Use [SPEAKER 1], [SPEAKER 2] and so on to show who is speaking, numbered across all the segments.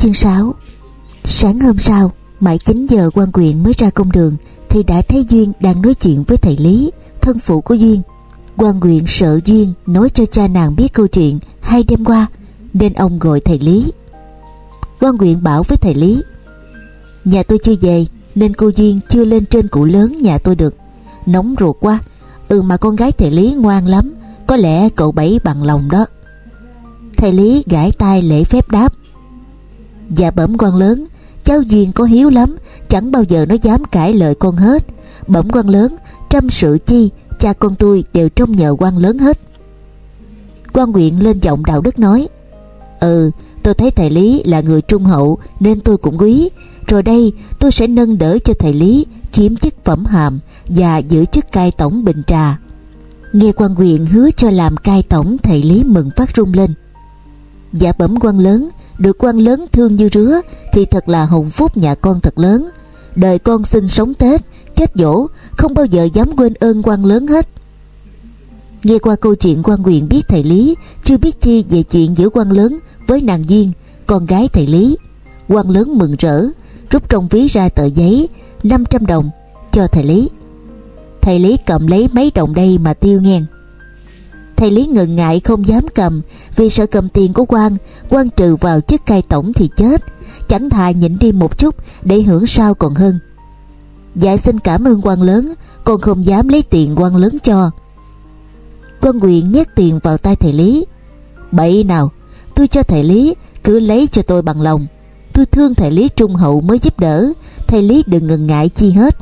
[SPEAKER 1] Chương 6 Sáng hôm sau, Mãi 9 giờ quan quyện mới ra công đường Thì đã thấy Duyên đang nói chuyện với thầy Lý, Thân phụ của Duyên. Quan quyện sợ Duyên nói cho cha nàng biết câu chuyện hai đêm qua, Nên ông gọi thầy Lý. Quan quyện bảo với thầy Lý, Nhà tôi chưa về, Nên cô Duyên chưa lên trên cụ lớn nhà tôi được. Nóng ruột quá Ừ mà con gái thầy Lý ngoan lắm, Có lẽ cậu Bảy bằng lòng đó. Thầy Lý gãi tay lễ phép đáp Dạ bẩm quan lớn, Cháu Duyên có hiếu lắm, Chẳng bao giờ nó dám cãi lời con hết. Bẩm quan lớn, Trăm sự chi, Cha con tôi đều trông nhờ quan lớn hết. Quan huyện lên giọng đạo đức nói Ừ tôi thấy thầy Lý là người trung hậu Nên tôi cũng quý. Rồi đây, tôi sẽ nâng đỡ cho thầy Lý Kiếm chức phẩm hàm Và giữ chức cai tổng bình trà. Nghe quan huyện hứa cho làm cai tổng, Thầy Lý mừng phát rung lên. Dạ bẩm quan lớn được quan lớn thương như rứa, Thì thật là hồng phúc nhà con thật lớn. Đời con sinh sống Tết, Chết dỗ, Không bao giờ dám quên ơn quan lớn hết. Nghe qua câu chuyện quan quyền biết thầy Lý, Chưa biết chi về chuyện giữa quan lớn Với nàng Duyên, Con gái thầy Lý. Quan lớn mừng rỡ, Rút trong ví ra tờ giấy 500 đồng, cho thầy Lý. Thầy Lý cầm lấy mấy đồng đây mà tiêu ngang Thầy Lý ngần ngại không dám cầm, Vì sợ cầm tiền của quan quan trừ vào chức cai tổng thì chết. Chẳng thà nhịn đi một chút Để hưởng sao còn hơn. Dạ xin cảm ơn quan lớn, Con không dám lấy tiền quan lớn cho. Quan quyền nhét tiền vào tay thầy Lý. Bậy nào, Tôi cho thầy Lý Cứ lấy cho tôi bằng lòng. Tôi thương thầy Lý trung hậu mới giúp đỡ, Thầy Lý đừng ngần ngại chi hết.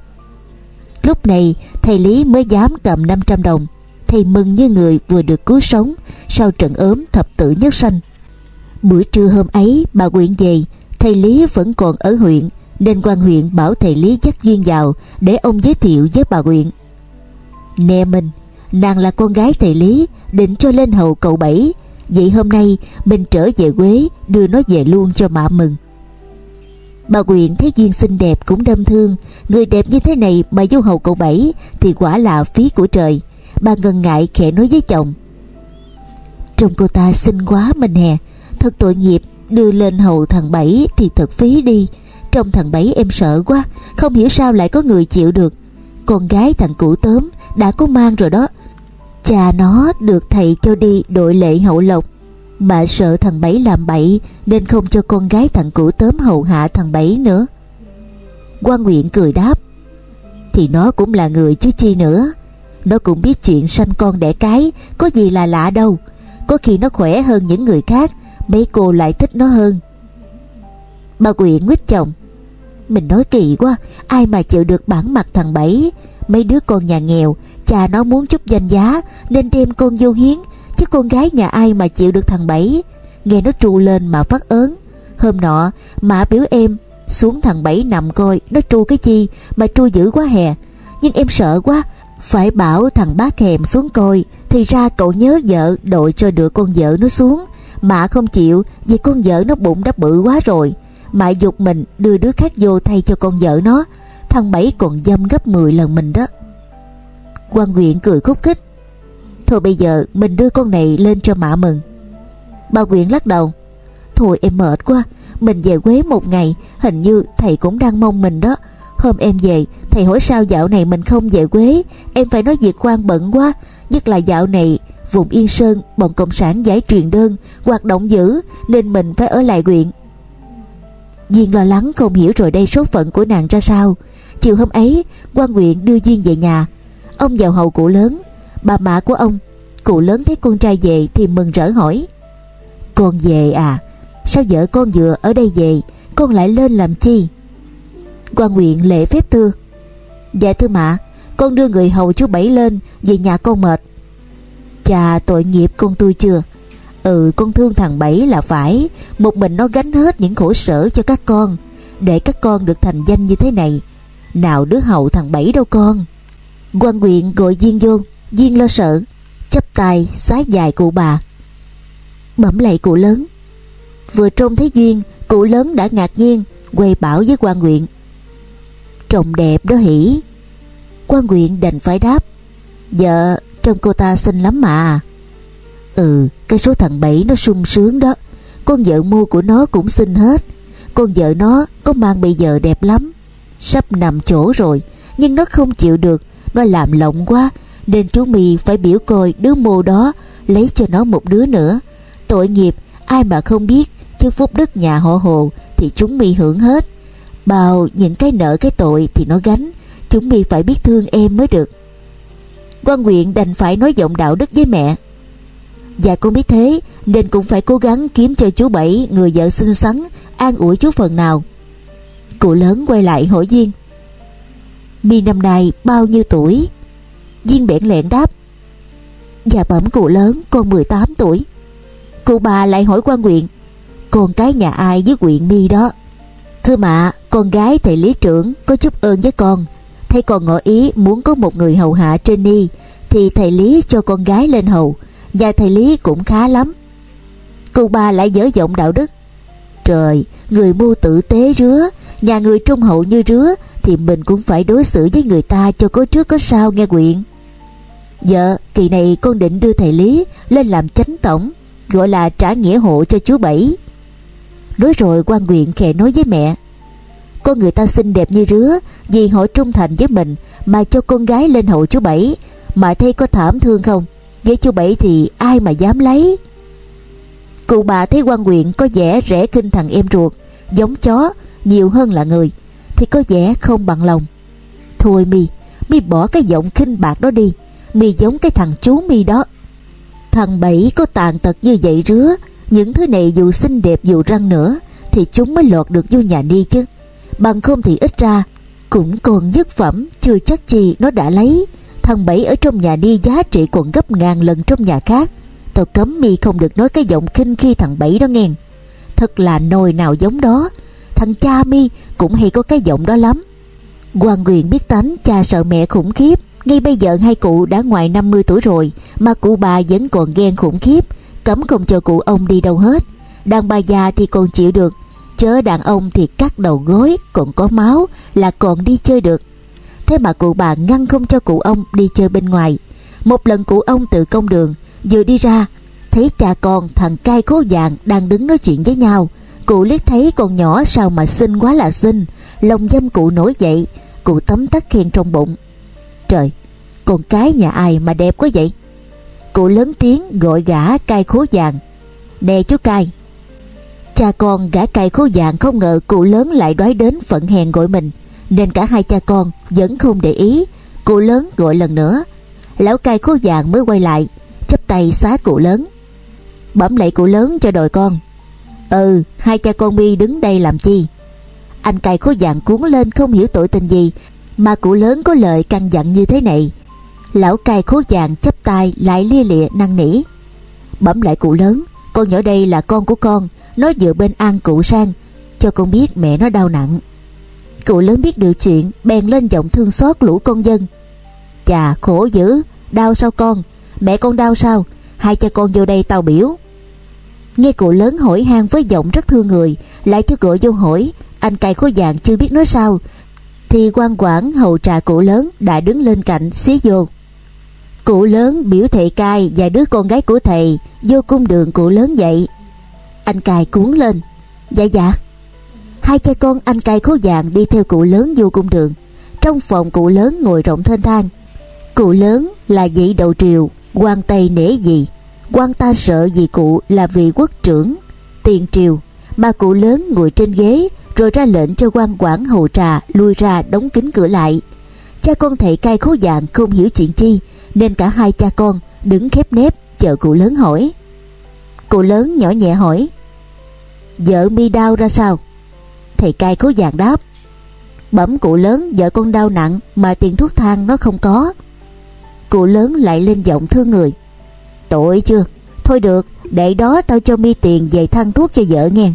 [SPEAKER 1] Lúc này, thầy Lý mới dám cầm 500 đồng thì mừng như người vừa được cứu sống Sau trận ốm thập tử nhất sanh. Buổi trưa hôm ấy, bà quyện về, Thầy Lý vẫn còn ở huyện, Nên quan huyện bảo thầy Lý dắt duyên vào Để ông giới thiệu với bà quyện. Nè mình, Nàng là con gái thầy Lý, Định cho lên hầu cậu bảy. Vậy hôm nay, mình trở về Quế Đưa nó về luôn cho mạ mừng. Bà Quyện thấy Duyên xinh đẹp cũng đâm thương, Người đẹp như thế này mà vô hầu cậu bảy Thì quả là phí của trời. Bà ngần ngại khẽ nói với chồng. Trông cô ta xinh quá mình hè. Thật tội nghiệp, Đưa lên hầu thằng bảy thì thật phí đi. Trong thằng bảy em sợ quá, Không hiểu sao lại có người chịu được. Con gái thằng cũ tớm Đã có mang rồi đó. Cha nó được thầy cho đi đội lệ hậu lộc. Mà sợ thằng Bảy làm bậy Nên không cho con gái thằng cũ tớm hầu hạ thằng Bảy nữa. Quan nguyện cười đáp. Thì nó cũng là người chứ chi nữa. Nó cũng biết chuyện sanh con đẻ cái, Có gì là lạ đâu. Có khi nó khỏe hơn những người khác, Mấy cô lại thích nó hơn. Bà Quyện nguyết chồng, Mình nói kỳ quá, Ai mà chịu được bản mặt thằng Bảy? Mấy đứa con nhà nghèo, Cha nó muốn chút danh giá, Nên đem con vô hiến, Chứ con gái nhà ai mà chịu được thằng Bảy? Nghe nó tru lên mà phát ớn. Hôm nọ, mã biểu em Xuống thằng Bảy nằm coi, Nó tru cái chi mà tru dữ quá hè. Nhưng em sợ quá phải bảo thằng bác hèm xuống coi, Thì ra cậu nhớ vợ đội cho được con vợ nó xuống. Mà không chịu, Vì con vợ nó bụng đã bự quá rồi. Mà dục mình đưa đứa khác vô thay cho con vợ nó. Thằng Bảy còn dâm gấp 10 lần mình đó. Quan nguyện cười khúc khích. Thôi bây giờ mình đưa con này lên cho mạ mừng. Bà Quyện lắc đầu. Thôi em mệt quá, Mình về Quế một ngày, Hình như thầy cũng đang mong mình đó. Hôm em về Thầy hỏi sao dạo này mình không về Quế Em phải nói việc quan bận quá. Nhất là dạo này, Vùng Yên Sơn, Bọn Cộng sản giải truyền đơn, Hoạt động dữ, Nên mình phải ở lại huyện Duyên lo lắng không hiểu rồi đây số phận của nàng ra sao. Chiều hôm ấy, quan nguyện đưa Duyên về nhà. Ông vào hầu cụ lớn. Bà mã của ông, Cụ lớn thấy con trai về thì mừng rỡ hỏi. Con về à? Sao vợ con vừa ở đây về? Con lại lên làm chi? Quan nguyện lễ phép thưa. Dạ thưa mạ, Con đưa người hầu chú Bảy lên Về nhà con mệt. Chà, tội nghiệp con tôi chưa? Ừ con thương thằng Bảy là phải, Một mình nó gánh hết những khổ sở cho các con, Để các con được thành danh như thế này. Nào đứa hầu thằng Bảy đâu con? Quan nguyện gọi Duyên vô Duyên lo sợ chấp tay xá dài cụ bà. Bẩm lạy cụ lớn. Vừa trông thấy duyên, cụ lớn đã ngạc nhiên, quay bảo với quan nguyện trông đẹp đó hỉ quan nguyện đành phải đáp dạ trông cô ta xinh lắm mà. Ừ cái số thằng bảy nó sung sướng đó. Con vợ mua của nó cũng xinh hết. Con vợ nó có mang bây giờ đẹp lắm. Sắp nằm chỗ rồi, Nhưng nó không chịu được. Nó làm lộng quá, Nên chú mì phải biểu coi đứa mô đó Lấy cho nó một đứa nữa. Tội nghiệp, ai mà không biết, Chứ phúc đức nhà họ hồ Thì chúng mi hưởng hết. Bao những cái nợ cái tội thì nó gánh. Chúng mi phải biết thương em mới được. Quan nguyện đành phải nói giọng đạo đức với mẹ. Dạ con biết thế, Nên cũng phải cố gắng kiếm cho chú Bảy, Người vợ xinh xắn, An ủi chú phần nào. Cụ lớn quay lại hỏi Duyên. Mi năm nay bao nhiêu tuổi? Duyên bẽn lẹn đáp. Dạ bẩm cụ lớn, con 18 tuổi. Cụ bà lại hỏi quan nguyện. Con cái nhà ai với quyện mi đó? Thưa mạ, Con gái thầy lý trưởng có chút ơn với con. Thầy còn ngỏ ý muốn có một người hầu hạ trên ni Thì thầy lý cho con gái lên hầu, Và thầy lý cũng khá lắm. Cô ba lại dở giọng đạo đức. Trời, Người mua tử tế rứa, Nhà người trung hậu như rứa, Thì mình cũng phải đối xử với người ta cho có trước có sau nghe quyện. Dạ kỳ này con định đưa thầy Lý Lên làm chánh tổng, Gọi là trả nghĩa hộ cho chú Bảy. Nói rồi quan quyện khẽ nói với mẹ có người ta xinh đẹp như rứa, Vì họ trung thành với mình Mà cho con gái lên hậu chú Bảy. Mà thấy có thảm thương không? Với chú Bảy thì ai mà dám lấy? Cụ bà thấy quan nguyện có vẻ rẻ kinh thằng em ruột, Giống chó, Nhiều hơn là người, Thì có vẻ không bằng lòng. Thôi mi mi bỏ cái giọng khinh bạc đó đi, mi giống cái thằng chú mi đó. Thằng Bảy có tàn tật như vậy rứa, Những thứ này dù xinh đẹp dù răng nữa Thì chúng mới lọt được vô nhà ni chứ. Bằng không thì ít ra, Cũng còn nhất phẩm Chưa chắc gì nó đã lấy. Thằng Bảy ở trong nhà đi giá trị còn gấp ngàn lần trong nhà khác. Tao cấm mi không được nói cái giọng khinh khi thằng Bảy đó nghe. Thật là nồi nào giống đó. Thằng cha mi cũng hay có cái giọng đó lắm. Hoàng Quyền biết tánh, cha sợ mẹ khủng khiếp. Ngay bây giờ hai cụ đã ngoài 50 tuổi rồi, Mà cụ bà vẫn còn ghen khủng khiếp. Cấm không cho cụ ông đi đâu hết. Đàn bà già thì còn chịu được Chớ đàn ông thì cắt đầu gối Còn có máu là còn đi chơi được. Thế mà cụ bà ngăn không cho cụ ông đi chơi bên ngoài. Một lần cụ ông từ công đường, Vừa đi ra, Thấy cha con, thằng cai cố dạng Đang đứng nói chuyện với nhau. Cụ liếc thấy con nhỏ sao mà xinh quá là xinh, Lòng dâm cụ nổi dậy, Cụ tấm tắc khen trong bụng. Trời, Con cái nhà ai mà đẹp quá vậy? Cụ lớn tiếng gọi gã cai khố vàng, Nè chú cai Cha con gã cai khố dạng không ngờ cụ lớn lại đoái đến phận hèn gọi mình. Nên cả hai cha con vẫn không để ý, Cụ lớn gọi lần nữa. Lão cai khố dạng mới quay lại, chắp tay xá cụ lớn. Bẩm lạy cụ lớn cho đội con. Ừ hai cha con mi đứng đây làm chi? Anh cai khố dạng cuốn lên không hiểu tội tình gì, mà cụ lớn có lời căn dặn như thế này. Lão cai khố dạng chắp tay lại lia lịa năn nỉ. Bẩm lại cụ lớn, Con nhỏ đây là con của con nó dựa bên an cụ sang, Cho con biết mẹ nó đau nặng. Cụ lớn biết được chuyện, Bèn lên giọng thương xót lũ con dân. Chà, khổ dữ, Đau sao con? Mẹ con đau sao? Hai cha con vô đây tao biểu. Nghe cụ lớn hỏi han với giọng rất thương người, Lại cho gọi vô hỏi, Anh cai khối vàng chưa biết nói sao. Thì quan quản hầu trà cụ lớn đã đứng lên cạnh xí vô. Cụ lớn biểu thầy cai và đứa con gái của thầy vô cung đường cụ lớn dậy anh cài cuốn lên. Dạ dạ. Hai cha con anh cai khố vàng đi theo cụ lớn vô cung đường. Trong phòng cụ lớn ngồi rộng thênh thang. Cụ lớn là vị đầu triều, quan tây nể gì quan ta sợ vì cụ là vị quốc trưởng, tiền triều. Mà cụ lớn ngồi trên ghế, rồi ra lệnh cho quan quản hầu trà lui ra đóng kín cửa lại. Cha con thầy cai khố dạng không hiểu chuyện chi, nên cả hai cha con đứng khép nép chờ cụ lớn hỏi. Cụ lớn nhỏ nhẹ hỏi vợ mi đau ra sao? Thầy cai cố dạng đáp bẩm cụ lớn vợ con đau nặng mà tiền thuốc thang nó không có. Cụ lớn lại lên giọng thương người tội chưa? Thôi được để đó tao cho mi tiền về thang thuốc cho vợ nghe.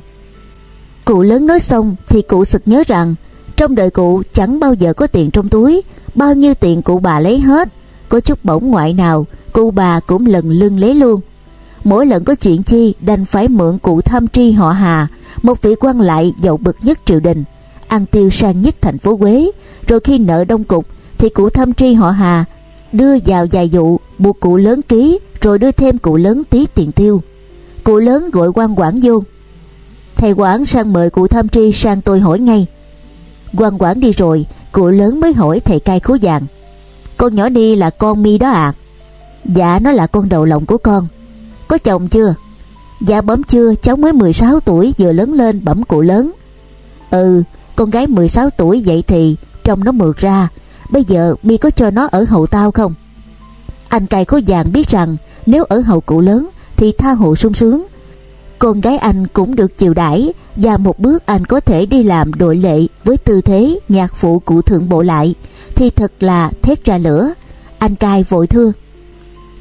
[SPEAKER 1] Cụ lớn nói xong thì cụ sực nhớ rằng trong đời cụ chẳng bao giờ có tiền trong túi, bao nhiêu tiền cụ bà lấy hết, có chút bổng ngoại nào cụ bà cũng lần lưng lấy luôn. Mỗi lần có chuyện chi đành phải mượn cụ tham tri họ Hà, một vị quan lại giàu bậc nhất triều đình, ăn tiêu sang nhất thành phố Quế, rồi khi nợ đông cục thì cụ tham tri họ Hà đưa vào vài vụ buộc cụ lớn ký rồi đưa thêm cụ lớn tí tiền tiêu. Cụ lớn gọi quan quản vô. Thầy quản sang mời cụ tham tri sang tôi hỏi ngay. Quan quản đi rồi Cụ lớn mới hỏi thầy cai khố vàng. Con nhỏ đi là con mi đó à? Dạ nó là con đầu lòng của con. Có chồng chưa? Dạ bấm chưa? Cháu mới 16 tuổi, Vừa lớn lên, bẩm cụ lớn. Ừ con gái 16 tuổi vậy thì Trông nó mượt ra. Bây giờ mi có cho nó ở hậu tao không? Anh cài có vàng biết rằng Nếu ở hậu cụ lớn Thì tha hồ sung sướng. Con gái anh cũng được chiều đãi và một bước anh có thể đi làm đội lệ với tư thế nhạc phụ cụ thượng bộ lại. Thì thật là thét ra lửa. Anh cai vội thưa.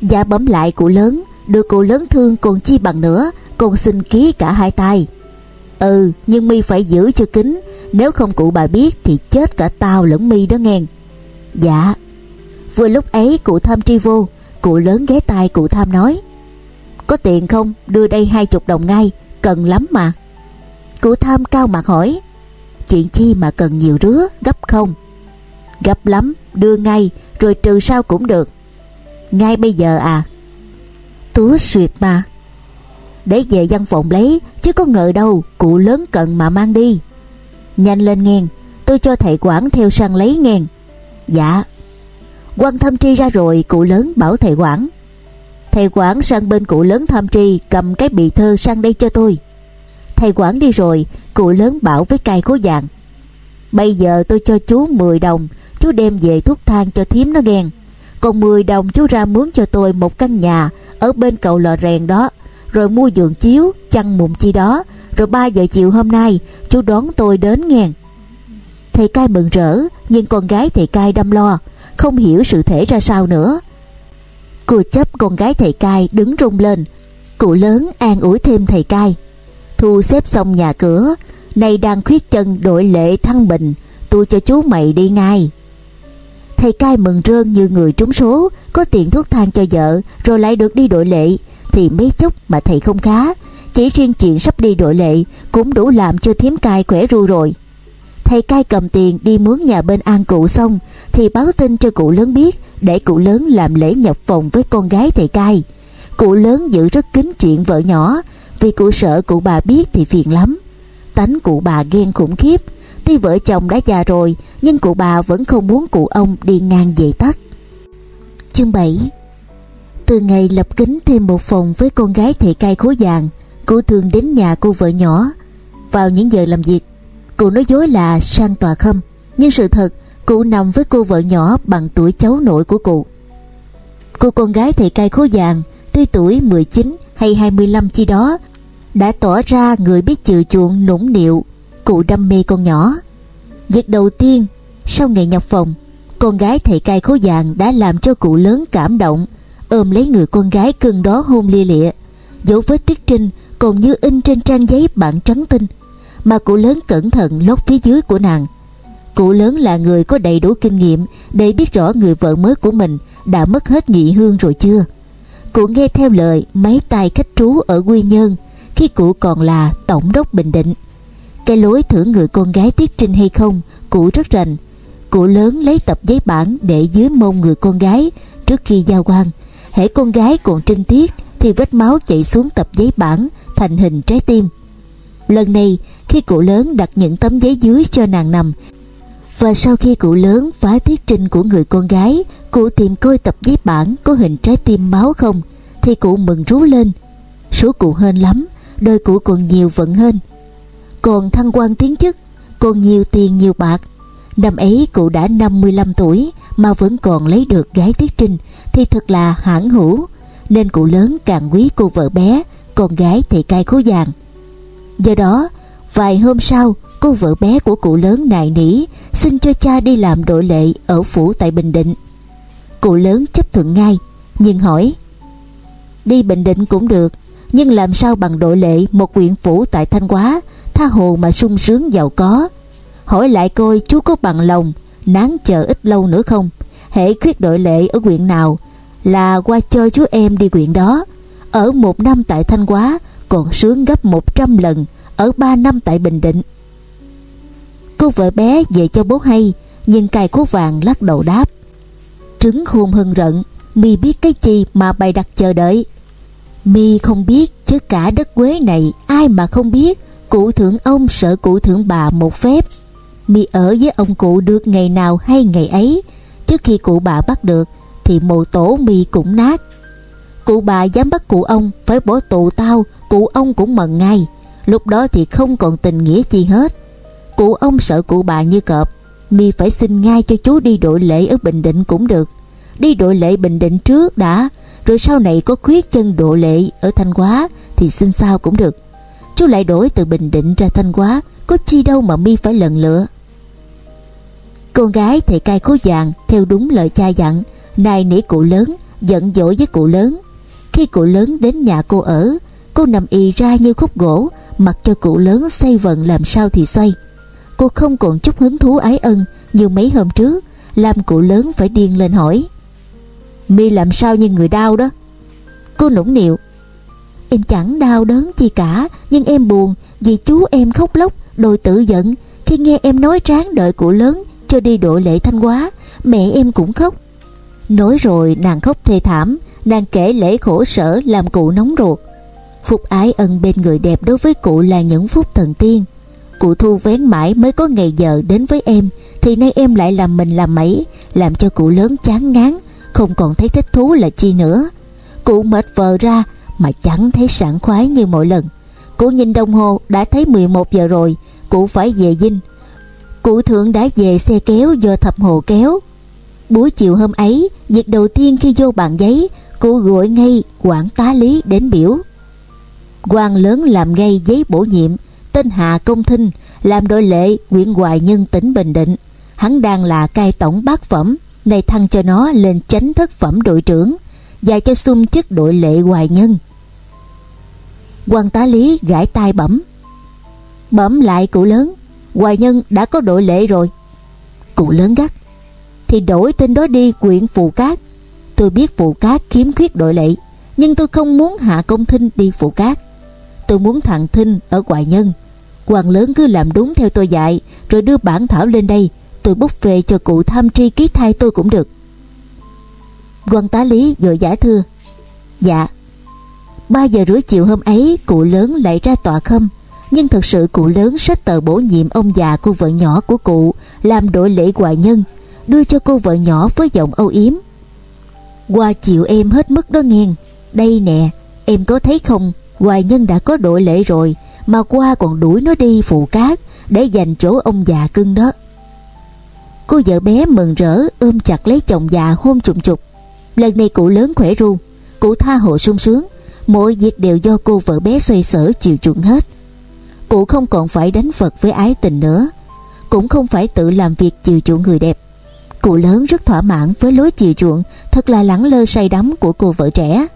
[SPEAKER 1] Dạ bấm lại cụ lớn được cụ lớn thương còn chi bằng nữa con xin ký cả hai tay. Ừ nhưng mi phải giữ cho kín, nếu không cụ bà biết thì chết cả tao lẫn mi đó nghe. Dạ. Vừa lúc ấy cụ tham tri vô, cụ lớn ghé tai cụ tham nói, có tiền không? Đưa đây hai chục đồng ngay, Cần lắm mà. Cụ tham cao mặt hỏi, Chuyện chi mà cần nhiều rứa, gấp không? Gấp lắm, đưa ngay, Rồi trừ sau cũng được. Ngay bây giờ à? Tú suyệt mà. Để về văn phòng lấy, Chứ có ngờ đâu, cụ lớn cần mà mang đi. Nhanh lên nghe Tôi cho thầy quản theo sang lấy nghe Dạ. Quan thâm tri ra rồi, cụ lớn bảo thầy quản. Thầy quản sang bên cụ lớn tham tri, Cầm cái bị thơ sang đây cho tôi. Thầy quản đi rồi, Cụ lớn bảo với cai cố dạng. Bây giờ tôi cho chú 10 đồng, Chú đem về thuốc thang cho thím nó ghen còn 10 đồng chú ra mướn cho tôi Một căn nhà ở bên cầu lò rèn đó, Rồi mua giường chiếu, Chăn mụn chi đó, Rồi 3 giờ chiều hôm nay Chú đón tôi đến nghen Thầy cai mừng rỡ, Nhưng con gái thầy cai đâm lo, Không hiểu sự thể ra sao nữa. Cô chấp con gái thầy cai đứng rung lên, Cụ lớn an ủi thêm thầy cai. Thu xếp xong nhà cửa, Nay đang khuyết chân đội lệ thăng bình, Tôi cho chú mày đi ngay. Thầy cai mừng rơn như người trúng số, Có tiền thuốc thang cho vợ, Rồi lại được đi đội lệ. Thì mấy chốc mà thầy không khá, Chỉ riêng chuyện sắp đi đội lệ Cũng đủ làm cho thiếm cai khỏe ru rồi. Thầy cai cầm tiền đi mướn nhà bên an cụ xong, Thì báo tin cho cụ lớn biết Để cụ lớn làm lễ nhập phòng với con gái thầy cai. Cụ lớn giữ rất kín chuyện vợ nhỏ, Vì cụ sợ cụ bà biết thì phiền lắm. Tánh cụ bà ghen khủng khiếp Tuy vợ chồng đã già rồi, Nhưng cụ bà vẫn không muốn cụ ông đi ngang về tắt. Chương 7 Từ ngày lập kính thêm một phòng với con gái thị cai khố vàng Cụ thường đến nhà cô vợ nhỏ. Vào những giờ làm việc Cụ nói dối là sang tòa khâm, Nhưng sự thật, cụ nằm với cô vợ nhỏ bằng tuổi cháu nội của cụ. Cô con gái thị cai khố vàng, Tuy tuổi 19 hay 25 chi đó, Đã tỏ ra người biết chịu chuộng nũng nịu Cụ đam mê con nhỏ Việc đầu tiên, Sau ngày nhập phòng, Con gái thầy cai khố vàng đã làm cho cụ lớn cảm động, Ôm lấy người con gái cưng đó hôn lia lịa Dấu vết tiết trinh còn như in trên trang giấy bản trắng tinh, mà cụ lớn cẩn thận lót phía dưới của nàng. Cụ lớn là người có đầy đủ kinh nghiệm để biết rõ người vợ mới của mình đã mất hết nhị hương rồi chưa. Cụ nghe theo lời mấy tay khách trú ở Quy Nhơn khi cụ còn là tổng đốc Bình Định. Cái lối thử người con gái Tiết Trinh hay không, cụ rất rành. Cụ lớn lấy tập giấy bản để dưới mông người con gái trước khi giao quan. Hễ con gái còn trinh tiết thì vết máu chảy xuống tập giấy bản thành hình trái tim. Lần này khi cụ lớn đặt những tấm giấy dưới cho nàng nằm và sau khi cụ lớn phá tiết trinh của người con gái cụ tìm coi tập giấy bản có hình trái tim máu không thì cụ mừng rú lên số cụ hên lắm đời cụ còn nhiều vận hên còn thăng quan tiến chức, còn nhiều tiền nhiều bạc. Năm ấy cụ đã 55 tuổi mà vẫn còn lấy được gái tiết trinh, thì thật là hãn hữu. Nên cụ lớn càng quý cô vợ bé, con gái thì cai khố vàng. Do đó, Vài hôm sau, Cô vợ bé của cụ lớn nại nỉ, Xin cho cha đi làm đội lệ Ở phủ tại Bình Định. Cụ lớn chấp thuận ngay, Nhưng hỏi, Đi Bình Định cũng được, Nhưng làm sao bằng đội lệ Một quyện phủ tại Thanh Hóa? Tha hồ mà sung sướng giàu có Hỏi lại coi chú có bằng lòng Nán chờ ít lâu nữa không Hễ khuyết đội lệ ở quyện nào Là qua chơi chú em đi quyện đó Ở một năm tại Thanh Hóa Còn sướng gấp 100 lần ở ba năm tại Bình Định. Cô vợ bé về cho bố hay, nhưng cài cố vàng lắc đầu đáp. Trứng khôn hưng rận, mi biết cái chi mà bày đặt chờ đợi. Mi không biết chứ cả đất quế này ai mà không biết Cụ thượng ông sợ cụ thượng bà một phép. Mi ở với ông cụ được ngày nào hay ngày ấy. Trước khi cụ bà bắt được, Thì mồ tổ mi cũng nát. Cụ bà dám bắt cụ ông, Phải bỏ tù tao, Cụ ông cũng mần ngay. Lúc đó thì không còn tình nghĩa chi hết. Cụ ông sợ cụ bà như cọp, Mi phải xin ngay cho chú đi đội lễ ở Bình Định cũng được. Đi đội lễ Bình Định trước đã, Rồi sau này có khuyết chân độ lệ ở Thanh Hóa Thì xin sao cũng được. Chú lại đổi từ Bình Định ra Thanh Hóa, Có chi đâu mà mi phải lần lựa Con gái thì cai khố vàng, Theo đúng lời cha dặn, Nài nỉ cụ lớn, Giận dỗi với cụ lớn. Khi cụ lớn đến nhà cô ở, Cô nằm y ra như khúc gỗ, Mặc cho cụ lớn xoay vần làm sao thì xoay. Cô không còn chút hứng thú ái ân Như mấy hôm trước, Làm cụ lớn phải điên lên hỏi, mi làm sao như người đau đó? Cô nũng nịu Em chẳng đau đớn chi cả, Nhưng em buồn vì chú em khóc lóc, Đôi tự giận. Khi nghe em nói ráng đợi cụ lớn Cho đi đội lễ thanh hóa, Mẹ em cũng khóc. Nói rồi nàng khóc thê thảm, Nàng kể lễ khổ sở làm cụ nóng ruột. Phúc ái ân bên người đẹp đối với cụ là những phút thần tiên. Cụ thu vén mãi mới có ngày giờ đến với em, Thì nay em lại làm mình làm mẩy, Làm cho cụ lớn chán ngán, Không còn thấy thích thú là chi nữa. Cụ mệt vờ ra mà chẳng thấy sảng khoái như mọi lần. Cụ nhìn đồng hồ đã thấy 11 giờ rồi Cụ phải về dinh. Cụ thượng đã về xe kéo do thập hồ kéo. Buổi chiều hôm ấy Việc đầu tiên khi vô bàn giấy Cụ gọi ngay quản tá lý đến biểu. Quan lớn làm ngay giấy bổ nhiệm tên Hạ Công Thinh làm đội lệ huyện Hoài Nhân tỉnh Bình Định. Hắn đang là cai tổng bát phẩm, này thăng cho nó lên chánh thất phẩm đội trưởng và cho xung chức đội lệ Hoài Nhân. quan tá lý gãi tai bẩm bẩm lại cụ lớn, Hoài Nhân đã có đội lệ rồi. Cụ lớn gắt, Thì đổi tên đó đi quyện Phù Cát. Tôi biết Phù Cát kiếm khuyết đội lệ, Nhưng tôi không muốn Hạ Công Thinh đi Phù Cát. Tôi muốn thằng Thinh ở Hoài Nhân. Quan lớn cứ làm đúng theo tôi dạy, rồi đưa bản thảo lên đây. Tôi bút về cho cụ tham tri ký thay tôi cũng được quan tá lý vội giải thưa. Dạ ba giờ rưỡi chiều hôm ấy, cụ lớn lại ra tòa khâm. Nhưng thật sự cụ lớn sách tờ bổ nhiệm ông già cô vợ nhỏ của cụ, làm đội lễ hoài nhân, đưa cho cô vợ nhỏ với giọng âu yếm. Qua chịu em hết mức đó nghe. Đây nè, em có thấy không? Hoài nhân đã có đội lễ rồi, mà qua còn đuổi nó đi phụ cát để dành chỗ ông già cưng đó. Cô vợ bé mừng rỡ, ôm chặt lấy chồng già hôn chụm chụp lần này cụ lớn khỏe ru, cụ tha hồ sung sướng mọi việc đều do cô vợ bé xoay sở chịu chuộng hết. Cụ không còn phải đánh phật với ái tình nữa, cũng không phải tự làm việc chiều chuộng người đẹp. Cụ lớn rất thỏa mãn với lối chiều chuộng, thật là lẳng lơ say đắm của cô vợ trẻ.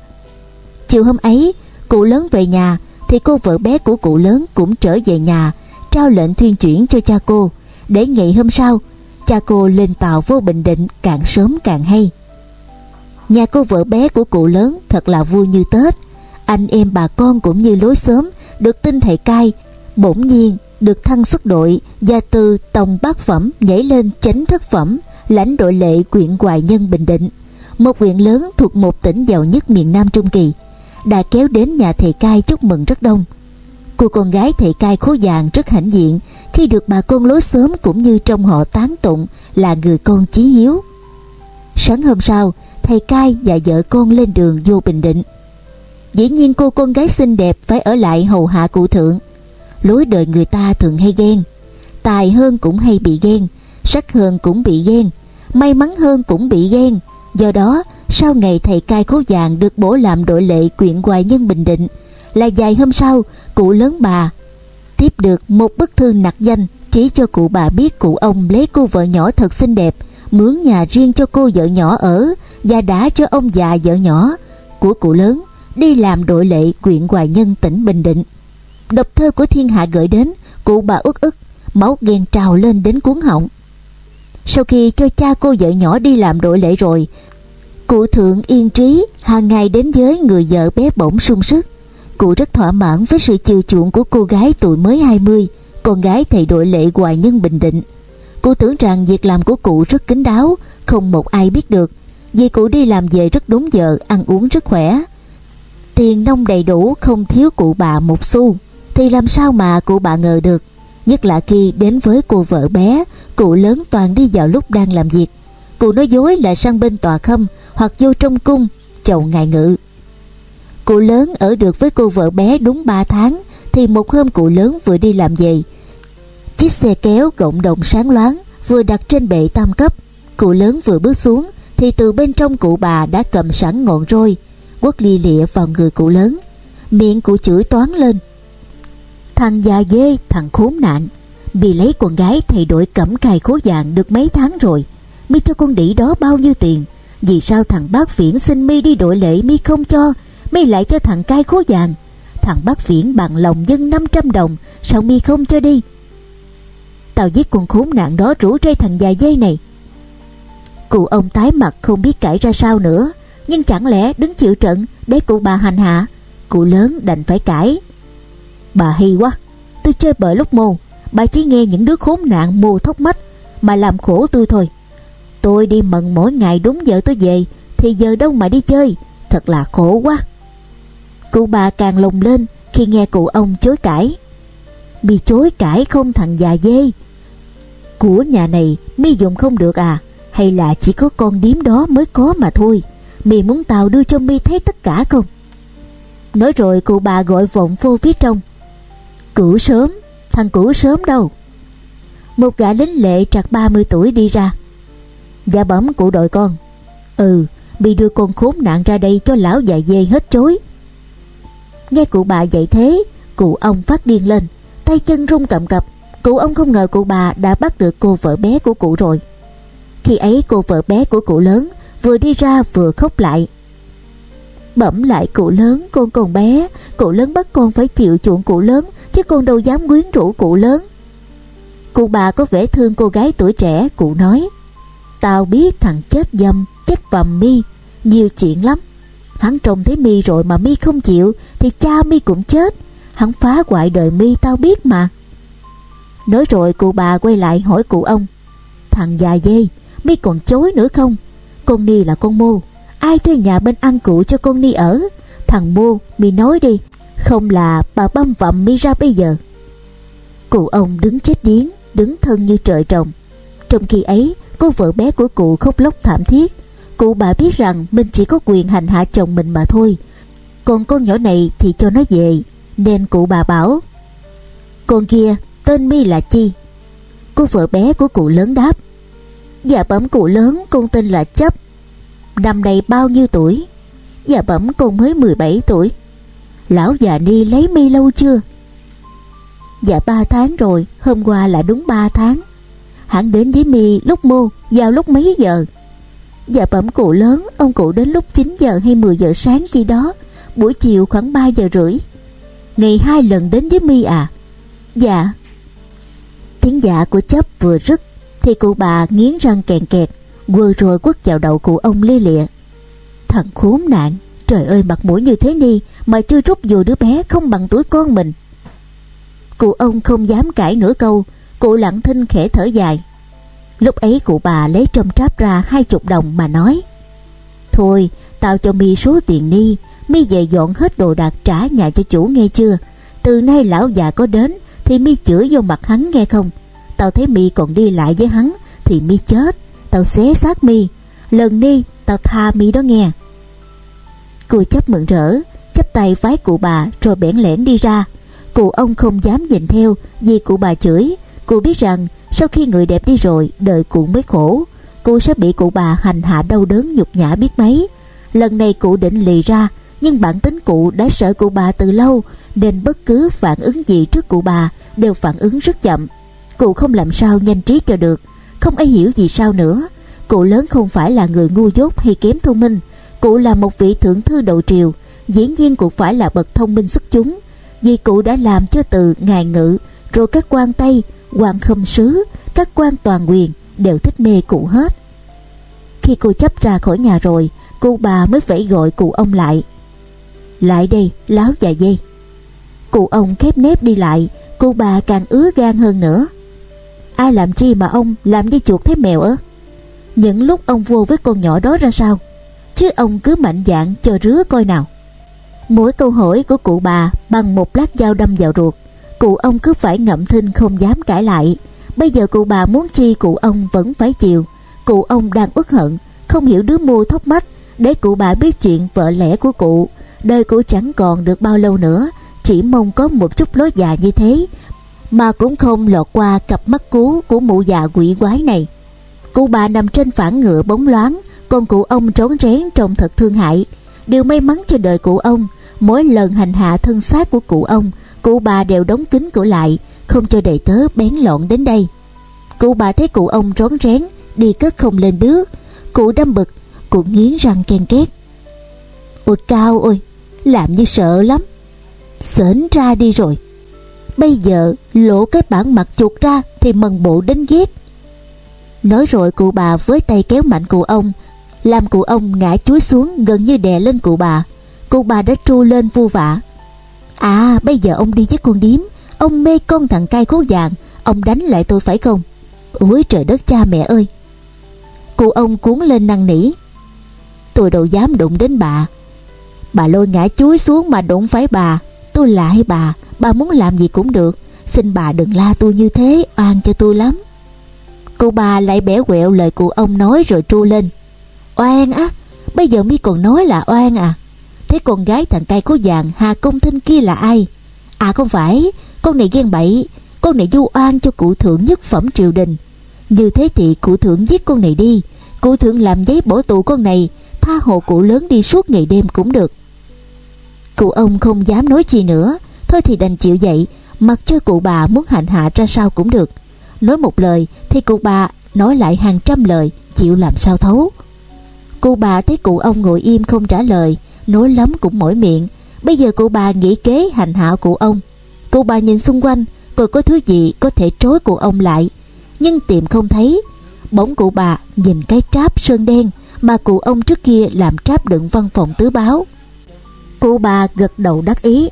[SPEAKER 1] Chiều hôm ấy, cụ lớn về nhà, thì cô vợ bé của cụ lớn cũng trở về nhà, trao lệnh thuyên chuyển cho cha cô, để ngày hôm sau, cha cô lên tàu vô Bình Định càng sớm càng hay. Nhà cô vợ bé của cụ lớn thật là vui như Tết. Anh em bà con cũng như lối sớm được tin thầy cai, bỗng nhiên được thăng xuất đội và từ tổng bát phẩm nhảy lên chánh thất phẩm, lãnh đội lệ quyện Hoài Nhân Bình Định, một huyện lớn thuộc một tỉnh giàu nhất miền Nam Trung Kỳ đã kéo đến nhà thầy cai chúc mừng rất đông. Cô con gái thầy cai khố vàng rất hãnh diện khi được bà con lối sớm cũng như trong họ tán tụng là người con chí hiếu. Sáng hôm sau, thầy cai và vợ con lên đường vô Bình Định. Dĩ nhiên cô con gái xinh đẹp phải ở lại hầu hạ cụ thượng. Lối đời người ta thường hay ghen. Tài hơn cũng hay bị ghen, sắc hơn cũng bị ghen, may mắn hơn cũng bị ghen. Do đó, sau ngày thầy cai khố vàng được bổ làm đội lệ quyện hoài nhân Bình Định, là dài hôm sau, cụ lớn bà tiếp được một bức thư nặc danh chỉ cho cụ bà biết cụ ông lấy cô vợ nhỏ thật xinh đẹp, mướn nhà riêng cho cô vợ nhỏ ở và đã cho ông già vợ nhỏ của cụ lớn đi làm đội lệ quyện Hoài Nhân tỉnh Bình Định. Đọc thơ của thiên hạ gửi đến, cụ bà ức ức, máu ghen trào lên đến cuốn họng. Sau khi cho cha cô vợ nhỏ đi làm đội lễ rồi, cụ thượng yên trí hàng ngày đến với người vợ bé bỏng sung sức. Cụ rất thỏa mãn với sự chiều chuộng của cô gái tuổi mới 20, con gái thầy đội lệ hoài nhân Bình Định. Cô tưởng rằng việc làm của cụ rất kín đáo, không một ai biết được. Vì cụ đi làm về rất đúng giờ, ăn uống rất khỏe. Tiền nông đầy đủ, không thiếu cụ bà một xu. thì làm sao mà cụ bà ngờ được. Nhất là khi đến với cô vợ bé, cụ lớn toàn đi vào lúc đang làm việc. Cụ nói dối là sang bên tòa khâm hoặc vô trong cung, chầu ngài ngự. Cụ lớn ở được với cô vợ bé đúng 3 tháng thì một hôm cụ lớn vừa đi làm về. Chiếc xe kéo cộng đồng sáng loáng vừa đặt trên bệ tam cấp. Cụ lớn vừa bước xuống thì từ bên trong cụ bà đã cầm sẵn ngọn roi quất li lịa vào người cụ lớn. Miệng cụ chửi toán lên. Thằng già dê, thằng khốn nạn. Vì lấy con gái thay đổi cẩm cài khố dạng được mấy tháng rồi. Mi cho con đĩ đó bao nhiêu tiền? Vì sao thằng bác viễn xin mi đi đổi lễ mi không cho? Mi lại cho thằng cai khố vàng. Thằng bác viễn bằng lòng dân 500 đồng, sao mi không cho đi? Tao giết con khốn nạn đó rủ rê thằng già dây này. Cụ ông tái mặt không biết cãi ra sao nữa, nhưng chẳng lẽ đứng chịu trận để cụ bà hành hạ? Cụ lớn đành phải cãi. Bà hay quá, tôi chơi bời lúc mồ bà chỉ nghe những đứa khốn nạn mù thóc mắt mà làm khổ tôi thôi. Tôi đi mận mỗi ngày đúng giờ tôi về Thì giờ đâu mà đi chơi Thật là khổ quá Cụ bà càng lùng lên Khi nghe cụ ông chối cãi bị chối cãi không thằng già dê của nhà này, Mi dùng không được à? Hay là chỉ có con điếm đó mới có mà thôi? Mi muốn tao đưa cho Mi thấy tất cả không? Nói rồi cụ bà gọi vọng vô phía trong. Cửu sớm, Thằng cửu sớm đâu? Một gã lính lệ trạc 30 tuổi đi ra. Dạ bẩm cụ đội con. Ừ mi đưa con khốn nạn ra đây cho lão già dê hết chối. Nghe cụ bà dạy thế, Cụ ông phát điên lên, Tay chân run cầm cập. Cụ ông không ngờ cụ bà đã bắt được cô vợ bé của cụ rồi. Khi ấy cô vợ bé của cụ lớn Vừa đi ra vừa khóc lại. Bẩm lại cụ lớn, con còn bé, Cụ lớn bắt con phải chịu chuộng cụ lớn, Chứ con đâu dám quyến rũ cụ lớn. Cụ bà có vẻ thương cô gái tuổi trẻ, Cụ nói, Tao biết thằng chết dâm, Chết vầm mi, Nhiều chuyện lắm. Hắn trông thấy mi rồi mà mi không chịu, Thì cha mi cũng chết. Hắn phá hoại đời mi, tao biết mà. Nói rồi cụ bà quay lại hỏi cụ ông. Thằng già dê, Mi còn chối nữa không? Con Ni là con mô. Ai thuê nhà bên ăn cụ cho con Ni ở? Thằng mô, mi nói đi. Không là bà băm vậm mi ra bây giờ. Cụ ông đứng chết điếng, Đứng thân như trời trồng. Trong khi ấy, Cô vợ bé của cụ khóc lóc thảm thiết. Cụ bà biết rằng mình chỉ có quyền hành hạ chồng mình mà thôi. Còn con nhỏ này thì cho nó về, Nên cụ bà bảo, Con kia tên mi là chi? Cô vợ bé của cụ lớn đáp Dạ bẩm cụ lớn, con tên là chấp. Năm nay bao nhiêu tuổi? Dạ bẩm con mới 17 tuổi. Lão già ni lấy mi lâu chưa? Dạ ba tháng rồi, Hôm qua là đúng ba tháng. Hắn đến với mi lúc mô Vào lúc mấy giờ? Dạ bẩm cụ lớn, Ông cụ đến lúc 9 giờ hay 10 giờ sáng chi đó, Buổi chiều khoảng 3 giờ rưỡi. Ngày hai lần đến với mi à? Dạ. Tiếng dạ của chấp vừa rứt, Thì cụ bà nghiến răng kèn kẹt, vừa rồi quất vào đầu cụ ông lia lịa. Thằng khốn nạn, Trời ơi mặt mũi như thế ni, Mà chưa rút dù đứa bé không bằng tuổi con mình. Cụ ông không dám cãi nửa câu, Cụ lặng thinh khẽ thở dài. Lúc ấy cụ bà lấy trong tráp ra hai chục đồng mà nói, Thôi, tao cho mi số tiền ni, mi về dọn hết đồ đạc trả nhà cho chủ nghe chưa? Từ nay lão già có đến thì mi chửi vô mặt hắn nghe không? Tao thấy mi còn đi lại với hắn, Thì mi chết. Tao xé xác mi. Lần đi, tao tha mi đó nghe. Cô chấp mượn rỡ chấp tay vái cụ bà rồi bẽn lẽn đi ra. Cụ ông không dám nhìn theo, vì cụ bà chửi. Cụ biết rằng, sau khi người đẹp đi rồi, đời cụ mới khổ. Cụ sẽ bị cụ bà hành hạ đau đớn nhục nhã biết mấy. Lần này cụ định lì ra nhưng bản tính cụ đã sợ cụ bà từ lâu, Nên bất cứ phản ứng gì trước cụ bà Đều phản ứng rất chậm. Cụ không làm sao nhanh trí cho được, Không ai hiểu gì sao nữa. Cụ lớn không phải là người ngu dốt hay kém thông minh, Cụ là một vị thượng thư đầu triều, Dĩ nhiên cụ phải là bậc thông minh xuất chúng. Vì cụ đã làm cho từ ngài ngự, Rồi các quan Tây, quan khâm sứ, các quan toàn quyền đều thích mê cụ hết. Khi cô chấp ra khỏi nhà rồi cô bà mới phải gọi cụ ông lại lại đây, láo già dây cụ ông khép nép đi lại cô bà càng ứa gan hơn nữa. Ai làm chi mà ông làm như chuột thấy mèo ớ? Những lúc ông vô với con nhỏ đó ra sao? Chứ ông cứ mạnh dạn cho rứa coi nào. Mỗi câu hỏi của cụ bà bằng một lát dao đâm vào ruột. Cụ ông cứ phải ngậm thinh không dám cãi lại. Bây giờ cụ bà muốn chi cụ ông vẫn phải chịu. Cụ ông đang uất hận, Không hiểu đứa mua thóc mắt Để cụ bà biết chuyện vợ lẽ của cụ. Đời cũng chẳng còn được bao lâu nữa, Chỉ mong có một chút lối già như thế, Mà cũng không lọt qua cặp mắt cú của mụ già quỷ quái này. Cụ bà nằm trên phản ngựa bóng loáng Còn cụ ông trốn rén trông thật thương hại. Điều may mắn cho đời cụ ông, Mỗi lần hành hạ thân xác của cụ ông, Cụ bà đều đóng kín cửa lại, Không cho đầy tớ bén lọn đến đây. Cụ bà thấy cụ ông rón rén Đi cất không lên bước Cụ đâm bực, Cụ nghiến răng ken két. Ôi cao ôi làm như sợ lắm. Sến ra đi rồi. Bây giờ lộ cái bản mặt chuột ra Thì mần bộ đến ghét Nói rồi cụ bà với tay kéo mạnh cụ ông, Làm cụ ông ngã chuối xuống Gần như đè lên cụ bà. Cụ bà đã tru lên vu vạ À bây giờ ông đi với con điếm. Ông mê con thằng cai khố vàng. Ông đánh lại tôi phải không? Ôi trời đất cha mẹ ơi. Cụ ông cuốn lên năn nỉ. Tôi đâu dám đụng đến bà. Bà lôi ngã chuối xuống mà đụng phải bà. Tôi lại bà Bà muốn làm gì cũng được. Xin bà đừng la tôi như thế, Oan cho tôi lắm. Cô bà lại bẻ quẹo lời cụ ông nói rồi tru lên. Oan á, Bây giờ mi còn nói là oan à. Thế con gái thằng cay có vàng Hà Công Thinh kia là ai? À không phải, Con này ghen bậy. Con này du oan cho cụ thượng nhất phẩm triều đình. Như thế thì cụ thượng giết con này đi. Cụ thượng làm giấy bổ tù con này. Tha hồ cụ lớn đi suốt ngày đêm cũng được. Cụ ông không dám nói chi nữa, Thôi thì đành chịu vậy Mặc cho cụ bà muốn hành hạ ra sao cũng được. Nói một lời thì cụ bà nói lại hàng trăm lời, Chịu làm sao thấu. Cụ bà thấy cụ ông ngồi im không trả lời, Nói lắm cũng mỏi miệng. Bây giờ cụ bà nghĩ kế hành hạ cụ ông. Cụ bà nhìn xung quanh, Coi có thứ gì có thể trối cụ ông lại. Nhưng tìm không thấy, Bỗng cụ bà nhìn cái tráp sơn đen mà cụ ông trước kia làm tráp đựng văn phòng tứ báo. Cụ bà gật đầu đắc ý.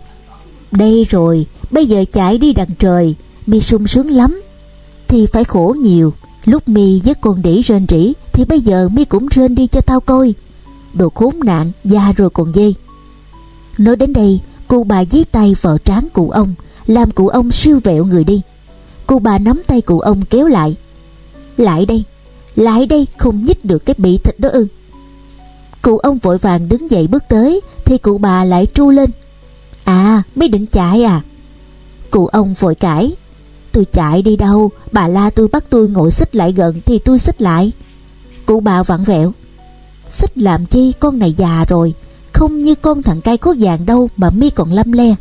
[SPEAKER 1] Đây rồi, Bây giờ chạy đi đằng trời, Mi sung sướng lắm. Thì phải khổ nhiều, Lúc mi với con đỉ rên rỉ, Thì bây giờ mi cũng rên đi cho tao coi. Đồ khốn nạn già rồi còn dây. Nói đến đây Cô bà dí tay vào trán cụ ông, Làm cụ ông siêu vẹo người đi. Cô bà nắm tay cụ ông kéo lại. Lại đây. Lại đây không nhích được cái bị thịt đó ư. Cụ ông vội vàng đứng dậy bước tới, Thì cụ bà lại tru lên. À mới định chạy à. Cụ ông vội cãi. Tôi chạy đi đâu, Bà la tôi bắt tôi ngồi xích lại gần Thì tôi xích lại. Cụ bà vặn vẹo. Xích làm chi con này già rồi, Không như con thằng cai cốt vàng đâu Mà mi còn lâm le.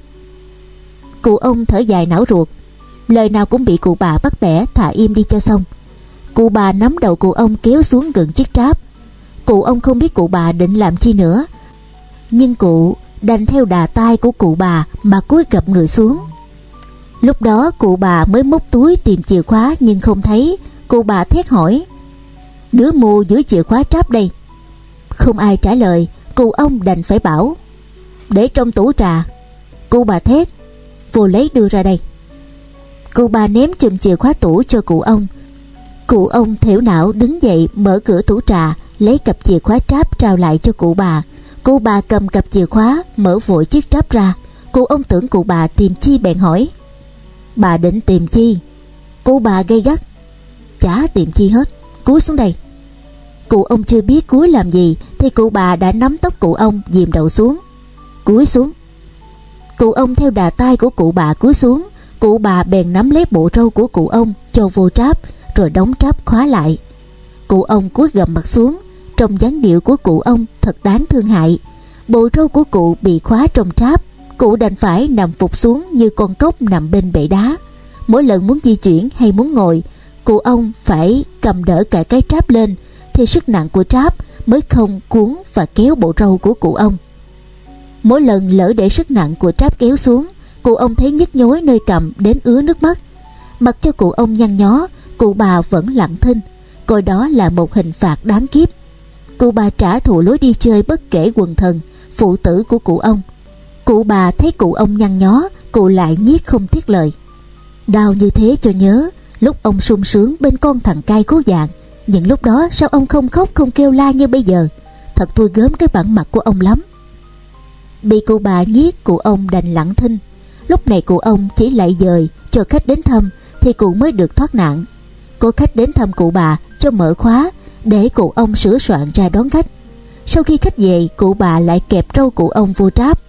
[SPEAKER 1] Cụ ông thở dài não ruột. Lời nào cũng bị cụ bà bắt bẻ, Thả im đi cho xong. Cụ bà nắm đầu cụ ông kéo xuống gần chiếc tráp. Cụ ông không biết cụ bà định làm chi nữa. Nhưng cụ đành theo đà tay của cụ bà Mà cúi gập người xuống. Lúc đó cụ bà mới móc túi tìm chìa khóa Nhưng không thấy. Cụ bà thét hỏi, Đứa mù giữ chìa khóa tráp đây. Không ai trả lời. Cụ ông đành phải bảo, Để trong tủ trà. Cụ bà thét, Vô lấy đưa ra đây. Cụ bà ném chùm chìa khóa tủ cho cụ ông. Cụ ông thiểu não đứng dậy, mở cửa tủ trà, Lấy cặp chìa khóa tráp trao lại cho cụ bà. Cụ bà cầm cặp chìa khóa, Mở vội chiếc tráp ra. Cụ ông tưởng cụ bà tìm chi bèn hỏi. Bà định tìm chi? Cụ bà gây gắt. Chả tìm chi hết, Cúi xuống đây. Cụ ông chưa biết cúi làm gì, Thì cụ bà đã nắm tóc cụ ông, dìm đầu xuống. Cúi xuống. Cụ ông theo đà tay của cụ bà cúi xuống. Cụ bà bèn nắm lấy bộ râu của cụ ông, Cho vô tráp. Rồi đóng tráp khóa lại. Cụ ông cúi gầm mặt xuống. Trong dáng điệu của cụ ông thật đáng thương hại. Bộ râu của cụ bị khóa trong tráp. Cụ đành phải nằm phục xuống Như con cốc nằm bên bệ đá. Mỗi lần muốn di chuyển hay muốn ngồi Cụ ông phải cầm đỡ cả cái tráp lên thì sức nặng của tráp mới không cuốn và kéo bộ râu của cụ ông. Mỗi lần lỡ để sức nặng của tráp kéo xuống, cụ ông thấy nhức nhối nơi cầm đến ứa nước mắt. Mặc cho cụ ông nhăn nhó, cụ bà vẫn lặng thinh, coi đó là một hình phạt đáng kiếp. Cụ bà trả thù lối đi chơi bất kể quần thần, phụ tử của cụ ông. Cụ bà thấy cụ ông nhăn nhó, cụ lại nhiếc không thiết lời. Đau như thế cho nhớ, lúc ông sung sướng bên con thằng cai cố dạng, những lúc đó sao ông không khóc không kêu la như bây giờ Thật thui gớm cái bản mặt của ông lắm Bị cụ bà giết cụ ông đành lặng thinh Lúc này cụ ông chỉ lại dời chờ khách đến thăm thì cụ mới được thoát nạn. Có khách đến thăm cụ bà cho mở khóa để cụ ông sửa soạn ra đón khách. Sau khi khách về, cụ bà lại kẹp râu cụ ông vô tráp.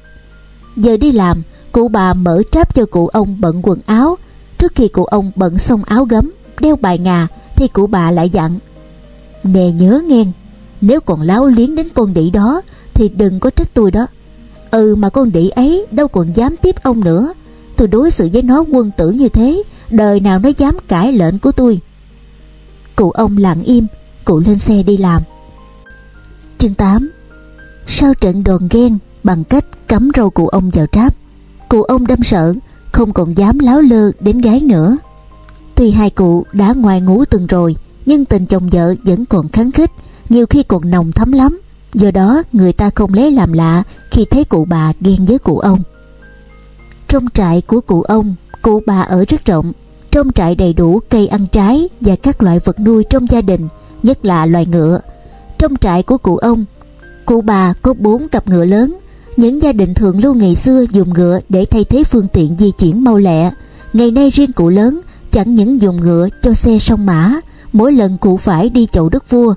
[SPEAKER 1] Giờ đi làm, cụ bà mở tráp cho cụ ông bận quần áo. Trước khi cụ ông bận xong áo gấm, đeo bài ngà thì cụ bà lại dặn. Nè nhớ nghe, nếu còn láo liếng đến con đĩ đó thì đừng có trách tôi đó. Ừ mà con đĩ ấy đâu còn dám tiếp ông nữa. Tôi đối xử với nó quân tử như thế, đời nào nó dám cãi lệnh của tôi. Cụ ông lặng im, cụ lên xe đi làm. Chương 8 Sau trận đòn ghen bằng cách cắm râu cụ ông vào tráp, cụ ông đâm sợ, không còn dám láo lơ đến gái nữa. Tuy hai cụ đã ngoài ngủ từng rồi, nhưng tình chồng vợ vẫn còn kháng khích, nhiều khi còn nồng thấm lắm. Do đó người ta không lấy làm lạ khi thấy cụ bà ghen với cụ ông. Trong trại của cụ ông, cụ bà ở rất rộng. Trong trại đầy đủ cây ăn trái và các loại vật nuôi trong gia đình, nhất là loài ngựa. Trong trại của cụ ông, cụ bà có bốn cặp ngựa lớn. Những gia đình thường lưu ngày xưa dùng ngựa để thay thế phương tiện di chuyển mau lẹ. Ngày nay riêng cụ lớn chẳng những dùng ngựa cho xe sông mã, mỗi lần cụ phải đi chậu đất vua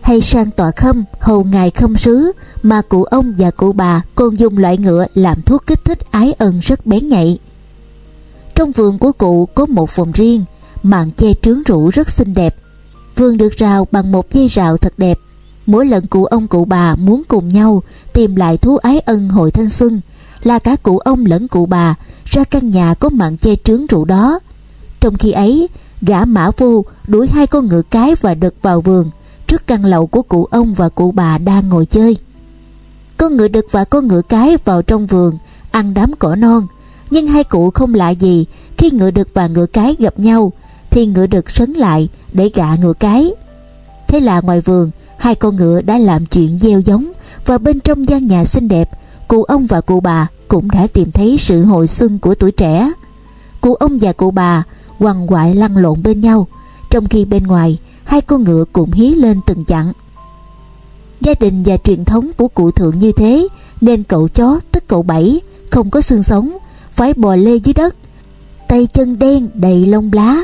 [SPEAKER 1] hay sang tòa khâm hầu ngài khâm sứ mà cụ ông và cụ bà còn dùng loại ngựa làm thuốc kích thích ái ân rất bén nhạy. Trong vườn của cụ có một phòng riêng, màn che trướng rủ rất xinh đẹp. Vườn được rào bằng một dây rào thật đẹp. Mỗi lần cụ ông cụ bà muốn cùng nhau tìm lại thú ái ân hồi thanh xuân, là cả cụ ông lẫn cụ bà ra căn nhà có màn che trướng rủ đó. Trong khi ấy, gã mã vô đuổi hai con ngựa cái và đực vào vườn trước căn lầu của cụ ông và cụ bà đang ngồi chơi. Con ngựa đực và con ngựa cái vào trong vườn ăn đám cỏ non, nhưng hai cụ không lạ gì khi ngựa đực và ngựa cái gặp nhau thì ngựa đực sấn lại để gạ ngựa cái. Thế là ngoài vườn, hai con ngựa đã làm chuyện gieo giống và bên trong gian nhà xinh đẹp, cụ ông và cụ bà cũng đã tìm thấy sự hồi xuân của tuổi trẻ. Cụ ông và cụ bà quằn quại lăn lộn bên nhau, trong khi bên ngoài hai con ngựa cũng hí lên từng chặng. Gia đình và truyền thống của cụ thượng như thế nên cậu chó tức cậu bảy không có xương sống phải bò lê dưới đất. Tay chân đen đầy lông lá.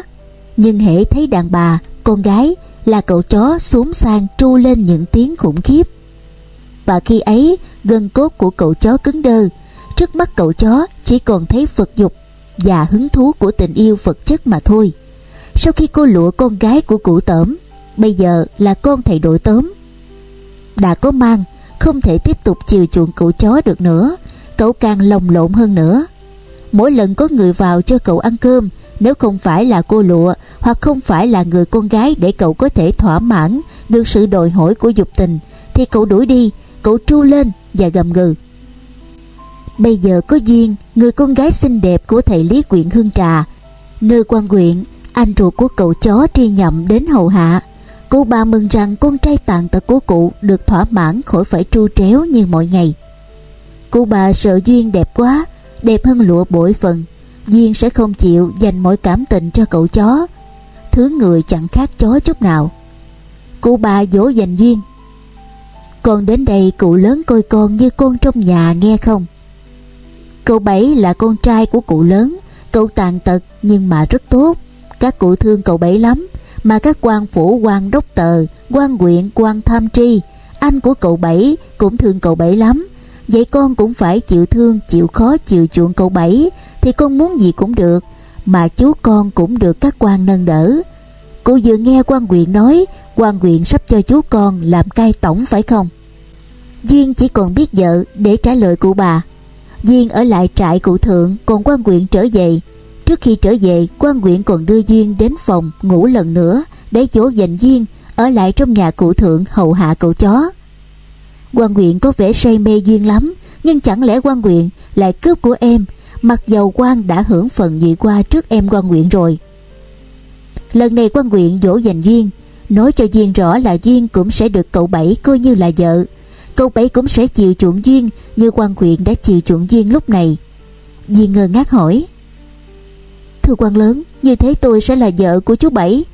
[SPEAKER 1] Nhưng hễ thấy đàn bà, con gái là cậu chó xuống sang tru lên những tiếng khủng khiếp. Và khi ấy, gân cốt của cậu chó cứng đơ. Trước mắt cậu chó chỉ còn thấy vật dục và hứng thú của tình yêu vật chất mà thôi. Sau khi cô lụa con gái của cụ tởm, bây giờ là con thầy đội tớm đã có mang, không thể tiếp tục chiều chuộng cậu chó được nữa. Cậu càng lồng lộn hơn nữa mỗi lần có người vào cho cậu ăn cơm, nếu không phải là cô lụa hoặc không phải là người con gái để cậu có thể thỏa mãn được sự đòi hỏi của dục tình, thì cậu đuổi đi, cậu tru lên và gầm gừ. Bây giờ có duyên, người con gái xinh đẹp của thầy lý quyện hương trà, nơi quan quyện anh ruột của cậu chó tri nhậm đến hầu hạ. Cụ bà mừng rằng con trai tàn tật của cụ được thỏa mãn khỏi phải tru tréo như mọi ngày. Cụ bà sợ duyên đẹp quá đẹp hơn lụa bội phần. Duyên sẽ không chịu dành mọi cảm tình cho cậu chó. Thứ người chẳng khác chó chút nào. Cụ bà dỗ dành duyên. Con đến đây cụ lớn coi con như con trong nhà nghe không? Cậu bảy là con trai của cụ lớn. Cậu tàn tật nhưng mà rất tốt. Các cụ thương cậu bảy lắm. Mà các quan phủ, quan đốc tờ, quan huyện quan tham tri, anh của cậu bảy cũng thương cậu bảy lắm vậy con cũng phải chịu thương chịu khó chịu chuộng cậu bảy thì con muốn gì cũng được mà chú con cũng được các quan nâng đỡ. Cô vừa nghe quan huyện nói quan huyện sắp cho chú con làm cai tổng phải không? Duyên chỉ còn biết vợ để trả lời cụ bà. Duyên ở lại trại cụ thượng còn quan huyện trở về. Trước khi trở về, quan huyện còn đưa Duyên đến phòng ngủ lần nữa để chỗ dành Duyên ở lại trong nhà cụ thượng hầu hạ cậu chó. Quan huyện có vẻ say mê Duyên lắm, nhưng chẳng lẽ quan huyện lại cướp của em, mặc dầu quan đã hưởng phần nhị qua trước em quan huyện rồi. Lần này quan huyện dỗ dành Duyên, nói cho Duyên rõ là Duyên cũng sẽ được cậu Bảy coi như là vợ. Cậu Bảy cũng sẽ chiều chuộng Duyên như quan huyện đã chiều chuộng Duyên lúc này. Duyên ngơ ngác hỏi thưa quan lớn Như thế tôi sẽ là vợ của chú Bảy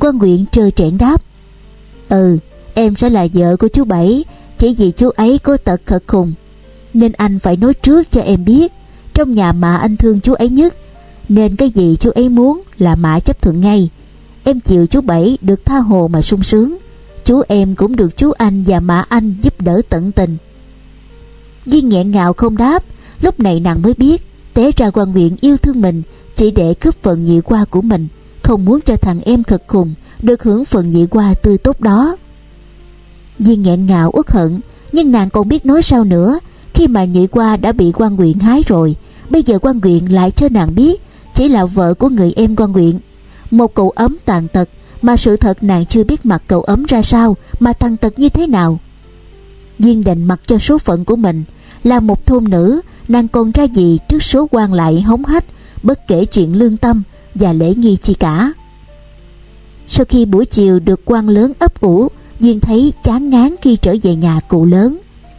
[SPEAKER 1] quan nguyện trơ trẽn đáp Ừ em sẽ là vợ của chú Bảy chỉ vì chú ấy có tật khật khùng. Nên anh phải nói trước cho em biết, Trong nhà mà anh thương chú ấy nhất, Nên cái gì chú ấy muốn là mã chấp thuận ngay. Em chịu chú Bảy được tha hồ mà sung sướng. Chú em cũng được chú anh và mã anh giúp đỡ tận tình. Duyên nghẹn ngào không đáp, Lúc này nàng mới biết, Té ra quan nguyện yêu thương mình Chỉ để cướp phần nhị qua của mình, Không muốn cho thằng em cực khùng Được hưởng phần nhị qua tươi tốt đó. Duyên nghẹn ngào uất hận, Nhưng nàng còn biết nói sao nữa. Khi mà nhị qua đã bị quan nguyện hái rồi, Bây giờ quan nguyện lại cho nàng biết, Chỉ là vợ của người em quan nguyện. Một cậu ấm tàn tật, Mà sự thật nàng chưa biết mặt cậu ấm ra sao, Mà tàn tật như thế nào. Duyên đành mặc cho số phận của mình, Là một thôn nữ, Nàng còn ra gì trước số quan lại hống hách, Bất kể chuyện lương tâm Và lễ nghi chi cả. Sau khi buổi chiều được quan lớn ấp ủ Duyên thấy chán ngán khi trở về nhà cụ lớn,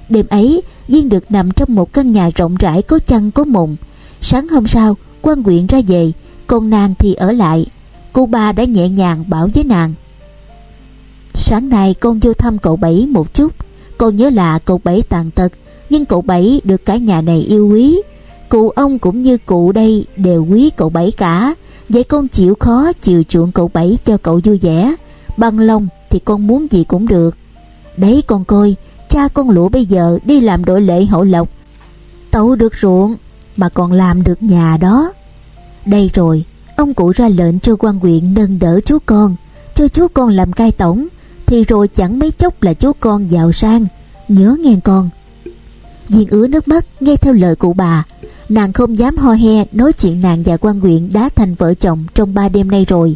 [SPEAKER 1] Đêm ấy, Duyên được nằm trong một căn nhà rộng rãi có chăn, có mùng. Sáng hôm sau, quan quyện ra về, Còn nàng thì ở lại. Cô ba đã nhẹ nhàng bảo với nàng, Sáng nay con vô thăm cậu Bảy một chút. Con nhớ là cậu Bảy tàn tật, Nhưng cậu Bảy được cả nhà này yêu quý. Cụ ông cũng như cụ đây đều quý cậu Bảy cả. Vậy con chịu khó chiều chuộng cậu Bảy cho cậu vui vẻ. Bằng lòng thì con muốn gì cũng được. Đấy con coi, Cha con lũ bây giờ đi làm đội lệ hậu lộc. Tấu được ruộng Mà còn làm được nhà đó. Đây rồi, Ông cụ ra lệnh cho quan huyện nâng đỡ chú con, Cho chú con làm cai tổng, Thì rồi chẳng mấy chốc là chú con giàu sang. Nhớ nghe con. Duyên ứa nước mắt nghe theo lời cụ bà. Nàng không dám ho he nói chuyện nàng và quan huyện đã thành vợ chồng trong ba đêm nay rồi.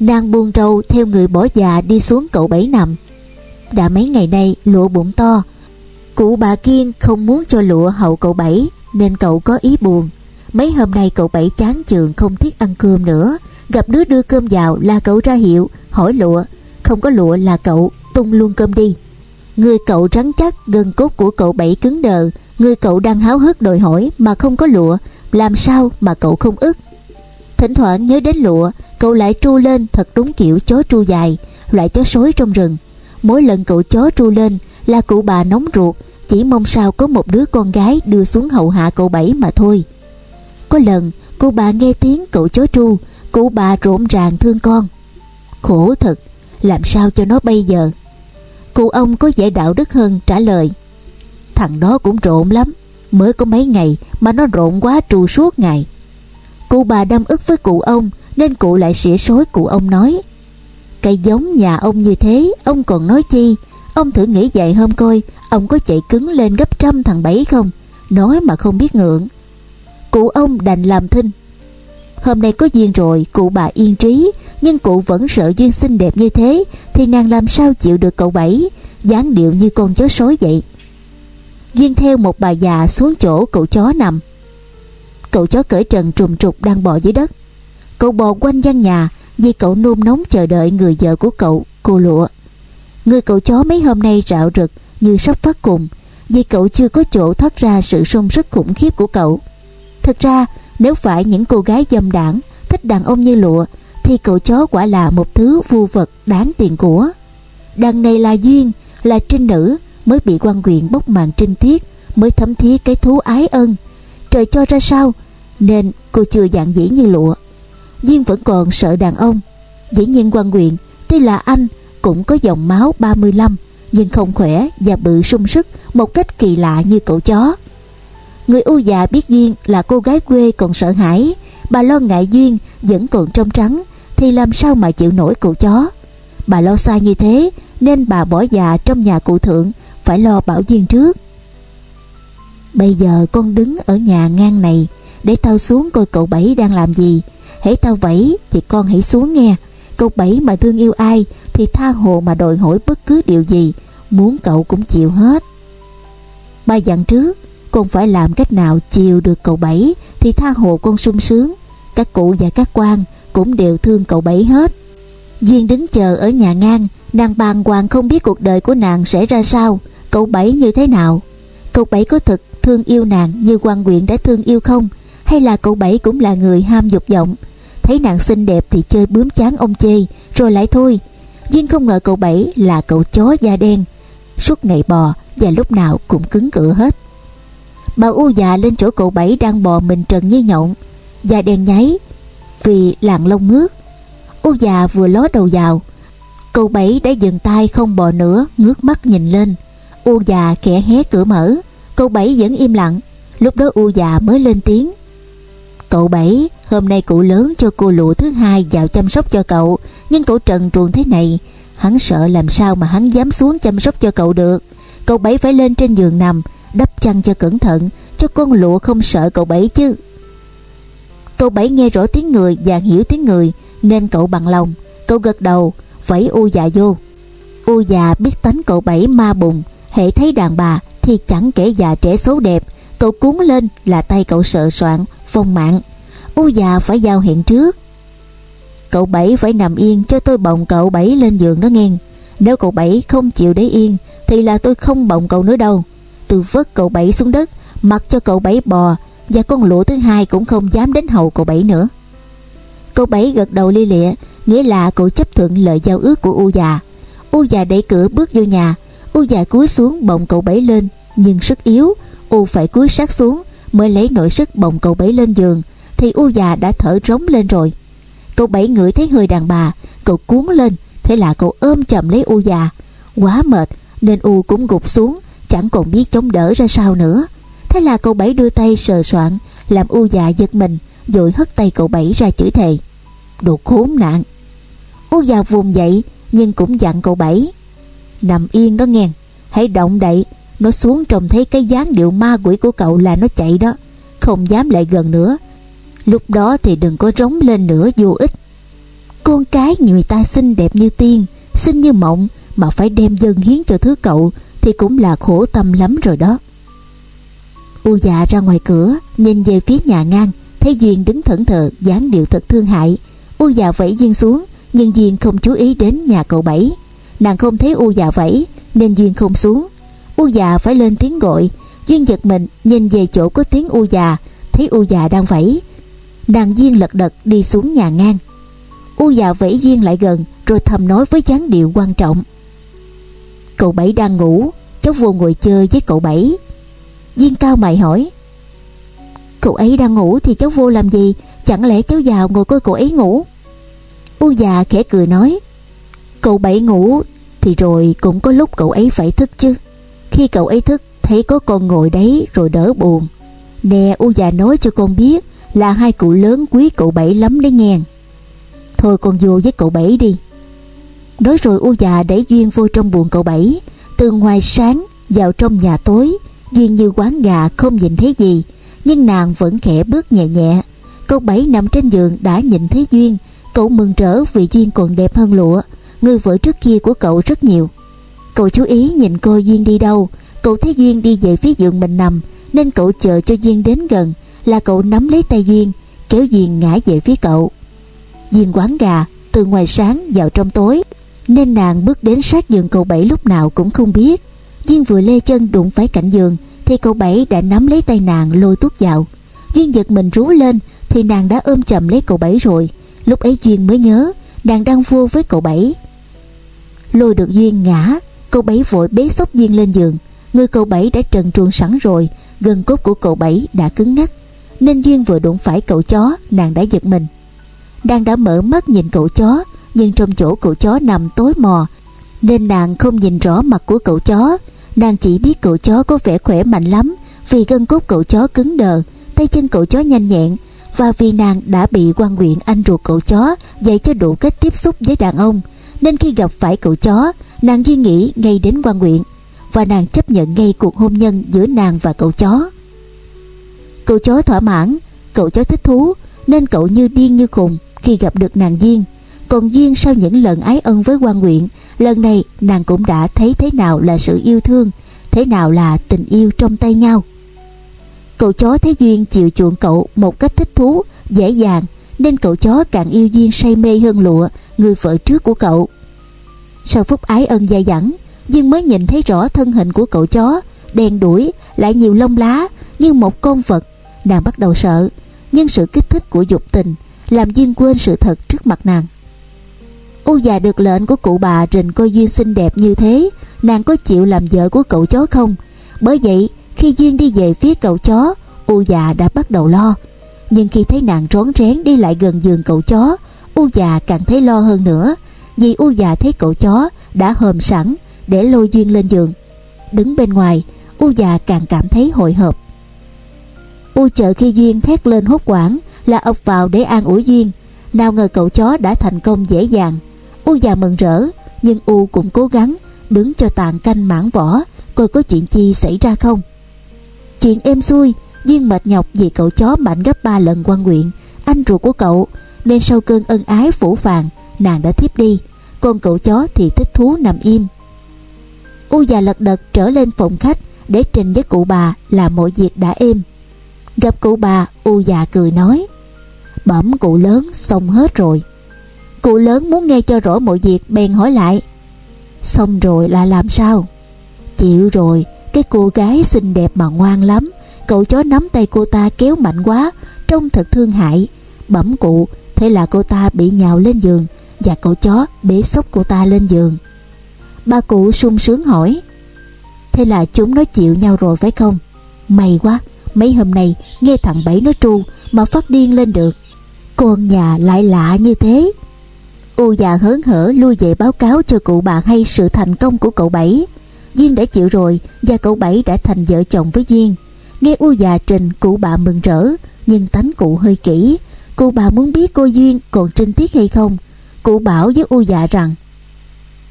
[SPEAKER 1] Nàng buông râu theo người bỏ già đi xuống cậu bảy nằm. Đã mấy ngày nay lụa bụng to. Cụ bà Kiên không muốn cho lụa hậu cậu bảy, Nên cậu có ý buồn. Mấy hôm nay cậu bảy chán chường không thiết ăn cơm nữa. Gặp đứa đưa cơm vào là cậu ra hiệu, Hỏi lụa, Không có lụa là cậu tung luôn cơm đi. Người cậu rắn chắc gần cốt của cậu bảy cứng đờ. Người cậu đang háo hức đòi hỏi mà không có lụa, Làm sao mà cậu không ức? Thỉnh thoảng nhớ đến lụa, Cậu lại tru lên thật đúng kiểu chó tru dài, Loại chó sói trong rừng. Mỗi lần cậu chó tru lên Là cụ bà nóng ruột, Chỉ mong sao có một đứa con gái đưa xuống hậu hạ cậu bảy mà thôi. Có lần cô bà nghe tiếng cậu chó tru, Cụ bà rộn ràng thương con. Khổ thật, Làm sao cho nó bây giờ? Cụ ông có vẻ đạo đức hơn trả lời. Thằng đó cũng rộn lắm, Mới có mấy ngày mà nó rộn quá trù suốt ngày. Cụ bà đâm ức với cụ ông, Nên cụ lại xỉa xối cụ ông nói. Cây giống nhà ông như thế, Ông còn nói chi? Ông thử nghĩ vậy hôm coi, Ông có chạy cứng lên gấp trăm thằng bảy không? Nói mà không biết ngượng. Cụ ông đành làm thinh. Hôm nay có duyên rồi, cụ bà yên trí, Nhưng cụ vẫn sợ duyên xinh đẹp như thế, Thì nàng làm sao chịu được cậu bảy? Dáng điệu như con chó sói vậy. Duyên theo một bà già xuống chỗ cậu chó nằm. Cậu chó cởi trần trùng trục đang bò dưới đất. Cậu bò quanh gian nhà Vì cậu nôn nóng chờ đợi người vợ của cậu, Cô lụa. Người cậu chó mấy hôm nay rạo rực Như sắp phát cùng Vì cậu chưa có chỗ thoát ra sự sung sức khủng khiếp của cậu. Thật ra, nếu phải những cô gái dâm đảng, Thích đàn ông như lụa, Thì cậu chó quả là một thứ vô vật đáng tiền của. Đằng này là duyên, Là trinh nữ Mới bị quan quyền bốc màn trinh tiết, Mới thấm thía cái thú ái ân Trời cho ra sao, Nên cô chưa dạng dĩ như lụa. Duyên vẫn còn sợ đàn ông. Dĩ nhiên quan quyền Tuy là anh, cũng có dòng máu 35 Nhưng không khỏe và bự sung sức Một cách kỳ lạ như cậu chó. Người u già biết Duyên là cô gái quê còn sợ hãi. Bà lo ngại Duyên vẫn còn trong trắng, Thì làm sao mà chịu nổi cậu chó? Bà lo xa như thế, Nên bà bỏ già trong nhà cụ thượng, Phải lo bảo Duyên trước. Bây giờ con đứng ở nhà ngang này, Để tao xuống coi cậu Bảy đang làm gì. Hãy tao vẫy thì con hãy xuống nghe. Cậu Bảy mà thương yêu ai Thì tha hồ mà đòi hỏi bất cứ điều gì. Muốn cậu cũng chịu hết. Ba dặn trước, Con phải làm cách nào chiều được cậu Bảy Thì tha hồ con sung sướng. Các cụ và các quan Cũng đều thương cậu Bảy hết. Duyên đứng chờ ở nhà ngang, Nàng bàng hoàng không biết cuộc đời của nàng sẽ ra sao. Cậu Bảy như thế nào? Cậu Bảy có thực thương yêu nàng như quan quyện đã thương yêu không? Hay là cậu bảy cũng là người ham dục vọng? Thấy nàng xinh đẹp thì chơi bướm chán ông chê, rồi lại thôi. Duyên không ngờ cậu bảy là cậu chó da đen. Suốt ngày bò và lúc nào cũng cứng cựa hết. Bà U già lên chỗ cậu Bảy đang bò mình trần như nhộng. Da đen nháy Vì làn lông mướt. U già vừa ló đầu vào. Cậu Bảy đã dừng tay không bò nữa, Ngước mắt nhìn lên. U già khẽ hé cửa mở. Cậu Bảy vẫn im lặng. Lúc đó U già mới lên tiếng. Cậu Bảy, hôm nay cụ lớn cho cô lụa thứ hai vào chăm sóc cho cậu. Nhưng cậu trần truồng thế này, Hắn sợ làm sao mà hắn dám xuống chăm sóc cho cậu được. Cậu Bảy phải lên trên giường nằm, Đắp chăn cho cẩn thận, Cho con lụa không sợ cậu Bảy chứ. Cậu Bảy nghe rõ tiếng người và hiểu tiếng người, Nên cậu bằng lòng. Cậu gật đầu, Vẫy u già vô. U già biết tánh cậu Bảy ma bùng Hệ thấy đàn bà thì chẳng kể già trẻ xấu đẹp, Cậu cuốn lên là tay cậu sợ soạn, Phong mạng. U già phải giao hẹn trước. Cậu Bảy phải nằm yên cho tôi bồng cậu Bảy lên giường đó nghe. Nếu cậu Bảy không chịu để yên, Thì là tôi không bồng cậu nữa đâu. Tôi vớt cậu Bảy xuống đất, Mặc cho cậu Bảy bò, Và con lũ thứ hai cũng không dám đến hầu cậu Bảy nữa. Cậu Bảy gật đầu li lịa, Nghĩa là cậu chấp thuận lời giao ước của U già. U già đẩy cửa bước vô nhà U già cúi xuống bồng cậu Bảy lên, Nhưng sức yếu, U phải cúi sát xuống Mới lấy nội sức bồng cậu Bảy lên giường, Thì U già đã thở rống lên rồi. Cậu Bảy ngửi thấy hơi đàn bà, Cậu cuốn lên, Thế là cậu ôm chậm lấy U già. Quá mệt, nên U cũng gục xuống, Chẳng còn biết chống đỡ ra sao nữa. Thế là cậu Bảy đưa tay sờ soạn Làm U già giật mình, Rồi hất tay cậu Bảy ra chửi thề. Đồ khốn nạn. U già vùng dậy, Nhưng cũng dặn cậu Bảy Nằm yên đó nghe. Hãy động đậy. Nó xuống trông thấy cái dáng điệu ma quỷ của cậu là nó chạy đó. Không dám lại gần nữa. Lúc đó thì đừng có rống lên nữa, vô ích. Con cái người ta xinh đẹp như tiên, Xinh như mộng, Mà phải đem dân hiến cho thứ cậu Thì cũng là khổ tâm lắm rồi đó. U dạ ra ngoài cửa, Nhìn về phía nhà ngang, Thấy Duyên đứng thẫn thờ, dáng điệu thật thương hại. U dạ vẫy Duyên xuống, Nhưng Duyên không chú ý đến nhà cậu Bảy. Nàng không thấy U dạ vẫy Nên Duyên không xuống. U dạ phải lên tiếng gọi, Duyên giật mình nhìn về chỗ có tiếng U dạ Thấy U dạ đang vẫy. Nàng Duyên lật đật đi xuống nhà ngang. U dạ vẫy Duyên lại gần, Rồi thầm nói với dáng điệu quan trọng. Cậu Bảy đang ngủ, Cháu vô ngồi chơi với cậu Bảy. Duyên cao mày hỏi. Cậu ấy đang ngủ thì cháu vô làm gì? Chẳng lẽ cháu vào ngồi coi cậu ấy ngủ? U già khẽ cười nói. Cậu Bảy ngủ, Thì rồi cũng có lúc cậu ấy phải thức chứ. Khi cậu ấy thức, Thấy có con ngồi đấy rồi đỡ buồn. Nè, U già nói cho con biết Là hai cụ lớn quý cậu Bảy lắm đấy nghe. Thôi con vô với cậu Bảy đi. Nói rồi U già đẩy Duyên vô trong buồng cậu Bảy. Từ ngoài sáng vào trong nhà tối, Duyên như quán gà không nhìn thấy gì, Nhưng nàng vẫn khẽ bước nhẹ nhẹ. Cậu Bảy nằm trên giường đã nhìn thấy Duyên, Cậu mừng rỡ vì Duyên còn đẹp hơn lụa. Người vợ trước kia của cậu rất nhiều. Cậu chú ý nhìn coi Duyên đi đâu. Cậu thấy Duyên đi về phía giường mình nằm, Nên cậu chờ cho Duyên đến gần, Là cậu nắm lấy tay Duyên, Kéo Duyên ngã về phía cậu. Duyên quán gà, từ ngoài sáng vào trong tối, Nên nàng bước đến sát giường cậu Bảy lúc nào cũng không biết. Duyên vừa lê chân đụng phải cạnh giường, Thì cậu Bảy đã nắm lấy tay nàng lôi tuốt vào. Duyên giật mình rú lên, Thì nàng đã ôm chầm lấy cậu Bảy rồi. Lúc ấy Duyên mới nhớ, Nàng đang vô với cậu Bảy. Lôi được Duyên ngã, Cậu Bảy vội bế sốc Duyên lên giường. Người cậu Bảy đã trần truồng sẵn rồi Gần cốt của cậu Bảy đã cứng ngắc Nên Duyên vừa đụng phải cậu chó, Nàng đã giật mình. Đang đã mở mắt nhìn cậu chó, Nhưng trong chỗ cậu chó nằm tối mò, Nên nàng không nhìn rõ mặt của cậu chó. Nàng chỉ biết cậu chó có vẻ khỏe mạnh lắm, Vì gân cốt cậu chó cứng đờ, Tay chân cậu chó nhanh nhẹn, Và vì nàng đã bị quan nguyện anh ruột cậu chó Dạy cho đủ cách tiếp xúc với đàn ông. Nên khi gặp phải cậu chó, Nàng duy nghĩ ngay đến quan nguyện, Và nàng chấp nhận ngay cuộc hôn nhân giữa nàng và cậu chó. Cậu chó thỏa mãn, Cậu chó thích thú, Nên cậu như điên như khùng khi gặp được nàng Duyên. Còn Duyên sau những lần ái ân với quan nguyện, lần này nàng cũng đã thấy thế nào là sự yêu thương, thế nào là tình yêu trong tay nhau. Cậu chó thấy Duyên chịu chuộng cậu một cách thích thú, dễ dàng nên cậu chó càng yêu Duyên say mê hơn lụa người vợ trước của cậu. Sau phút ái ân dai dẳng Duyên mới nhìn thấy rõ thân hình của cậu chó, đen đuổi lại nhiều lông lá, như một con vật. Nàng bắt đầu sợ, nhưng sự kích thích của dục tình làm Duyên quên sự thật trước mặt nàng. Ô già được lệnh của cụ bà rình coi Duyên xinh đẹp như thế, Nàng có chịu làm vợ của cậu chó không? Bởi vậy, Khi Duyên đi về phía cậu chó, Ô già đã bắt đầu lo. Nhưng khi thấy nàng rón rén đi lại gần giường cậu chó, U già càng thấy lo hơn nữa. Vì U già thấy cậu chó đã hòm sẵn Để lôi Duyên lên giường. Đứng bên ngoài, U già càng cảm thấy hồi hộp U chợ khi Duyên thét lên hốt quảng Là ập vào để an ủi Duyên. Nào ngờ cậu chó đã thành công dễ dàng. U già mừng rỡ, Nhưng U cũng cố gắng Đứng cho tàn canh mãn vỏ, Coi có chuyện chi xảy ra không. Chuyện êm xuôi Duyên mệt nhọc vì cậu chó mạnh gấp 3 lần quan nguyện. Anh ruột của cậu, Nên sau cơn ân ái phủ phàng, Nàng đã thiếp đi. Còn cậu chó thì thích thú nằm im. U già lật đật trở lên phòng khách Để trình với cụ bà là mọi việc đã êm. Gặp cụ bà, U già cười nói, Bẩm cụ lớn, xong hết rồi. Cụ lớn muốn nghe cho rõ mọi việc, Bèn hỏi lại, Xong rồi là làm sao? Chịu rồi, Cái cô gái xinh đẹp mà ngoan lắm. Cậu chó nắm tay cô ta kéo mạnh quá, Trông thật thương hại. Bẩm cụ, Thế là cô ta bị nhào lên giường Và cậu chó bế sốc cô ta lên giường. Ba cụ sung sướng hỏi, Thế là chúng nói chịu nhau rồi phải không? May quá, Mấy hôm nay nghe thằng Bảy nói tru Mà phát điên lên được. Con nhà lại lạ như thế. U già hớn hở lui về báo cáo cho cụ bà hay sự thành công của cậu Bảy. Duyên đã chịu rồi Và cậu Bảy đã thành vợ chồng với Duyên. Nghe U già trình, cụ bà mừng rỡ, Nhưng tánh cụ hơi kỹ. Cụ bà muốn biết cô Duyên còn trinh tiết hay không? Cụ bảo với U già rằng,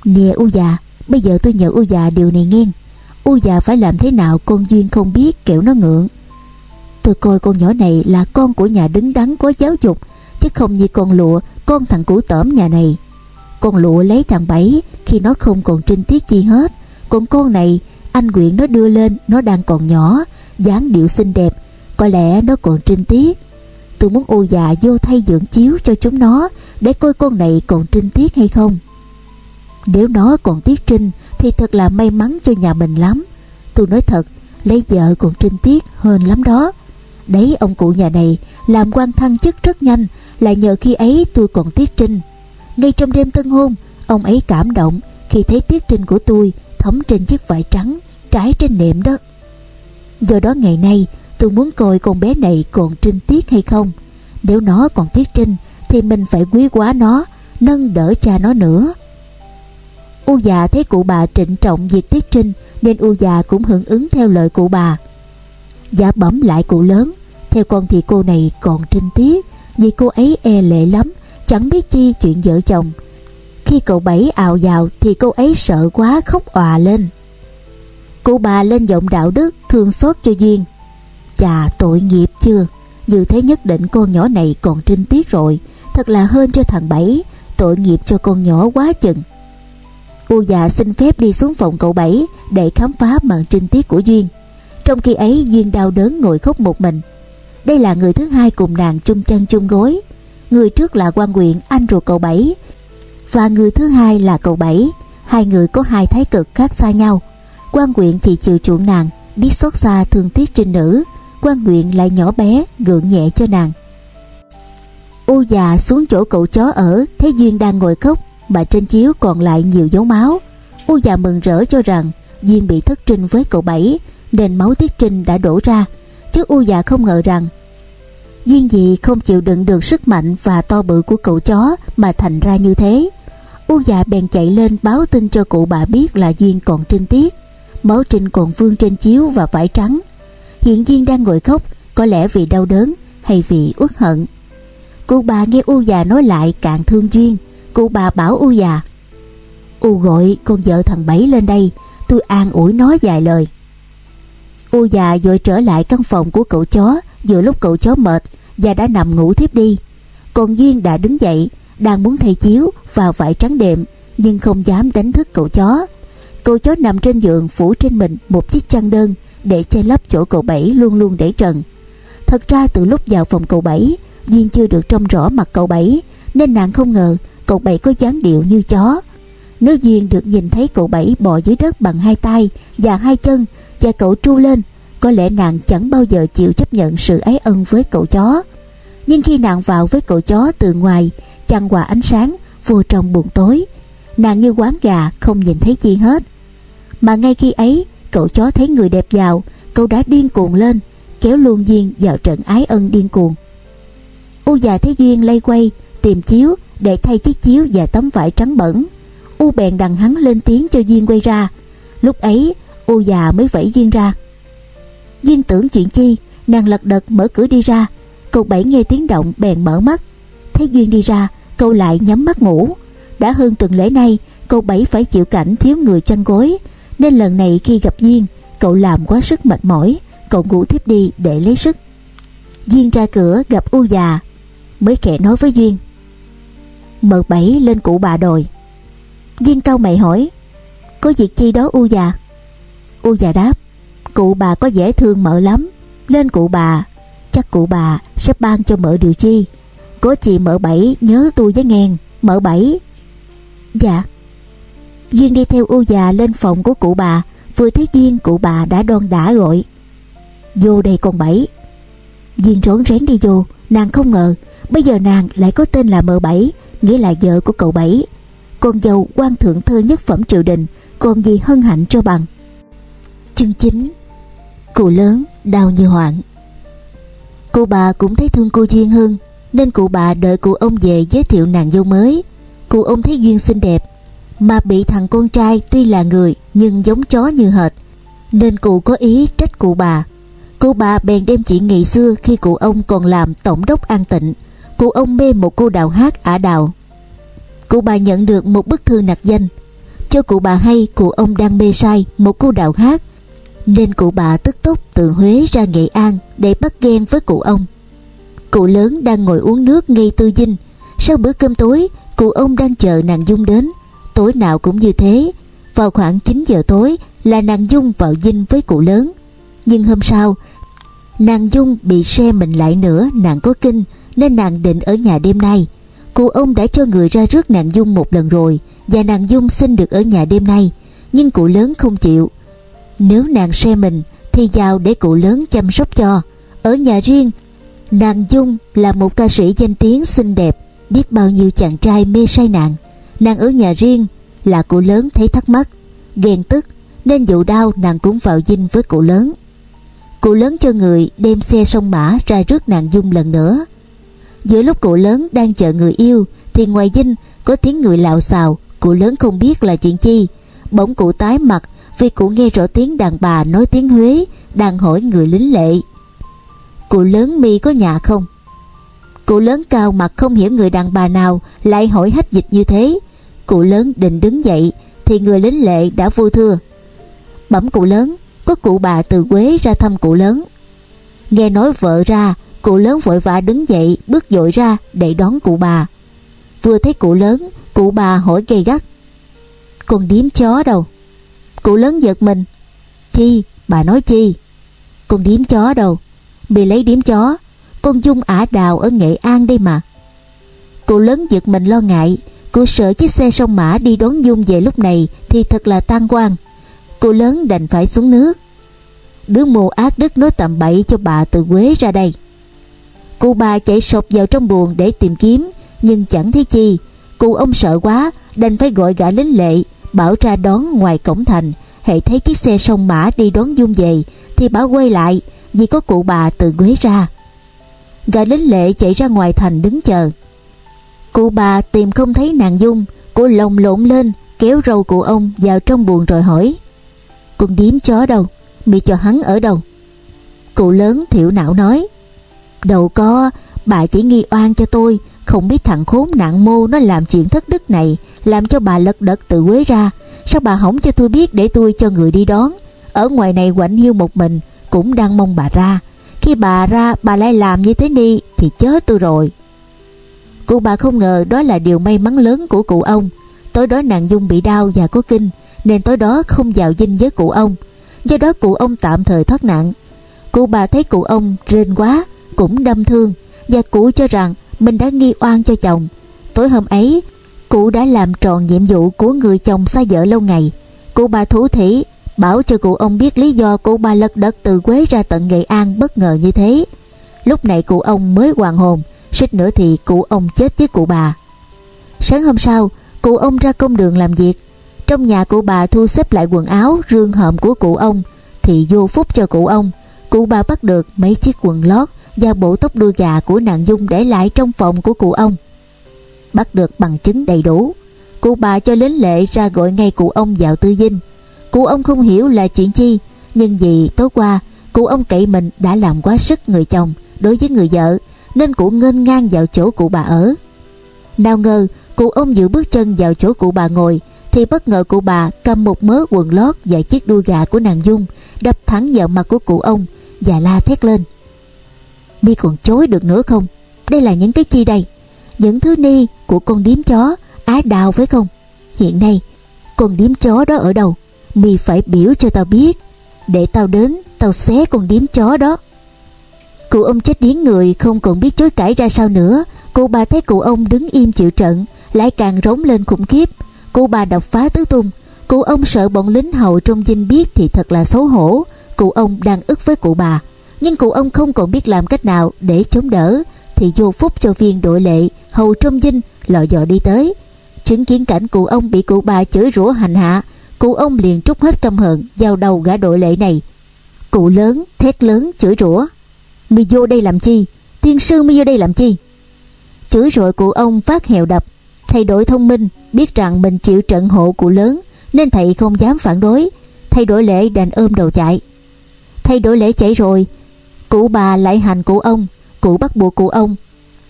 [SPEAKER 1] Nè U già, Bây giờ tôi nhờ U già điều này nghe. U già phải làm thế nào con Duyên không biết, kẻo nó ngượng. Tôi coi con nhỏ này là con của nhà đứng đắn có giáo dục, Chứ không như con lụa, Con thằng củ tởm nhà này. Con lụa lấy thằng Bảy, Khi nó không còn trinh tiết chi hết, Còn con này anh quyện nó đưa lên, Nó đang còn nhỏ, dáng điệu xinh đẹp, Có lẽ nó còn trinh tiết. Tôi muốn ô già vô thay dưỡng chiếu cho chúng nó, Để coi con này còn trinh tiết hay không. Nếu nó còn tiết trinh, Thì thật là may mắn cho nhà mình lắm. Tôi nói thật, Lấy vợ còn trinh tiết hơn lắm đó. Đấy, ông cụ nhà này Làm quan thăng chức rất nhanh, Là nhờ khi ấy tôi còn tiết trinh. Ngay trong đêm tân hôn, Ông ấy cảm động khi thấy tiết trinh của tôi Thấm trên chiếc vải trắng Trải trên nệm đó. Do đó ngày nay, tôi muốn coi con bé này còn trinh tiết hay không. Nếu nó còn tiết trinh, Thì mình phải quý quá nó, Nâng đỡ cha nó nữa. U già thấy cụ bà trịnh trọng việc tiết trinh, Nên U già cũng hưởng ứng theo lời cụ bà. Giả bẩm lại cụ lớn, Theo con thì cô này còn trinh tiết, Vì cô ấy e lệ lắm, Chẳng biết chi chuyện vợ chồng. Khi cậu Bảy ào vào Thì cô ấy sợ quá khóc òa lên. Cụ bà lên giọng đạo đức Thương xót cho Duyên. Chà, tội nghiệp chưa? Như thế nhất định con nhỏ này còn trinh tiết rồi. Thật là hơn cho thằng Bảy. Tội nghiệp cho con nhỏ quá chừng. Cô già xin phép đi xuống phòng cậu Bảy Để khám phá màn trinh tiết của Duyên. Trong khi ấy, Duyên đau đớn ngồi khóc một mình. Đây là người thứ hai cùng nàng chung chân chung gối. Người trước là quan huyện anh ruột cậu Bảy. Và người thứ hai là cậu Bảy. Hai người có hai thái cực khác xa nhau. Quan nguyện thì chịu chuộng nàng biết xót xa thương tiếc trinh nữ. Quan nguyện lại nhỏ bé, gượng nhẹ cho nàng. U già, xuống chỗ cậu chó ở thấy duyên đang ngồi khóc, mà trên chiếu còn lại nhiều dấu máu. U già mừng rỡ cho rằng, duyên bị thất trinh với cậu bảy, nên máu tiết trinh đã đổ ra. Chứ u già không ngờ rằng, duyên gì không chịu đựng được sức mạnh và to bự của cậu chó mà thành ra như thế u già bèn chạy lên báo tin cho cụ bà biết là duyên còn trinh tiết. Máu trinh còn vương trên chiếu và vải trắng. Hiện duyên đang ngồi khóc, có lẽ vì đau đớn hay vì uất hận. Cụ bà nghe u già nói lại càng thương duyên. Cụ bà bảo u già, u gọi con vợ thằng bảy lên đây, tôi an ủi nó vài lời. U già vội trở lại căn phòng của cậu chó, vừa lúc cậu chó mệt và đã nằm ngủ thiếp đi. Còn duyên đã đứng dậy đang muốn thay chiếu vào vải trắng đệm nhưng không dám đánh thức cậu chó Cậu chó nằm trên giường phủ trên mình một chiếc chăn đơn để che lấp chỗ cậu Bảy luôn luôn để trần. Thật ra từ lúc vào phòng cậu Bảy, Duyên chưa được trông rõ mặt cậu Bảy, nên nàng không ngờ cậu Bảy có dáng điệu như chó. Nếu Duyên được nhìn thấy cậu Bảy bò dưới đất bằng hai tay và hai chân và cậu tru lên, có lẽ nàng chẳng bao giờ chịu chấp nhận sự ái ân với cậu chó. Nhưng khi nàng vào với cậu chó từ ngoài, chăn quà ánh sáng, vừa trong buồn tối, nàng như quán gà không nhìn thấy chi hết. Mà ngay khi ấy cậu chó thấy người đẹp vào cậu đã điên cuồng lên kéo luôn Duyên vào trận ái ân điên cuồng. U già thấy Duyên lay quay tìm chiếu để thay chiếc chiếu và tấm vải trắng bẩn. U bèn đằng hắn lên tiếng cho Duyên quay ra. Lúc ấy U già mới vẫy Duyên ra. Duyên tưởng chuyện chi nàng lật đật mở cửa đi ra. Cậu bảy nghe tiếng động bèn mở mắt. Thấy Duyên đi ra câu lại nhắm mắt ngủ. Đã hơn tuần lễ nay, cậu bảy phải chịu cảnh thiếu người chăn gối. Nên lần này khi gặp Duyên, cậu làm quá sức mệt mỏi. Cậu ngủ thiếp đi để lấy sức. Duyên ra cửa gặp U già. Mới khẽ nói với Duyên. Mờ bảy lên cụ bà đồi Duyên cau mày hỏi. Có việc chi đó U già? U già đáp. Cụ bà có dễ thương mợ lắm. Lên cụ bà. Chắc cụ bà sẽ ban cho mợ điều chi. Có chị mợ bảy nhớ tôi với ngàn Mợ bảy Dạ. Duyên đi theo ưu già lên phòng của cụ bà. Vừa thấy Duyên, cụ bà đã đon đã gọi. Vô đây con bảy Duyên rón rén đi vô. Nàng không ngờ, Bây giờ nàng lại có tên là mợ bảy Nghĩa là vợ của cậu bảy Con dâu quan thượng thơ nhất phẩm triều đình, Còn gì hân hạnh cho bằng. Chương 9 Cụ lớn đau như hoạn Cô bà cũng thấy thương cô Duyên hơn. Nên cụ bà đợi cụ ông về giới thiệu nàng dâu mới. Cụ ông thấy Duyên xinh đẹp, Mà bị thằng con trai tuy là người Nhưng giống chó như hệt, Nên cụ có ý trách cụ bà. Cụ bà bèn đem chuyện ngày xưa Khi cụ ông còn làm tổng đốc an tịnh, Cụ ông mê một cô đào hát ả đào. Cụ bà nhận được một bức thư nặc danh, Cho cụ bà hay cụ ông đang mê sai Một cô đào hát, Nên cụ bà tức tốc từ Huế ra Nghệ An Để bắt ghen với cụ ông. Cụ lớn đang ngồi uống nước ngay tư dinh. Sau bữa cơm tối, Cụ ông đang chờ nàng Dung đến. Tối nào cũng như thế. Vào khoảng 9 giờ tối là nàng Dung vào dinh với cụ lớn. Nhưng hôm sau, Nàng Dung bị xe mình lại nữa, Nàng có kinh, Nên nàng định ở nhà đêm nay. Cụ ông đã cho người ra rước nàng Dung một lần rồi, Và nàng Dung xin được ở nhà đêm nay. Nhưng cụ lớn không chịu. Nếu nàng xe mình, Thì giao để cụ lớn chăm sóc cho. Ở nhà riêng Nàng Dung là một ca sĩ danh tiếng xinh đẹp, Biết bao nhiêu chàng trai mê say nàng. Nàng ở nhà riêng, Là cụ lớn thấy thắc mắc, Ghen tức, Nên dụ đau nàng cũng vào dinh với cụ lớn. Cụ lớn cho người đem xe sông mã ra rước nàng Dung lần nữa. Giữa lúc cụ lớn đang chờ người yêu, Thì ngoài dinh có tiếng người lạo xào Cụ lớn không biết là chuyện chi. Bỗng cụ tái mặt Vì cụ nghe rõ tiếng đàn bà nói tiếng Huế, Đang hỏi người lính lệ. Cụ lớn mi có nhà không? Cụ lớn cao mặt không hiểu người đàn bà nào Lại hỏi hết dịch như thế. Cụ lớn định đứng dậy Thì người lính lệ đã vô thưa. Bẩm cụ lớn, Có cụ bà từ Quế ra thăm cụ lớn. Nghe nói vợ ra, Cụ lớn vội vã đứng dậy, Bước dội ra để đón cụ bà. Vừa thấy cụ lớn, Cụ bà hỏi gay gắt. Con điếm chó đâu? Cụ lớn giật mình. Chi, bà nói chi? Con điếm chó đâu? Bị lấy điếm chó. Con Dung ả đào ở Nghệ An đây mà. Cô lớn giật mình lo ngại. Cô sợ chiếc xe sông mã đi đón Dung về lúc này Thì thật là tan quan cô lớn đành phải xuống nước. Đứa mù ác đức nói tạm bậy cho bà từ Quế ra đây. Cô bà chạy sộc vào trong buồng để tìm kiếm, Nhưng chẳng thấy chi. Cụ ông sợ quá, Đành phải gọi gã lính lệ, Bảo ra đón ngoài cổng thành. Hệ thấy chiếc xe sông mã đi đón Dung về, Thì bảo quay lại vì có cụ bà từ Quế ra. Gã lính lệ chạy ra ngoài thành đứng chờ. Cụ bà tìm không thấy nàng Dung, Cô lồng lộn lên, Kéo râu cụ ông vào trong buồng rồi hỏi, Con điếm chó đâu? Mị cho hắn ở đâu? Cụ lớn thiểu não nói, Đâu có, Bà chỉ nghi oan cho tôi, Không biết thằng khốn nạn mô nó làm chuyện thất đức này, Làm cho bà lật đật tự quế ra. Sao bà không cho tôi biết để tôi cho người đi đón? Ở ngoài này quạnh hiu một mình cũng đang mong bà ra. Khi bà ra, bà lại làm như thế ni Thì chết tôi rồi. Cụ bà không ngờ đó là điều may mắn lớn của cụ ông. Tối đó nàng Dung bị đau và có kinh, Nên tối đó không vào dinh với cụ ông. Do đó cụ ông tạm thời thoát nạn. Cụ bà thấy cụ ông rên quá, Cũng đâm thương, Và cụ cho rằng mình đã nghi oan cho chồng. Tối hôm ấy, Cụ đã làm tròn nhiệm vụ của người chồng xa vợ lâu ngày. Cụ bà thủ thỉ Bảo cho cụ ông biết lý do cụ bà lật đật từ Quế ra tận Nghệ An bất ngờ như thế Lúc này cụ ông mới hoàn hồn, Suýt nữa thì cụ ông chết với cụ bà Sáng hôm sau, Cụ ông ra công đường làm việc Trong nhà cụ bà thu xếp lại quần áo, Rương hợm của cụ ông, thì vô phúc cho cụ ông. Cụ bà bắt được mấy chiếc quần lót và bộ tóc đuôi gà của nàng Dung để lại trong phòng của cụ ông. Bắt được bằng chứng đầy đủ. Cụ bà cho lính lệ ra gọi ngay cụ ông vào tư dinh. Cụ ông không hiểu là chuyện chi, nhưng vì tối qua cụ ông cậy mình đã làm quá sức người chồng đối với người vợ, nên cụ nghênh ngang vào chỗ cụ bà ở. Nào ngờ cụ ông giữ bước chân vào chỗ cụ bà ngồi thì bất ngờ cụ bà cầm một mớ quần lót và chiếc đuôi gà của nàng Dung đập thẳng vào mặt của cụ ông và la thét lên. Mi còn chối được nữa không? Đây là những cái chi đây? Những thứ ni của con điếm chó á đào phải không? Hiện nay con điếm chó đó ở đâu? Mi phải biểu cho tao biết để tao đến, tao xé con điếm chó đó. Cụ ông chết điếng người, không còn biết chối cãi ra sao nữa. Cụ bà thấy cụ ông đứng im chịu trận, lại càng rống lên khủng khiếp. Cụ bà đập phá tứ tung. Cụ ông sợ bọn lính hầu trong dinh biết thì thật là xấu hổ. Cụ ông đang ức với cụ bà. Nhưng cụ ông không còn biết làm cách nào để chống đỡ thì vô phúc cho viên đội lệ, hầu trong dinh lọ dọ đi tới. Chứng kiến cảnh cụ ông bị cụ bà chửi rủa hành hạ cụ ông liền trút hết căm hận vào đầu gã đội lệ này. Cụ lớn, thét lớn, chửi rủa. Mi vô đây làm chi? Tiên sư mi vô đây làm chi? Chửi rồi cụ ông phát hèo đập. Thầy đổi thông minh, biết rằng mình chịu trận hộ cụ lớn, nên thầy không dám phản đối. Thầy đổi lệ đành ôm đầu chạy. Thầy đổi lệ chạy rồi, cụ bà lại hành cụ ông, cụ bắt buộc cụ ông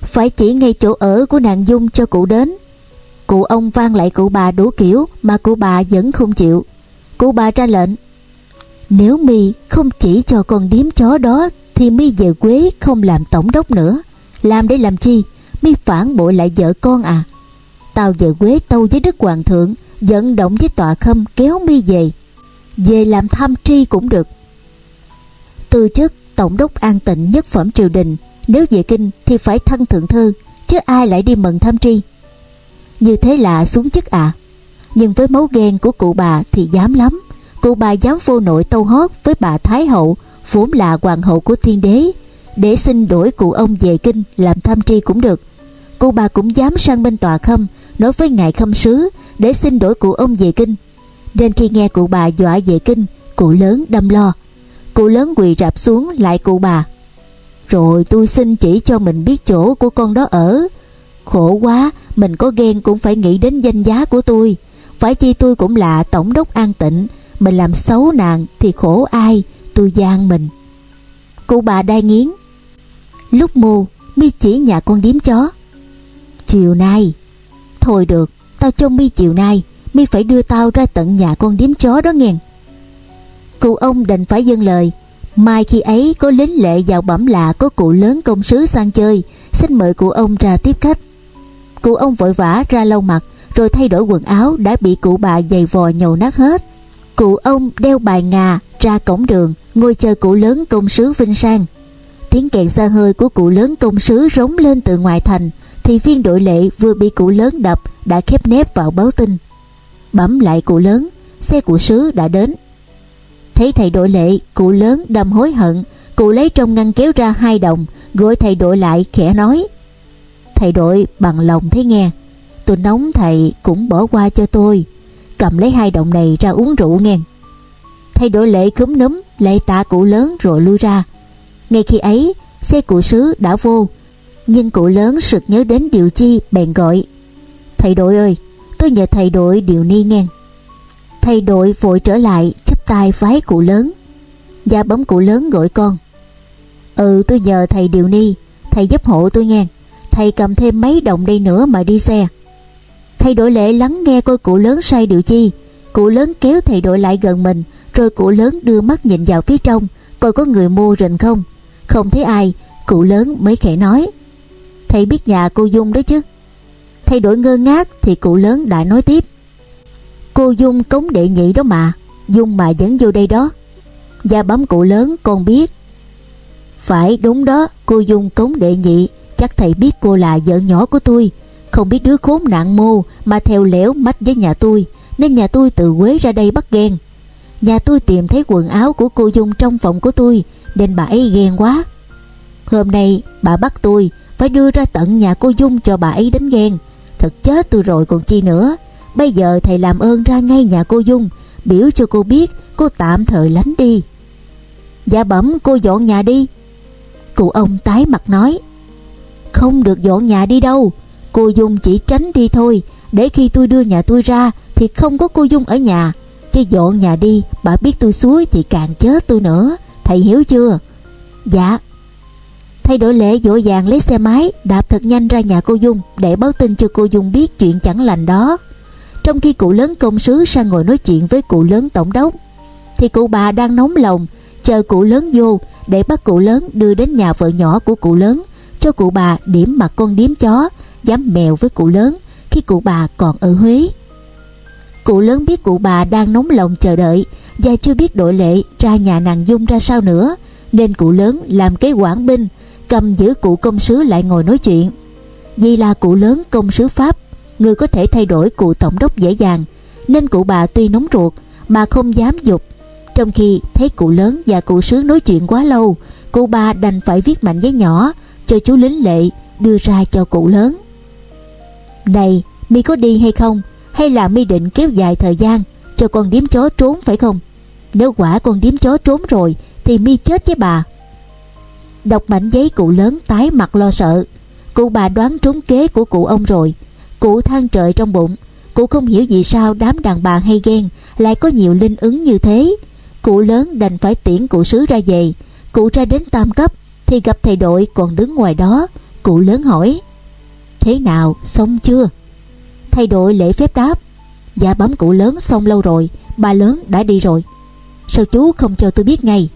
[SPEAKER 1] phải chỉ ngay chỗ ở của nàng Dung cho cụ đến. Cụ ông vang lại cụ bà đủ kiểu mà cụ bà vẫn không chịu. Cụ bà ra lệnh. Nếu mi không chỉ cho con điếm chó đó, thì mi về quế không làm tổng đốc nữa. Làm để làm chi? Mi phản bội lại vợ con à? Tao về quế tâu với Đức Hoàng thượng, vận động với tọa khâm kéo mi về. Về làm tham tri cũng được. Từ chức, tổng đốc an tịnh nhất phẩm triều đình nếu về kinh thì phải thân thượng thư chứ ai lại đi mừng tham tri như thế là xuống chức à? Nhưng với máu ghen của cụ bà thì dám lắm. Cụ bà dám vô nội tâu hót với bà Thái Hậu, Vốn là hoàng hậu của thiên đế. Để xin đổi cụ ông về kinh, làm tham tri cũng được. Cụ bà cũng dám sang bên tòa khâm, Nói với ngài khâm sứ, Để xin đổi cụ ông về kinh. Nên khi nghe cụ bà dọa về kinh, Cụ lớn đâm lo. Cụ lớn quỳ rạp xuống lại cụ bà. Rồi tôi xin chỉ cho mình biết chỗ của con đó ở. Khổ quá, mình có ghen cũng phải nghĩ đến danh giá của tôi. Phải chi tôi cũng là tổng đốc an tịnh, mình làm xấu nàng thì khổ ai, tôi gian mình. Cụ bà đai nghiến. Lúc mù, mi chỉ nhà con điếm chó. Chiều nay. Thôi được, tao cho mi chiều nay, mi phải đưa tao ra tận nhà con điếm chó đó nghe. Cụ ông đành phải dâng lời, Mai khi ấy có lính lệ vào bẩm lạ có cụ lớn công sứ sang chơi Xin mời cụ ông ra tiếp khách Cụ ông vội vã ra lau mặt, Rồi thay đổi quần áo đã bị cụ bà giày vò nhầu nát hết. Cụ ông đeo bài ngà ra cổng đường, Ngồi chờ cụ lớn công sứ Vinh Sang. Tiếng kèn xa hơi của cụ lớn công sứ rống lên từ ngoài thành, Thì viên đội lệ vừa bị cụ lớn đập Đã khép nép vào báo tin. Bấm lại cụ lớn, Xe cụ sứ đã đến. Thấy thầy đội lệ, Cụ lớn đâm hối hận, Cụ lấy trong ngăn kéo ra hai đồng, Gọi thầy đội lại khẽ nói Thầy đội bằng lòng thấy nghe. Tôi nóng thầy cũng bỏ qua cho tôi. Cầm lấy hai đồng này ra uống rượu nghe. Thầy đội lệ cúm núm lấy tạ cụ lớn rồi lui ra. Ngay khi ấy, Xe cụ sứ đã vô. Nhưng cụ lớn sực nhớ đến điều chi Bèn gọi. Thầy đội ơi, tôi nhờ thầy đội điều ni nghe. Thầy đội vội trở lại, chắp tay vái cụ lớn. Và bấm cụ lớn gọi con. Ừ tôi nhờ thầy điều ni. Thầy giúp hộ tôi nghe thầy cầm thêm mấy đồng đây nữa mà đi xe. Thầy đội lệ lắng nghe coi cụ lớn say điều chi. Cụ lớn kéo thầy đội lại gần mình, rồi cụ lớn đưa mắt nhìn vào phía trong, coi có người mua rình không. Không thấy ai, cụ lớn mới khẽ nói. Thầy biết nhà cô dung đó chứ? Thầy đội ngơ ngác thì cụ lớn đã nói tiếp. Cô dung cống đệ nhị đó mà, dung mà vẫn vô đây đó. Gia bấm cụ lớn con biết. Phải đúng đó, cô dung cống đệ nhị Chắc thầy biết cô là vợ nhỏ của tôi. Không biết đứa khốn nạn mô Mà theo lẻo mách với nhà tôi, Nên nhà tôi tự quế ra đây bắt ghen. Nhà tôi tìm thấy quần áo của cô Dung trong phòng của tôi, Nên bà ấy ghen quá. Hôm nay bà bắt tôi Phải đưa ra tận nhà cô Dung cho bà ấy đánh ghen. Thật chết tôi rồi còn chi nữa. Bây giờ thầy làm ơn ra ngay nhà cô Dung, Biểu cho cô biết cô tạm thời lánh đi. Dạ bẩm, cô dọn nhà đi. Cụ ông tái mặt nói. Không được dọn nhà đi đâu. Cô Dung chỉ tránh đi thôi. Để khi tôi đưa nhà tôi ra Thì không có cô Dung ở nhà. Chứ dọn nhà đi, Bà biết tôi suối thì càng chết tôi nữa Thầy hiểu chưa? Dạ. Thay đổi lễ vội vàng lấy xe máy, Đạp thật nhanh ra nhà cô Dung Để báo tin cho cô Dung biết chuyện chẳng lành đó. Trong khi cụ lớn công sứ sang ngồi nói chuyện với cụ lớn tổng đốc, Thì cụ bà đang nóng lòng, Chờ cụ lớn vô Để bắt cụ lớn đưa đến nhà vợ nhỏ của cụ lớn. Cho cụ bà điểm mặt con điếm chó, Dám mèo với cụ lớn Khi cụ bà còn ở Huế. Cụ lớn biết cụ bà đang nóng lòng chờ đợi, Và chưa biết đội lệ ra nhà nàng Dung ra sao nữa, Nên cụ lớn làm cái quản binh, Cầm giữ cụ công sứ lại ngồi nói chuyện. Vì là cụ lớn công sứ Pháp, Người có thể thay đổi cụ tổng đốc dễ dàng, Nên cụ bà tuy nóng ruột Mà không dám dục. Trong khi thấy cụ lớn và cụ sứ nói chuyện quá lâu, Cụ bà đành phải viết mạnh giấy nhỏ cho chú lính lệ đưa ra cho cụ lớn Này, mi có đi hay không hay là mi định kéo dài thời gian cho con điếm chó trốn phải không? Nếu quả con điếm chó trốn rồi, thì mi chết với bà. Đọc mảnh giấy cụ lớn tái mặt lo sợ. Cụ bà đoán trúng kế của cụ ông rồi. Cụ than trời trong bụng. Cụ không hiểu vì sao đám đàn bà hay ghen lại có nhiều linh ứng như thế. Cụ lớn đành phải tiễn cụ sứ ra về. Cụ ra đến tam cấp thì gặp thầy đội còn đứng ngoài đó. Cụ lớn hỏi, Thế nào, xong chưa? thầy đội lễ phép đáp Dạ bấm cụ lớn xong lâu rồi, Bà lớn đã đi rồi. Sao chú không cho tôi biết ngay?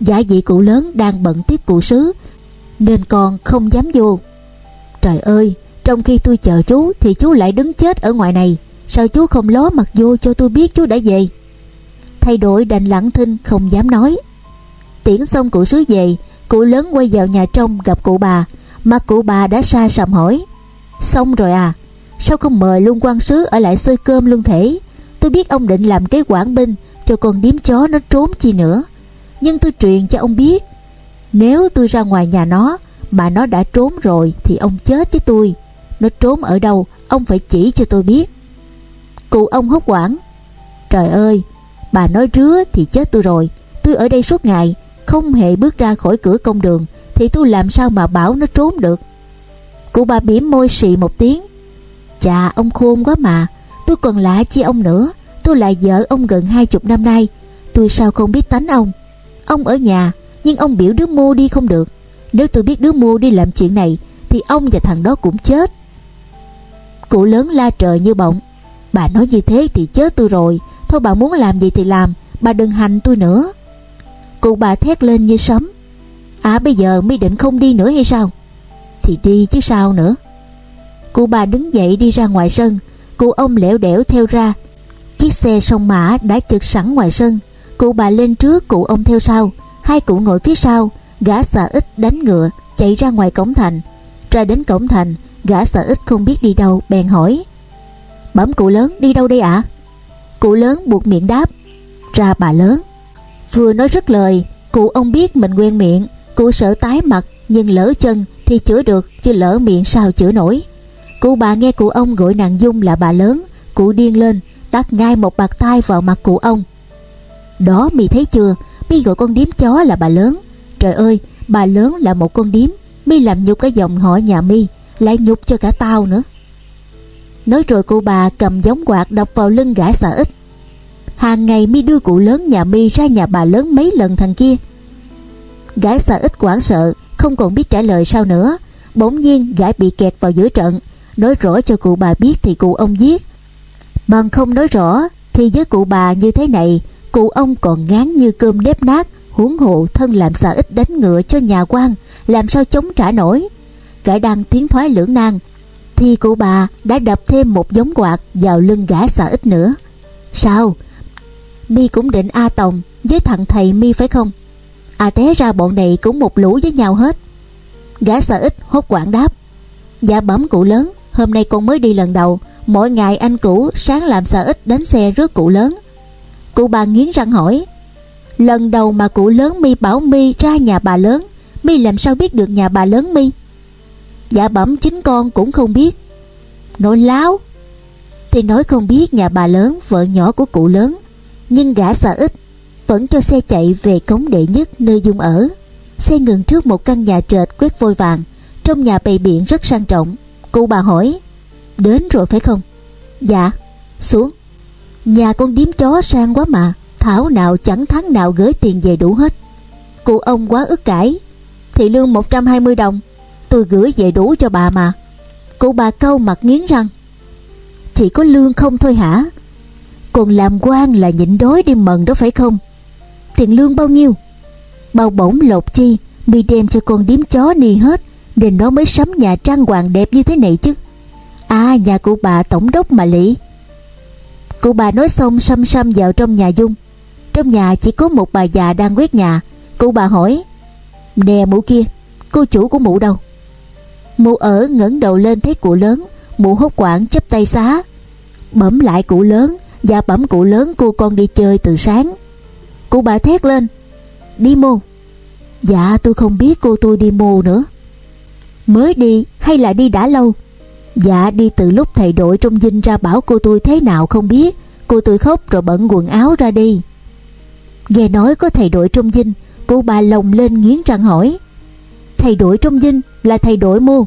[SPEAKER 1] Dạ vị cụ lớn đang bận tiếp cụ sứ, Nên con không dám vô. Trời ơi, Trong khi tôi chờ chú Thì chú lại đứng chết ở ngoài này. Sao chú không ló mặt vô cho tôi biết chú đã về? Thay đổi đành lặng thinh không dám nói. Tiễn xong cụ sứ về Cụ lớn quay vào nhà trong gặp cụ bà, Mà cụ bà đã xa sầm hỏi. Xong rồi à Sao không mời luôn quan sứ ở lại xơi cơm luôn thể? Tôi biết ông định làm cái quản binh Cho con điếm chó nó trốn chi nữa. Nhưng tôi truyền cho ông biết, Nếu tôi ra ngoài nhà nó Mà nó đã trốn rồi Thì ông chết với tôi. Nó trốn ở đâu, Ông phải chỉ cho tôi biết. Cụ ông hốt quảng Trời ơi, Bà nói rứa thì chết tôi rồi, Tôi ở đây suốt ngày không hề bước ra khỏi cửa công đường, Thì tôi làm sao mà bảo nó trốn được? Cụ bà bỉm môi xì một tiếng. Chà, ông khôn quá mà, Tôi còn lạ chi ông nữa, Tôi là vợ ông gần hai chục năm nay, Tôi sao không biết tánh ông? Ông ở nhà, Nhưng ông biểu đứa mua đi không được. Nếu tôi biết đứa mua đi làm chuyện này, Thì ông và thằng đó cũng chết. Cụ lớn la trời như bọng Bà nói như thế thì chết tôi rồi, Thôi bà muốn làm gì thì làm, Bà đừng hành tôi nữa. Cụ bà thét lên như sấm. À bây giờ mi định không đi nữa hay sao? Thì đi chứ sao nữa. Cụ bà đứng dậy đi ra ngoài sân. Cụ ông lẻo đẻo theo ra. Chiếc xe sông mã đã trực sẵn ngoài sân. Cụ bà lên trước, cụ ông theo sau. Hai cụ ngồi phía sau, Gã xà ít đánh ngựa, Chạy ra ngoài cổng thành. Ra đến cổng thành, Gã xà ít không biết đi đâu, Bèn hỏi, Bẩm cụ lớn, đi đâu đây ạ? Cụ lớn buộc miệng đáp, Ra bà lớn. Vừa nói rất lời, Cụ ông biết mình quen miệng. Cụ sợ tái mặt, Nhưng lỡ chân thì chữa được, Chứ lỡ miệng sao chữa nổi. Cụ bà nghe cụ ông gọi nàng Dung là bà lớn, Cụ điên lên Tắt ngay một bạt tay vào mặt cụ ông. Đó mi thấy chưa? Mi gọi con điếm chó là bà lớn. Trời ơi, bà lớn là một con điếm. Mi làm nhục cái dòng họ nhà mi Lại nhục cho cả tao nữa. Nói rồi cụ bà cầm giống quạt đập vào lưng gã xà ít Hàng ngày mi đưa cụ lớn nhà mi ra nhà bà lớn mấy lần thằng kia. Gã xà ít quảng sợ, Không còn biết trả lời sao nữa. Bỗng nhiên gã bị kẹt vào giữa trận, Nói rõ cho cụ bà biết thì cụ ông giết. Bằng không nói rõ, Thì với cụ bà như thế này, Cụ ông còn ngán như cơm nếp nát, Huống hộ thân làm xà ít đánh ngựa cho nhà quan, Làm sao chống trả nổi. Gã đang tiến thoái lưỡng nan, Thì cụ bà đã đập thêm một giống quạt Vào lưng gã xà ít nữa. Sao? Mi cũng định A Tòng Với thằng thầy Mi phải không? À té ra bọn này cũng một lũ với nhau hết. Gã sợ ít hốt quảng đáp Dạ bẩm cụ lớn, Hôm nay con mới đi lần đầu. Mỗi ngày anh cũ sáng làm sợ ít đánh xe rước cụ lớn. Cụ bà nghiến răng hỏi, Lần đầu mà cụ lớn mi bảo mi ra nhà bà lớn, mi làm sao biết được nhà bà lớn mi? Dạ bẩm chính con cũng không biết. Nói láo. Thì nói không biết nhà bà lớn, vợ nhỏ của cụ lớn. Nhưng gã xả ít vẫn cho xe chạy về cống đệ nhất nơi Dung ở. Xe ngừng trước một căn nhà trệt quét vôi vàng, trong nhà bày biện rất sang trọng. Cụ bà hỏi, đến rồi phải không? Dạ, xuống. Nhà con điếm chó sang quá mà, thảo nào chẳng tháng nào gửi tiền về đủ hết. Cụ ông quá ức cãi, thì lương 120 đồng, tôi gửi về đủ cho bà mà. Cụ bà câu mặt nghiến răng, chỉ có lương không thôi hả? Còn làm quan là nhịn đói đi mần đó phải không? Tiền lương bao nhiêu? Bao bổng lột chi, mi đem cho con điếm chó ni hết, nên nó mới sắm nhà trang hoàng đẹp như thế này chứ. À nhà của bà tổng đốc mà lý. Cụ bà nói xong xăm xăm vào trong nhà Dung. Trong nhà chỉ có một bà già đang quét nhà. Cụ bà hỏi, Nè mụ kia, Cô chủ của mụ đâu? Mụ ở ngẩng đầu lên thấy cụ lớn, Mụ hốt quảng chấp tay xá. Bẩm lại cụ lớn Dạ bẩm cụ lớn, cô con đi chơi từ sáng. Cụ bà thét lên, Đi mô. Dạ tôi không biết cô tôi đi mô nữa. Mới đi hay là đi đã lâu? Dạ đi từ lúc thầy đội trong dinh ra bảo cô tôi thế nào không biết. Cô tôi khóc rồi bận quần áo ra đi. Nghe nói có thầy đội trong dinh Cô bà lồng lên nghiến răng hỏi, Thầy đội trong dinh là thầy đội mô?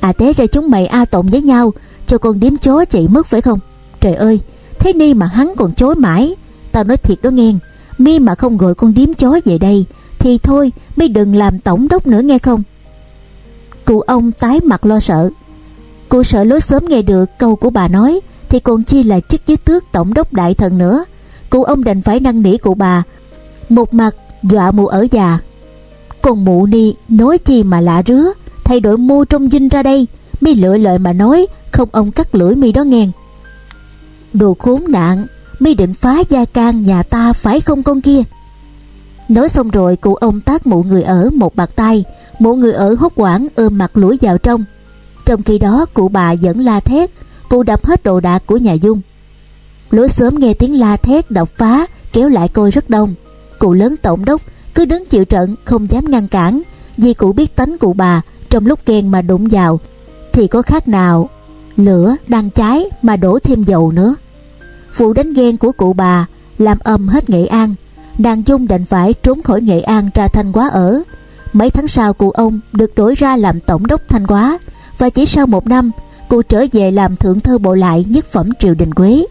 [SPEAKER 1] À té ra chúng mày a tộn với nhau, Cho con điếm chó chạy mất phải không? Trời ơi Thế ni mà hắn còn chối mãi. Tao nói thiệt đó nghe. Mi mà không gọi con điếm chó về đây, Thì thôi, mi đừng làm tổng đốc nữa nghe không? Cụ ông tái mặt lo sợ. Cụ sợ lối sớm nghe được câu của bà nói, Thì còn chi là chức dưới tước tổng đốc đại thần nữa. Cụ ông đành phải năn nỉ cụ bà. Một mặt, dọa mụ ở già. Còn mụ ni nói chi mà lạ rứa, Thay đổi mô trong dinh ra đây. Mi lựa lời mà nói, Không ông cắt lưỡi mi đó nghe. Đồ khốn nạn mới định phá gia can nhà ta phải không con kia? Nói xong rồi, cụ ông tác mụ người ở một bạc tay, Mụ người ở hốt quảng ôm mặt lũi vào trong. Trong khi đó, cụ bà vẫn la thét, Cụ đập hết đồ đạc của nhà Dung. Lối sớm nghe tiếng la thét, đập phá, Kéo lại coi rất đông. Cụ lớn tổng đốc, cứ đứng chịu trận, Không dám ngăn cản. Vì cụ biết tánh cụ bà, Trong lúc ghen mà đụng vào, Thì có khác nào Lửa đang cháy mà đổ thêm dầu nữa? Vụ đánh ghen của cụ bà, Làm âm hết Nghệ An. Nàng Dung đành phải trốn khỏi Nghệ An ra Thanh Hóa ở. Mấy tháng sau cụ ông được đổi ra làm tổng đốc Thanh Hóa, Và chỉ sau một năm, Cụ trở về làm thượng thơ bộ lại nhất phẩm triều đình Quế.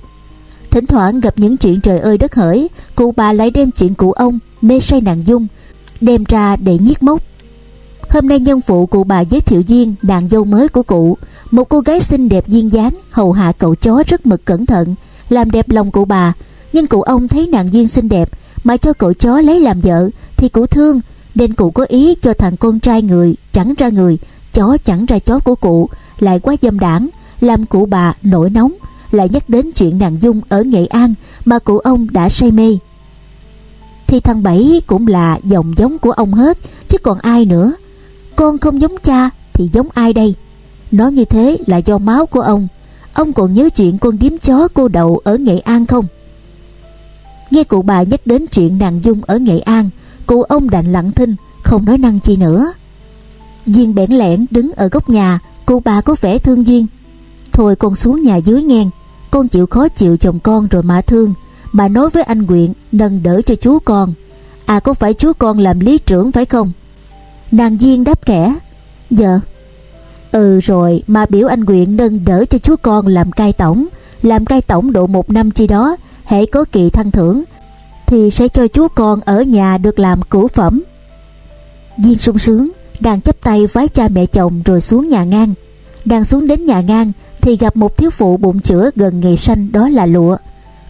[SPEAKER 1] Thỉnh thoảng gặp những chuyện trời ơi đất hỡi, Cụ bà lại đem chuyện cụ ông Mê say nàng Dung, Đem ra để nhiếc mốc. Hôm nay nhân phụ cụ bà giới thiệu duyên nàng dâu mới của cụ, Một cô gái xinh đẹp duyên dáng, Hầu hạ cậu chó rất mực cẩn thận làm đẹp lòng cụ bà. Nhưng cụ ông thấy nàng duyên xinh đẹp, Mà cho cậu chó lấy làm vợ Thì cụ thương, Nên cụ có ý cho thằng con trai người Chẳng ra người, Chó chẳng ra chó của cụ, Lại quá dâm đảng, Làm cụ bà nổi nóng, Lại nhắc đến chuyện nàng Dung ở Nghệ An Mà cụ ông đã say mê. Thì thằng Bảy cũng là dòng giống của ông hết, Chứ còn ai nữa. Con không giống cha thì giống ai đây? Nói như thế là do máu của ông. Ông còn nhớ chuyện con điếm chó cô đậu ở Nghệ An không? Nghe cụ bà nhắc đến chuyện nàng Dung ở Nghệ An Cụ ông đành lặng thinh Không nói năng chi nữa. Duyên bẽn lẽn đứng ở góc nhà Cụ bà có vẻ thương Duyên. Thôi con xuống nhà dưới ngang Con chịu khó chịu chồng con rồi mà thương bà nói với anh nguyện, nâng đỡ cho chú con. À có phải chú con làm lý trưởng phải không? Nàng Duyên đáp kẻ Dạ. Ừ rồi mà biểu anh nguyện nâng đỡ cho chú con làm cai tổng. Làm cai tổng độ một năm chi đó Hãy có kỳ thăng thưởng, Thì sẽ cho chú con ở nhà được làm cử phẩm. Duyên sung sướng, Đang chấp tay vái cha mẹ chồng rồi xuống nhà ngang. Đang xuống đến nhà ngang, Thì gặp một thiếu phụ bụng chữa gần ngày sanh, đó là lụa.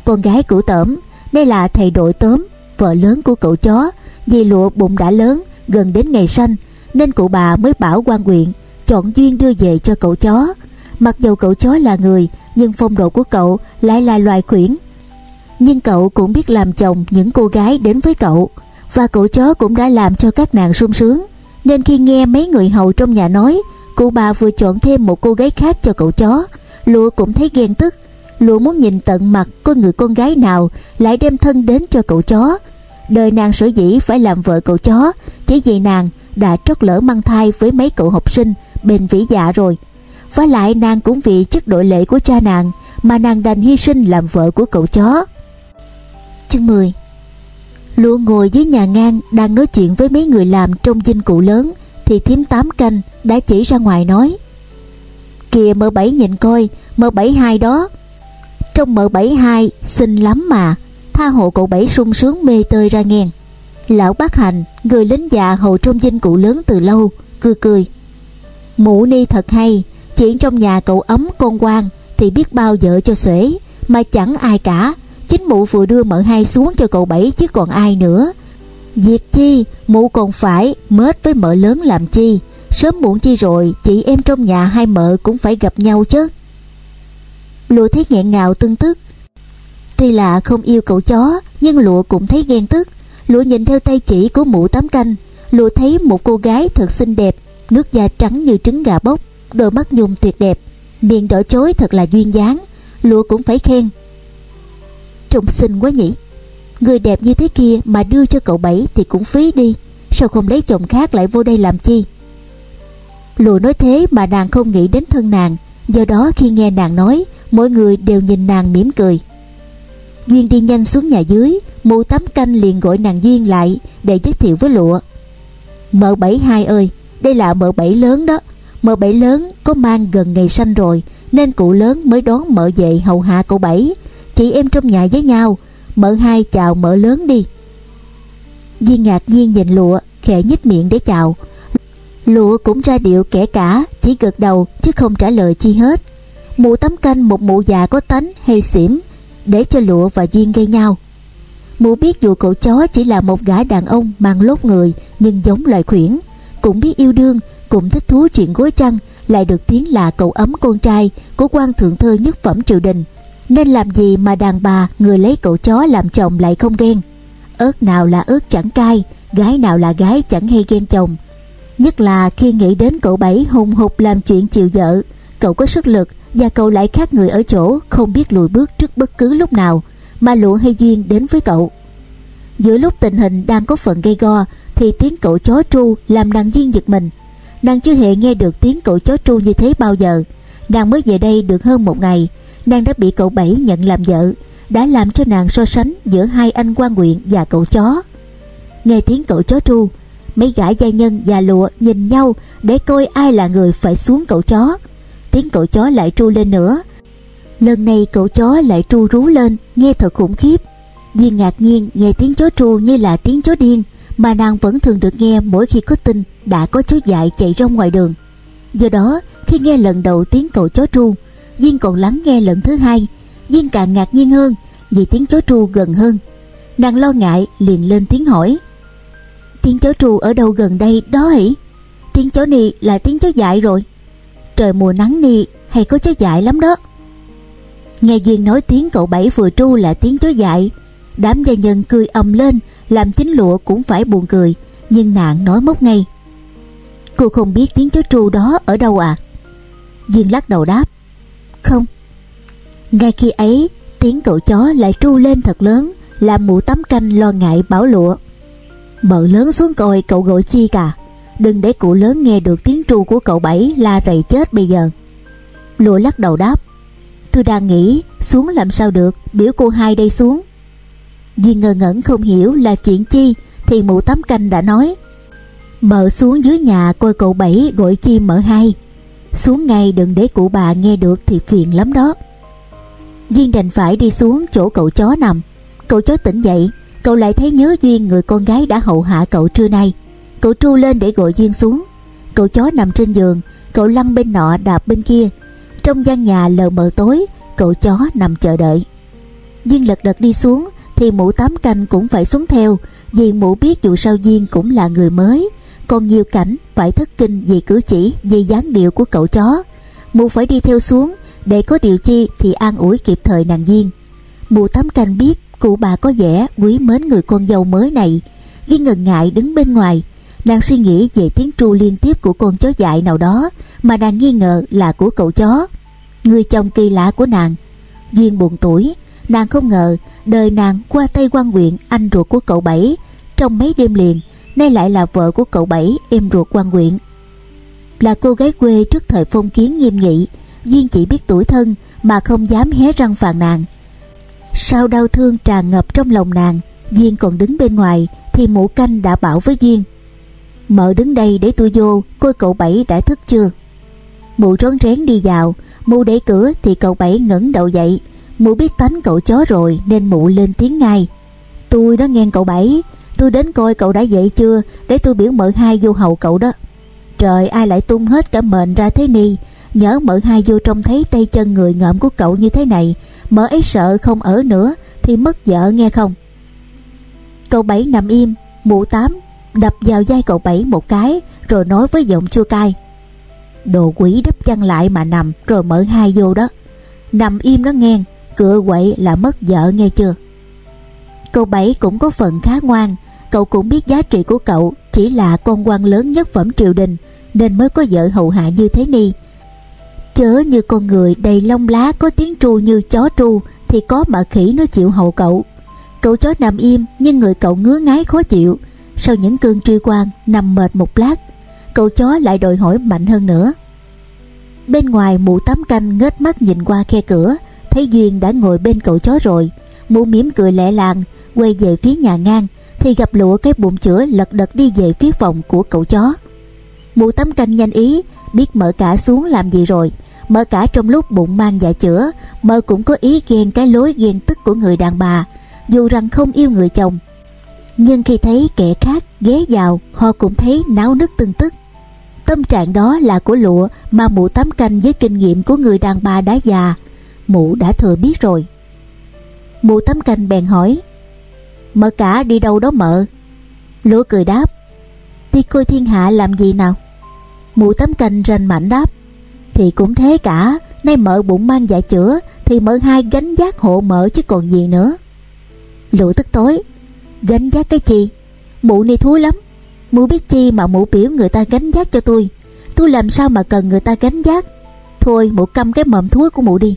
[SPEAKER 1] Con gái cửu tẩm Đây là thầy đội tớm, Vợ lớn của cậu chó. Vì lụa bụng đã lớn, gần đến ngày sanh, nên cụ bà mới bảo quan quyện chọn duyên đưa về cho cậu chó. Mặc dù cậu chó là người, nhưng phong độ của cậu lại là loài khuyển. Nhưng cậu cũng biết làm chồng những cô gái đến với cậu, và cậu chó cũng đã làm cho các nàng sung sướng. Nên khi nghe mấy người hầu trong nhà nói, cụ bà vừa chọn thêm một cô gái khác cho cậu chó, lụa cũng thấy ghen tức. Lụa muốn nhìn tận mặt có người con gái nào lại đem thân đến cho cậu chó. Đời nàng sở dĩ phải làm vợ cậu chó chỉ vì nàng đã trót lỡ mang thai với mấy cậu học sinh bên vĩ dạ rồi. Với lại nàng cũng vì chức đội lệ của cha nàng mà nàng đành hy sinh làm vợ của cậu chó. Chương 10 Lụa ngồi dưới nhà ngang đang nói chuyện với mấy người làm trong dinh cụ lớn thì thím tám canh đã chỉ ra ngoài nói. Kìa mợ bảy nhìn coi mợ bảy hai đó. Trong mợ bảy hai, xinh lắm mà. Tha hộ cậu bảy sung sướng mê tơi ra nghe. Lão bác hành, người lính già hầu trong dinh cụ lớn từ lâu, cười cười mụ ni thật hay chuyện trong nhà cậu ấm con quan thì biết bao vợ cho xuể, mà chẳng ai cả. Chính mụ vừa đưa mợ hai xuống cho cậu bảy chứ còn ai nữa. Việc chi mụ còn phải mết với mợ lớn làm chi? Sớm muộn chi rồi, chị em trong nhà hai mợ cũng phải gặp nhau chứ. Lụa thấy nghẹn ngào tương tức. Tuy là không yêu cậu chó, nhưng lụa cũng thấy ghen tức. Lụa nhìn theo tay chỉ của mụ tám canh. Lụa thấy một cô gái thật xinh đẹp nước da trắng như trứng gà bốc, đôi mắt nhung tuyệt đẹp, miệng đỏ chối thật là duyên dáng, lụa cũng phải khen. Trông xinh quá nhỉ. Người đẹp như thế kia mà đưa cho cậu bảy thì cũng phí đi, sao không lấy chồng khác lại vô đây làm chi? Lụa nói thế mà nàng không nghĩ đến thân nàng, do đó khi nghe nàng nói, mỗi người đều nhìn nàng mỉm cười. Duyên đi nhanh xuống nhà dưới, mụ tắm canh liền gọi nàng duyên lại để giới thiệu với lụa. Mợ bảy hai ơi đây là mợ bảy lớn đó. Mợ bảy lớn có mang gần ngày sanh rồi, nên cụ lớn mới đón mợ về hầu hạ cậu bảy. Chị em trong nhà với nhau mợ hai chào mợ lớn đi. Duyên ngạc nhiên nhìn lụa, khẽ nhích miệng để chào. Lụa cũng ra điệu kẻ cả, chỉ gật đầu chứ không trả lời chi hết. Mụ tắm canh một mụ già có tánh hay xỉm, để cho lụa và duyên gây nhau. Mụ biết dù cậu chó chỉ là một gã đàn ông mang lốt người, nhưng giống loài khuyển cũng biết yêu đương, cũng thích thú chuyện gối chăn, lại được tiếng là cậu ấm con trai của quan thượng thư nhất phẩm triều đình. Nên làm gì mà đàn bà, người lấy cậu chó làm chồng lại không ghen? Ớt nào là ớt chẳng cay, gái nào là gái chẳng hay ghen chồng. Nhất là khi nghĩ đến cậu bảy hùng hục làm chuyện chịu vợ, cậu có sức lực và cậu lại khác người ở chỗ không biết lùi bước trước bất cứ lúc nào, mà lụa hay duyên đến với cậu. Giữa lúc tình hình đang có phần gây go thì tiếng cậu chó tru làm nàng duyên giật mình. Nàng chưa hề nghe được tiếng cậu chó tru như thế bao giờ. Nàng mới về đây được hơn một ngày, nàng đã bị cậu bảy nhận làm vợ, đã làm cho nàng so sánh giữa hai anh quan nguyện và cậu chó. Nghe tiếng cậu chó tru, mấy gã gia nhân và lụa nhìn nhau để coi ai là người phải xuống cậu chó. Tiếng cậu chó lại tru lên nữa. Lần này cậu chó lại tru rú lên, nghe thật khủng khiếp. Duyên ngạc nhiên nghe tiếng chó tru như là tiếng chó điên mà nàng vẫn thường được nghe mỗi khi có tin đã có chó dại chạy rong ngoài đường. Do đó, khi nghe lần đầu tiếng cậu chó tru, duyên còn lắng nghe lần thứ hai, duyên càng ngạc nhiên hơn vì tiếng chó tru gần hơn. Nàng lo ngại liền lên tiếng hỏi, tiếng chó tru ở đâu gần đây đó hỉ? Tiếng chó ni là tiếng chó dại rồi. Trời mùa nắng ni hay có chó dại lắm đó. Nghe duyên nói tiếng cậu bảy vừa tru là tiếng chó dại đám gia nhân cười ầm lên, làm chính lụa cũng phải buồn cười, nhưng nàng nói mốc ngay. Cô không biết tiếng chó tru đó ở đâu à? Duyên lắc đầu đáp, không. Ngay khi ấy, tiếng cậu chó lại tru lên thật lớn, làm mụ tắm canh lo ngại bảo lụa. Bợ lớn xuống coi cậu gọi chi cả, Đừng để cụ lớn nghe được tiếng tru của cậu bảy la rầy chết bây giờ. Lụa lắc đầu đáp, Tôi đang nghĩ, xuống làm sao được, Biểu cô hai đây xuống. Duyên ngờ ngẩn không hiểu là chuyện chi, Thì mụ tắm canh đã nói. Mở xuống dưới nhà, coi cậu bảy gọi chim mở hai. Xuống ngay đừng để cụ bà nghe được thì phiền lắm đó. Duyên đành phải đi xuống chỗ cậu chó nằm. Cậu chó tỉnh dậy, Cậu lại thấy nhớ Duyên người con gái đã hậu hạ cậu trưa nay. Cậu tru lên để gọi Duyên xuống. Cậu chó nằm trên giường, Cậu lăn bên nọ đạp bên kia. Trong gian nhà lờ mờ tối, Cậu chó nằm chờ đợi. Duyên lật đật đi xuống thì mụ tám canh cũng phải xuống theo Vì mụ biết dù sao Duyên cũng là người mới. Còn nhiều cảnh phải thất kinh Vì cử chỉ, vì dáng điệu của cậu chó. Mụ phải đi theo xuống Để có điều chi thì an ủi kịp thời nàng Duyên. Mụ tám canh biết Cụ bà có vẻ quý mến người con dâu mới này. Viên ngần ngại đứng bên ngoài. Nàng suy nghĩ về tiếng tru liên tiếp của con chó dại nào đó Mà nàng nghi ngờ là của cậu chó. Người chồng kỳ lạ của nàng. Duyên buồn tuổi Nàng không ngờ, đời nàng qua tay quan huyện Anh ruột của cậu Bảy. Trong mấy đêm liền, Nay lại là vợ của cậu Bảy, Em ruột quan huyện Là cô gái quê trước thời phong kiến nghiêm nghị, Duyên chỉ biết tuổi thân Mà không dám hé răng phàn nàng Sao đau thương tràn ngập trong lòng nàng, Duyên còn đứng bên ngoài thì mụ canh đã bảo với Duyên, Mợ đứng đây để tôi vô, Coi cậu Bảy đã thức chưa? Mụ rón rén đi vào, Mụ đẩy cửa thì cậu Bảy ngẩng đầu dậy Mụ biết tánh cậu chó rồi, Nên mụ lên tiếng ngay. Tôi đó nghe cậu Bảy, Tôi đến coi cậu đã dậy chưa, Để tôi biểu mợ hai vô hầu cậu đó. Trời, ai lại tung hết cả mệnh ra thế ni, Nhớ mợ hai vô trông thấy tay chân người ngợm của cậu như thế này, Mợ ấy sợ không ở nữa, Thì mất vợ nghe không? Cậu Bảy nằm im, Mụ tám đập vào vai cậu Bảy một cái, Rồi nói với giọng chua cay. Đồ quỷ đắp chăn lại mà nằm, Rồi mở hai vô đó. Nằm im nó nghe. Cựa quậy là mất vợ nghe chưa? Cậu Bảy cũng có phần khá ngoan. Cậu cũng biết giá trị của cậu Chỉ là con quan lớn nhất phẩm triều đình, Nên mới có vợ hầu hạ như thế ni Chớ như con người đầy lông lá Có tiếng tru như chó tru, Thì có mà khỉ nó chịu hầu cậu. Cậu chó nằm im, Nhưng người cậu ngứa ngáy khó chịu. Sau những cơn truy quan Nằm mệt một lát, Cậu chó lại đòi hỏi mạnh hơn nữa. Bên ngoài mụ tắm canh ngết mắt nhìn qua khe cửa Thấy Duyên đã ngồi bên cậu chó rồi. Mũ mỉm cười lẹ làng, Quay về phía nhà ngang, Thì gặp lụa cái bụng chữa lật đật đi về phía phòng của cậu chó. Mụ tắm canh nhanh ý, Biết mở cả xuống làm gì rồi. Mở cả trong lúc bụng mang dạ chữa, Mơ cũng có ý ghen cái lối ghen tức của người đàn bà, Dù rằng không yêu người chồng. Nhưng khi thấy kẻ khác ghé vào, Họ cũng thấy náo nức tương tức. Tâm trạng đó là của lụa Mà mụ tắm canh với kinh nghiệm của người đàn bà đã già. Mụ đã thừa biết rồi. Mụ tấm canh bèn hỏi, Mợ cả đi đâu đó mợ? Lúa cười đáp, Đi coi thiên hạ làm gì nào. Mụ tấm canh rành mạnh đáp, Thì cũng thế cả, Nay mợ bụng mang dạ chữa, Thì mợ hai gánh giác hộ mợ chứ còn gì nữa. Lũ tức tối, Gánh giác cái chi? Mụ này thúi lắm, Mụ biết chi mà mụ biểu người ta gánh giác cho tôi. Tôi làm sao mà cần người ta gánh giác? Thôi mụ câm cái mồm thúi của mụ đi.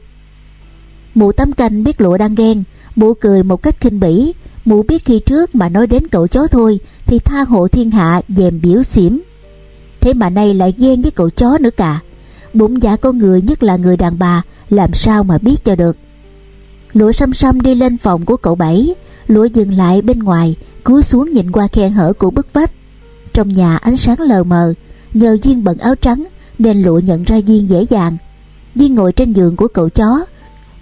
[SPEAKER 1] Mụ tắm canh biết lụa đang ghen. Mụ cười một cách khinh bỉ. Mụ biết khi trước mà nói đến cậu chó thôi, Thì tha hộ thiên hạ dèm biểu xỉm. Thế mà nay lại ghen với cậu chó nữa cả. Bụng dạ con người nhất là người đàn bà, Làm sao mà biết cho được. Lụa xăm xăm đi lên phòng của cậu Bảy. Lụa dừng lại bên ngoài, Cúi xuống nhìn qua khe hở của bức vách. Trong nhà ánh sáng lờ mờ, Nhờ Duyên bận áo trắng Nên Lụa nhận ra Duyên dễ dàng. Duyên ngồi trên giường của cậu chó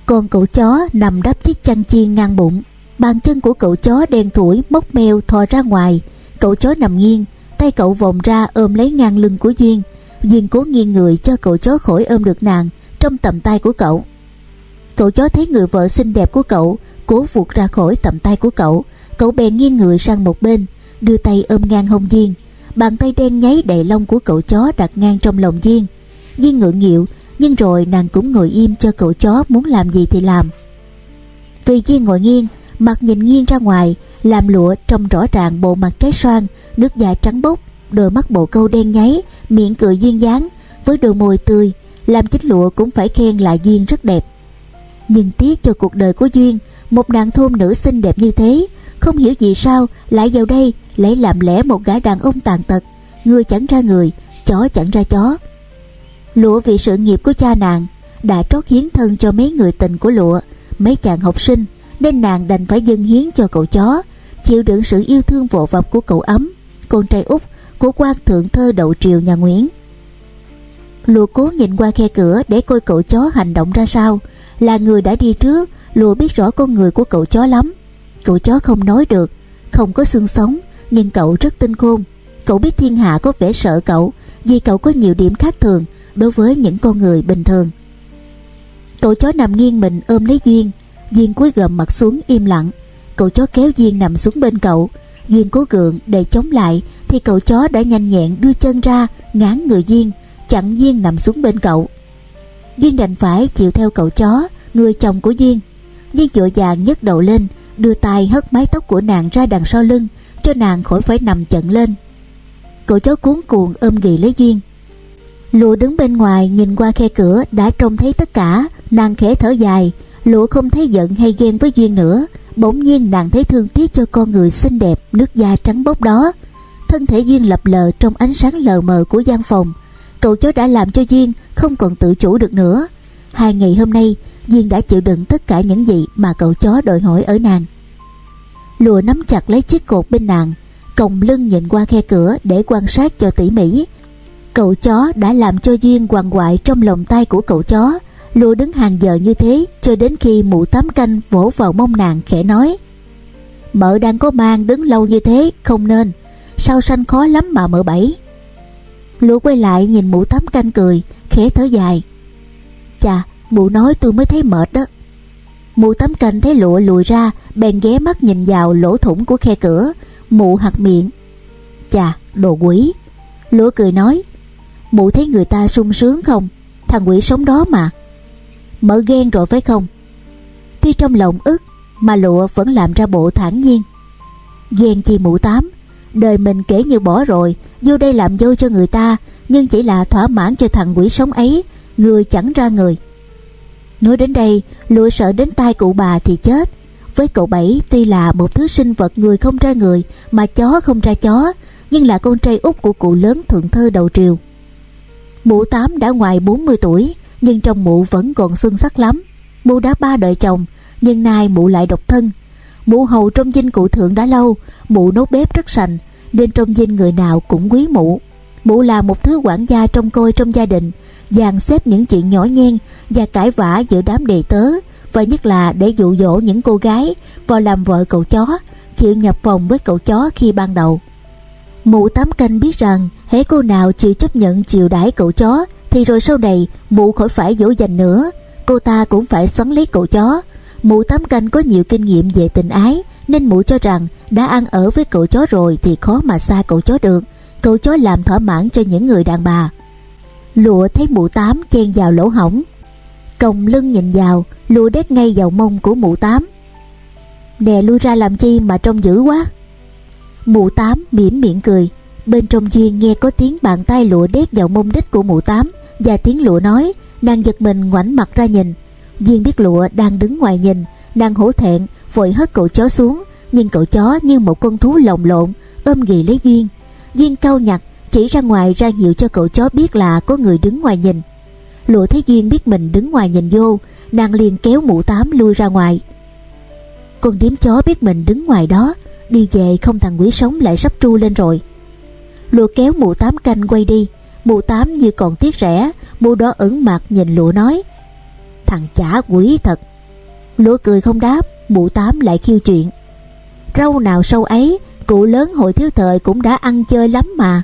[SPEAKER 1] còn cậu chó nằm đắp chiếc chăn chiên ngang bụng. Bàn chân của cậu chó đen thủi mốc meo, thò ra ngoài. Cậu chó nằm nghiêng, Tay cậu vòng ra ôm lấy ngang lưng của Duyên. Duyên cố nghiêng người cho cậu chó khỏi ôm được nàng Trong tầm tay của cậu. Cậu chó thấy người vợ xinh đẹp của cậu Cố vụt ra khỏi tầm tay của cậu. Cậu bèn nghiêng người sang một bên, Đưa tay ôm ngang hông Duyên. Bàn tay đen nháy đầy lông của cậu chó đặt ngang trong lòng Duyên. Duyên ngượng nghịu nhưng rồi nàng cũng ngồi im cho cậu chó muốn làm gì thì làm. Vì Duyên ngồi nghiêng, Mặt nhìn nghiêng ra ngoài, Làm lụa trông rõ ràng bộ mặt trái xoan, Nước da trắng bốc, Đôi mắt bộ câu đen nháy, Miệng cười duyên dáng, Với đôi môi tươi, Làm chính lụa cũng phải khen là Duyên rất đẹp. Nhưng tiếc cho cuộc đời của Duyên, Một nàng thôn nữ xinh đẹp như thế, Không hiểu gì sao lại vào đây Lấy làm lẽ một gã đàn ông tàn tật, Người chẳng ra người, Chó chẳng ra chó. Lụa vì sự nghiệp của cha nàng Đã trót hiến thân cho mấy người tình của lụa, Mấy chàng học sinh, nên nàng đành phải dâng hiến cho cậu chó, chịu đựng sự yêu thương vộ vập của cậu ấm, con trai út của quan thượng thơ đậu triều nhà nguyễn. Lụa cố nhìn qua khe cửa để coi cậu chó hành động ra sao. Là người đã đi trước, lụa biết rõ con người của cậu chó lắm. Cậu chó không nói được, không có xương sống, nhưng cậu rất tinh khôn. Cậu biết thiên hạ có vẻ sợ cậu, vì cậu có nhiều điểm khác thường đối với những con người bình thường. Cậu chó nằm nghiêng mình ôm lấy duyên. Duyên cúi gầm mặt xuống im lặng. Cậu chó kéo Duyên nằm xuống bên cậu. Duyên cố gượng để chống lại, Thì cậu chó đã nhanh nhẹn đưa chân ra, Ngán người Duyên, Chặn Duyên nằm xuống bên cậu. Duyên đành phải chịu theo cậu chó, Người chồng của Duyên. Duyên dội vàng nhấc đầu lên, Đưa tay hất mái tóc của nàng ra đằng sau lưng, Cho nàng khỏi phải nằm chận lên. Cậu chó cuốn cuồng ôm ghì lấy Duyên. Lụa đứng bên ngoài nhìn qua khe cửa Đã trông thấy tất cả. Nàng khẽ thở dài. Lụa không thấy giận hay ghen với Duyên nữa. Bỗng nhiên nàng thấy thương tiếc cho con người xinh đẹp, Nước da trắng bóc đó. Thân thể Duyên lập lờ trong ánh sáng lờ mờ của gian phòng. Cậu chó đã làm cho Duyên không còn tự chủ được nữa. Hai ngày hôm nay, Duyên đã chịu đựng tất cả những gì mà cậu chó đòi hỏi ở nàng. Lùa nắm chặt lấy chiếc cột bên nàng. Còng lưng nhìn qua khe cửa để quan sát cho tỉ mỉ. Cậu chó đã làm cho Duyên hoàng hoại trong lòng tay của cậu chó. Lùa đứng hàng giờ như thế, cho đến khi mụ tám canh vỗ vào mông nàng khẽ nói, Mợ đang có mang đứng lâu như thế, không nên. Sao sanh khó lắm mà mợ bảy Lúa quay lại nhìn mụ tám canh cười, Khẽ thở dài, Chà, mụ nói tôi mới thấy mệt đó. Mụ tám canh thấy lụa lùi ra, Bèn ghé mắt nhìn vào lỗ thủng của khe cửa. Mụ hạt miệng, Chà, đồ quỷ. Lúa cười nói Mụ thấy người ta sung sướng không? Thằng quỷ sống đó mà. Mở ghen rồi phải không? Tuy trong lòng ức, Mà lụa vẫn làm ra bộ thản nhiên. Ghen chi mụ tám, Đời mình kể như bỏ rồi, Vô đây làm dâu cho người ta, Nhưng chỉ là thỏa mãn cho thằng quỷ sống ấy, Người chẳng ra người. Nói đến đây, Lụa sợ đến tai cụ bà thì chết. Với cậu Bảy, tuy là một thứ sinh vật người không ra người, Mà chó không ra chó, Nhưng là con trai út của cụ lớn thượng thơ đầu triều. Mụ tám đã ngoài 40 tuổi, Nhưng trong mụ vẫn còn xuân sắc lắm. Mụ đã ba đời chồng, Nhưng nay mụ lại độc thân. Mụ hầu trong dinh cụ thượng đã lâu Mụ nấu bếp rất sành, Nên trong dinh người nào cũng quý mụ Mụ là một thứ quản gia trong coi trong gia đình, dàn xếp những chuyện nhỏ nhen và cãi vã giữa đám đệ tớ, và nhất là để dụ dỗ những cô gái vào làm vợ cậu chó, chịu nhập phòng với cậu chó khi ban đầu mụ tám canh biết rằng hễ cô nào chịu chấp nhận chiều đãi cậu chó thì rồi sau này mụ khỏi phải dỗ dành nữa. Cô ta cũng phải xoắn lấy cậu chó. Mụ tám canh có nhiều kinh nghiệm về tình ái nên mụ cho rằng đã ăn ở với cậu chó rồi thì khó mà xa cậu chó được. Cậu chó làm thỏa mãn cho những người đàn bà. Lụa thấy mụ tám chen vào lỗ hỏng, còng lưng nhìn vào lụa đét ngay vào mông của mụ tám. Nè lui ra làm chi mà trông dữ quá mụ tám mỉm miệng cười. Bên trong duyên nghe có tiếng bàn tay lụa đét vào mông đích của mụ tám, và tiếng lụa nói, nàng giật mình ngoảnh mặt ra nhìn. Duyên biết lụa đang đứng ngoài nhìn, nàng hổ thẹn, vội hất cậu chó xuống. Nhưng cậu chó như một con thú lồng lộn, ôm ghì lấy duyên. Duyên cau nhặt, chỉ ra ngoài ra hiệu cho cậu chó biết là có người đứng ngoài nhìn. Lụa thấy duyên biết mình đứng ngoài nhìn vô, nàng liền kéo mụ tám lui ra ngoài con điếm chó biết mình đứng ngoài đó, đi về không thằng quỷ sống lại sắp tru lên rồi. Lụa kéo mụ tám canh quay đi, mụ tám như còn tiếc rẻ, mụ đó ửng mặt nhìn lụa nói, thằng chả quỷ thật. Lụa cười không đáp, mụ tám lại khiêu chuyện, râu nào sâu ấy, cụ lớn hồi thiếu thời cũng đã ăn chơi lắm mà.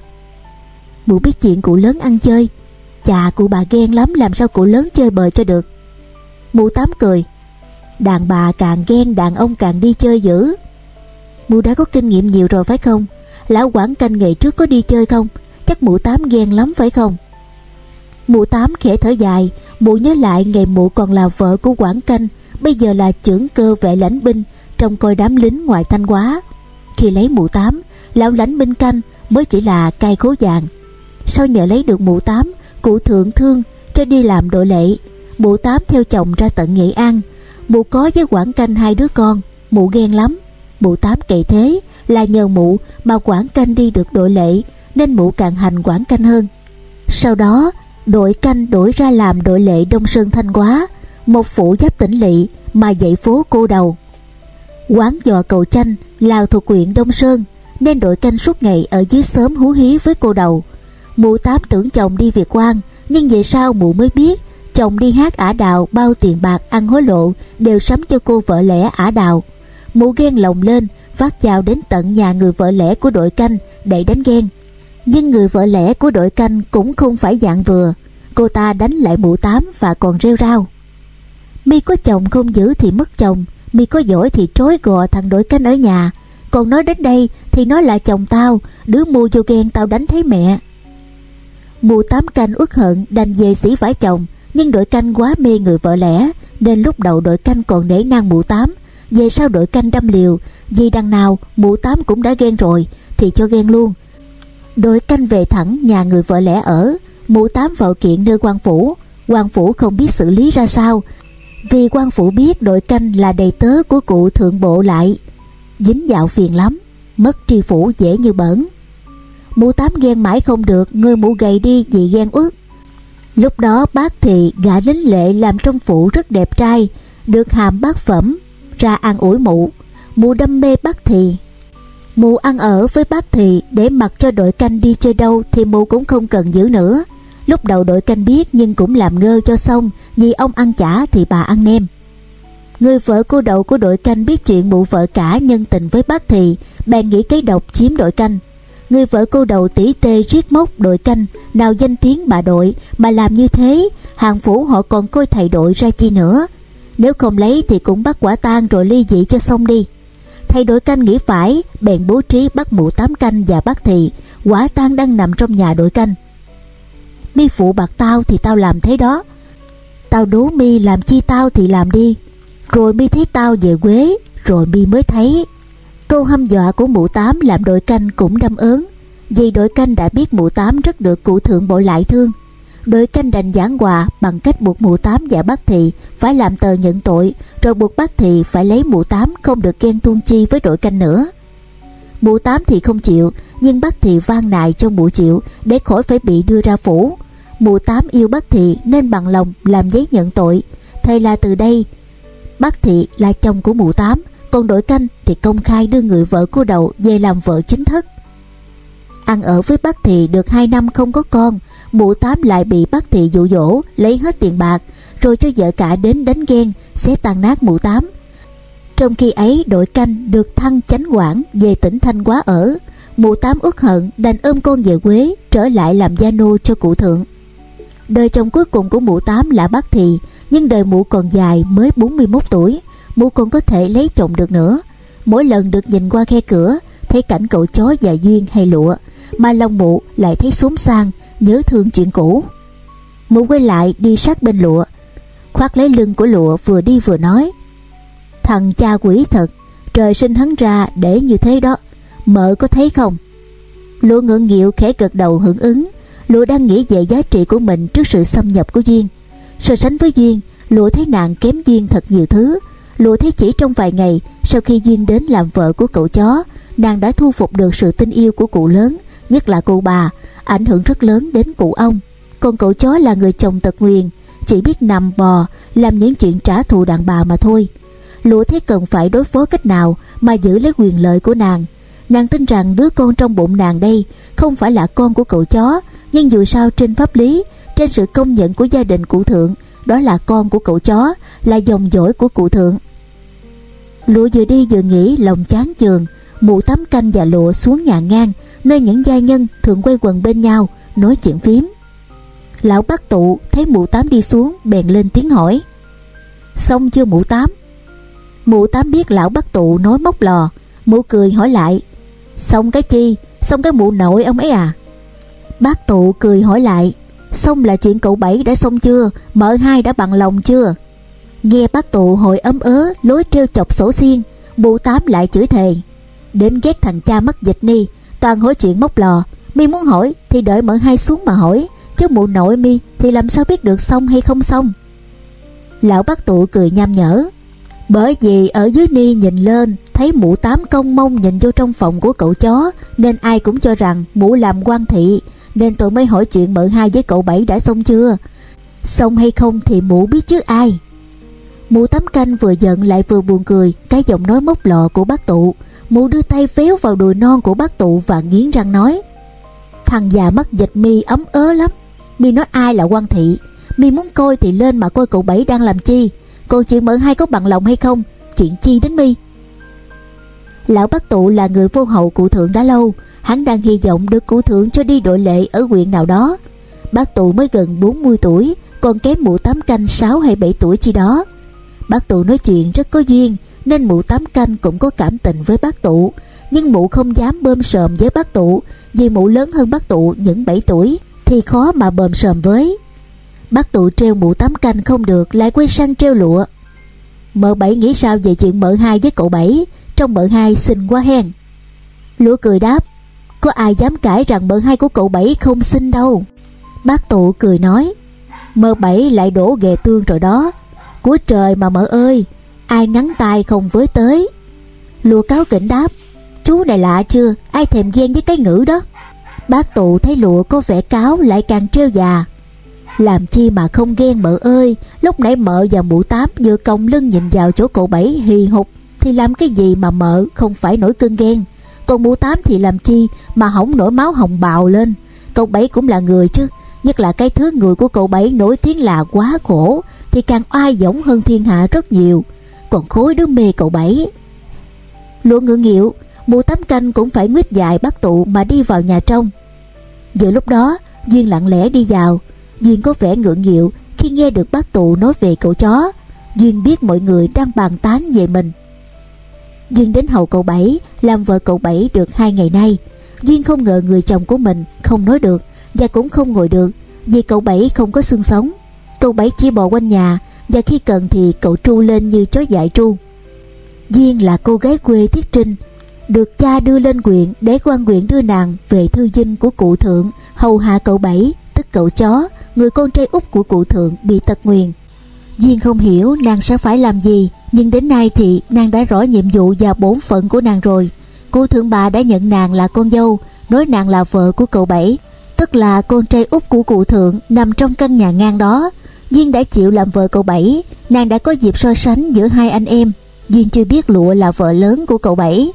[SPEAKER 1] Mụ biết chuyện cụ lớn ăn chơi, Chà, cụ bà ghen lắm, làm sao cụ lớn chơi bời cho được? Mụ tám cười Đàn bà càng ghen, đàn ông càng đi chơi dữ. Mụ đã có kinh nghiệm nhiều rồi phải không? Lão quản canh ngày trước có đi chơi không? Chắc mụ tám ghen lắm phải không? Mụ tám khẽ thở dài, Mụ nhớ lại ngày mụ còn là vợ của quản canh, Bây giờ là trưởng cơ vệ lãnh binh Trong coi đám lính ngoài thanh quá. Khi lấy mụ tám, Lão lãnh binh canh mới chỉ là cai khố vàng. Sau nhờ lấy được mụ tám, Cụ thượng thương, cho đi làm đội lệ. Mụ tám theo chồng ra tận Nghệ An. Mụ có với quản canh hai đứa con, Mụ ghen lắm. Mụ tám kệ thế, là nhờ mụ Mà quản canh đi được đội lệ, Nên mụ càng hành quản canh hơn. Sau đó, đội canh đổi ra làm đội lệ Đông Sơn Thanh Quá Một phủ giáp tỉnh lỵ Mà dạy phố cô đầu. Quán dò cầu chanh, Lào thuộc huyện Đông Sơn, Nên đội canh suốt ngày ở dưới xóm hú hí với cô đầu. Mụ tám tưởng chồng đi việc quan Nhưng về sau mụ mới biết Chồng đi hát ả đào, bao tiền bạc, ăn hối lộ, Đều sắm cho cô vợ lẽ ả đào. Mụ ghen lồng lên Phát chào đến tận nhà người vợ lẽ của đội canh Để đánh ghen. Nhưng người vợ lẽ của đội canh cũng không phải dạng vừa. Cô ta đánh lại mụ tám và còn rêu rao. Mi có chồng không giữ thì mất chồng, Mi có giỏi thì trối gò thằng đội canh ở nhà. Còn nói đến đây thì nói là chồng tao, Đứa mua vô ghen tao đánh thấy mẹ. Mụ tám canh uất hận đành về xỉ vải chồng. Nhưng đội canh quá mê người vợ lẽ, Nên lúc đầu đội canh còn nể nang mụ tám. Về sau đội canh đâm liều, Vì đằng nào mụ tám cũng đã ghen rồi, Thì cho ghen luôn. Đội canh về thẳng nhà người vợ lẽ ở, Mụ tám vào kiện nơi quan phủ. Quan phủ không biết xử lý ra sao. Vì quan phủ biết đội canh là đầy tớ của cụ thượng bộ lại. Dính dạo phiền lắm, Mất tri phủ dễ như bẩn. Mụ tám ghen mãi không được, Người mụ gầy đi vì ghen ước Lúc đó bác thị gã lính lệ làm trong phủ rất đẹp trai, Được hàm bác phẩm, Ra ăn ủi mụ. Mụ đâm mê bác thị. Mụ ăn ở với bác thị Để mặc cho đội canh đi chơi đâu Thì mụ cũng không cần giữ nữa. Lúc đầu đội canh biết nhưng cũng làm ngơ cho xong, Vì ông ăn chả thì bà ăn nem. Người vợ cô đậu của đội canh biết chuyện mụ vợ cả nhân tình với bác thị, Bèn nghĩ cái độc chiếm đội canh. Người vợ cô đầu tỉ tê riết mốc đội canh, Nào danh tiếng bà đội, Mà làm như thế, Hàng phủ họ còn coi thầy đội ra chi nữa. Nếu không lấy thì cũng bắt quả tang rồi ly dị cho xong đi. Thầy đội canh nghĩ phải, Bèn bố trí bắt mụ tám canh và bác thị, Quả tang đang nằm trong nhà đội canh. Mi phụ bạc tao thì tao làm thế đó. Tao đố mi làm chi tao thì làm đi. Rồi mi thấy tao về Quế Rồi mi mới thấy. Câu hăm dọa của mụ tám làm đội canh cũng đâm ớn. Vì đội canh đã biết mụ tám rất được cụ thượng bộ lại thương. Đội canh đành giảng hòa bằng cách buộc mụ tám và bác thị phải làm tờ nhận tội, Rồi buộc bác thị phải lấy mụ tám không được ghen tuôn chi với đội canh nữa. Mụ tám thì không chịu, Nhưng bác thị van nài cho mụ chịu Để khỏi phải bị đưa ra phủ. Mụ tám yêu bác thị nên bằng lòng làm giấy nhận tội. Thầy là từ đây, Bác thị là chồng của mụ tám còn đổi canh thì công khai đưa người vợ của đầu về làm vợ chính thức. Ăn ở với bác thị được 2 năm không có con, mụ tám lại bị bác thị dụ dỗ, lấy hết tiền bạc, rồi cho vợ cả đến đánh ghen, xé tan nát mụ tám. Trong khi ấy, đội canh được thăng chánh quản về tỉnh thanh quá ở, mụ tám uất hận đành ôm con về quế trở lại làm gia nô cho cụ thượng. Đời chồng cuối cùng của mụ tám là bác thị, nhưng đời mụ còn dài mới 41 tuổi mũ còn có thể lấy chồng được nữa. Mỗi lần được nhìn qua khe cửa, thấy cảnh cậu chó và duyên hay lụa mà lòng mụ lại thấy xốn sang, nhớ thương chuyện cũ. Mụ quay lại đi sát bên lụa. Khoác lấy lưng của lụa vừa đi vừa nói, thằng cha quỷ thật, trời sinh hắn ra để như thế đó, mợ có thấy không? Lụa ngượng nghịu khẽ gật đầu hưởng ứng. Lụa đang nghĩ về giá trị của mình trước sự xâm nhập của duyên. So sánh với duyên, lụa thấy nàng kém duyên thật nhiều thứ Lụa thấy chỉ trong vài ngày sau khi Duyên đến làm vợ của cậu chó, nàng đã thu phục được sự tin yêu của cụ lớn, nhất là cụ bà, ảnh hưởng rất lớn đến cụ ông. Còn cậu chó là người chồng tật nguyền, chỉ biết nằm bò, làm những chuyện trả thù đàn bà mà thôi. Lụa thấy cần phải đối phó cách nào mà giữ lấy quyền lợi của nàng. Nàng tin rằng đứa con trong bụng nàng đây không phải là con của cậu chó, nhưng dù sao trên pháp lý, trên sự công nhận của gia đình cụ thượng, đó là con của cậu chó, là dòng dõi của cụ thượng. Lụa vừa đi vừa nghĩ lòng chán chường. Mụ tắm canh và lụa xuống nhà ngang Nơi những gia nhân thường quay quần bên nhau Nói chuyện phím. Lão bác tụ thấy mụ tám đi xuống Bèn lên tiếng hỏi. Xong chưa mụ tám? Mụ tám biết lão bác tụ nói móc lò. Mụ cười hỏi lại. Xong cái chi? Xong cái mụ nội ông ấy à? Bác tụ cười hỏi lại. Xong là chuyện cậu bảy đã xong chưa? Mợ hai đã bằng lòng chưa? Nghe bác tụ hội ấm ớ, lối trêu chọc sổ xiên Mụ tám lại chửi thề. Đến ghét thằng cha mất dịch ni, Toàn hỏi chuyện móc lò. Mi muốn hỏi thì đợi mở hai xuống mà hỏi, Chứ mụ nội mi thì làm sao biết được xong hay không xong? Lão bác tụ cười nham nhở. Bởi vì ở dưới ni nhìn lên, Thấy mụ tám công mông nhìn vô trong phòng của cậu chó, Nên ai cũng cho rằng mụ làm quan thị. Nên tôi mới hỏi chuyện mợ hai với cậu bảy đã xong chưa? Xong hay không thì mụ biết chứ ai. Mụ tắm canh vừa giận lại vừa buồn cười, Cái giọng nói mốc lọ của bác tụ. Mụ đưa tay véo vào đùi non của bác tụ Và nghiến răng nói, Thằng già mắt dịch mi ấm ớ lắm. Mi nói ai là quan thị? Mi muốn coi thì lên mà coi cậu bảy đang làm chi. Còn chuyện mở hai có bằng lòng hay không? Chuyện chi đến mi? Lão bác tụ là người vô hậu cụ thượng đã lâu Hắn đang hy vọng được cụ thưởng cho đi đội lệ ở huyện nào đó. Bác tụ mới gần 40 tuổi, Còn kém mụ tám canh 6 hay 7 tuổi chi đó. Bác tụ nói chuyện rất có duyên, Nên mụ tám canh cũng có cảm tình với bác tụ Nhưng mụ không dám bơm sờm với bác tụ Vì mụ lớn hơn bác tụ những 7 tuổi, Thì khó mà bơm sờm với. Bác tụ treo mụ tám canh không được, Lại quay sang treo lụa. Mợ bảy nghĩ sao về chuyện mợ hai với cậu bảy? Trong mợ hai xinh quá hen. Lúa cười đáp có ai dám cãi rằng mợ hai của cậu bảy không xinh đâu? Bác tụ cười nói Mợ bảy lại đổ ghề tương rồi đó. Của trời mà mợ ơi, Ai ngắn tay không với tới? Lùa cáo kỉnh đáp, Chú này lạ chưa? Ai thèm ghen với cái ngữ đó? Bác tụ thấy lụa có vẻ cáo lại càng trêu già. Làm chi mà không ghen mợ ơi? Lúc nãy mợ và mụ tám vừa còng lưng nhìn vào chỗ cậu bảy hì hục, thì làm cái gì mà mợ không phải nổi cơn ghen. Còn mũ tám thì làm chi mà hỏng nổi máu hồng bào lên. Cậu Bảy cũng là người chứ, nhất là cái thứ người của cậu Bảy nổi tiếng là quá khổ thì càng oai dũng hơn thiên hạ rất nhiều. Còn khối đứa mê cậu Bảy. Lụa ngựa nghịu, mụ tám canh cũng phải nguyết dài bắt tụ mà đi vào nhà trong. Giữa lúc đó, Duyên lặng lẽ đi vào. Duyên có vẻ ngượng nghịu khi nghe được bác tụ nói về cậu chó. Duyên biết mọi người đang bàn tán về mình. Duyên đến hầu cậu Bảy, làm vợ cậu Bảy được hai ngày nay. Duyên không ngờ người chồng của mình không nói được và cũng không ngồi được vì cậu Bảy không có xương sống. Cậu Bảy chỉ bò quanh nhà và khi cần thì cậu tru lên như chó dại tru. Duyên là cô gái quê Thiết Trinh, được cha đưa lên quyện để quan quyện đưa nàng về thư dinh của cụ thượng hầu hạ cậu Bảy, tức cậu chó, người con trai út của cụ thượng bị tật nguyền. Duyên không hiểu nàng sẽ phải làm gì, nhưng đến nay thì nàng đã rõ nhiệm vụ và bổn phận của nàng rồi. Cô thượng bà đã nhận nàng là con dâu, nói nàng là vợ của cậu Bảy, tức là con trai út của cụ thượng nằm trong căn nhà ngang đó. Duyên đã chịu làm vợ cậu Bảy, nàng đã có dịp so sánh giữa hai anh em. Duyên chưa biết Lụa là vợ lớn của cậu Bảy.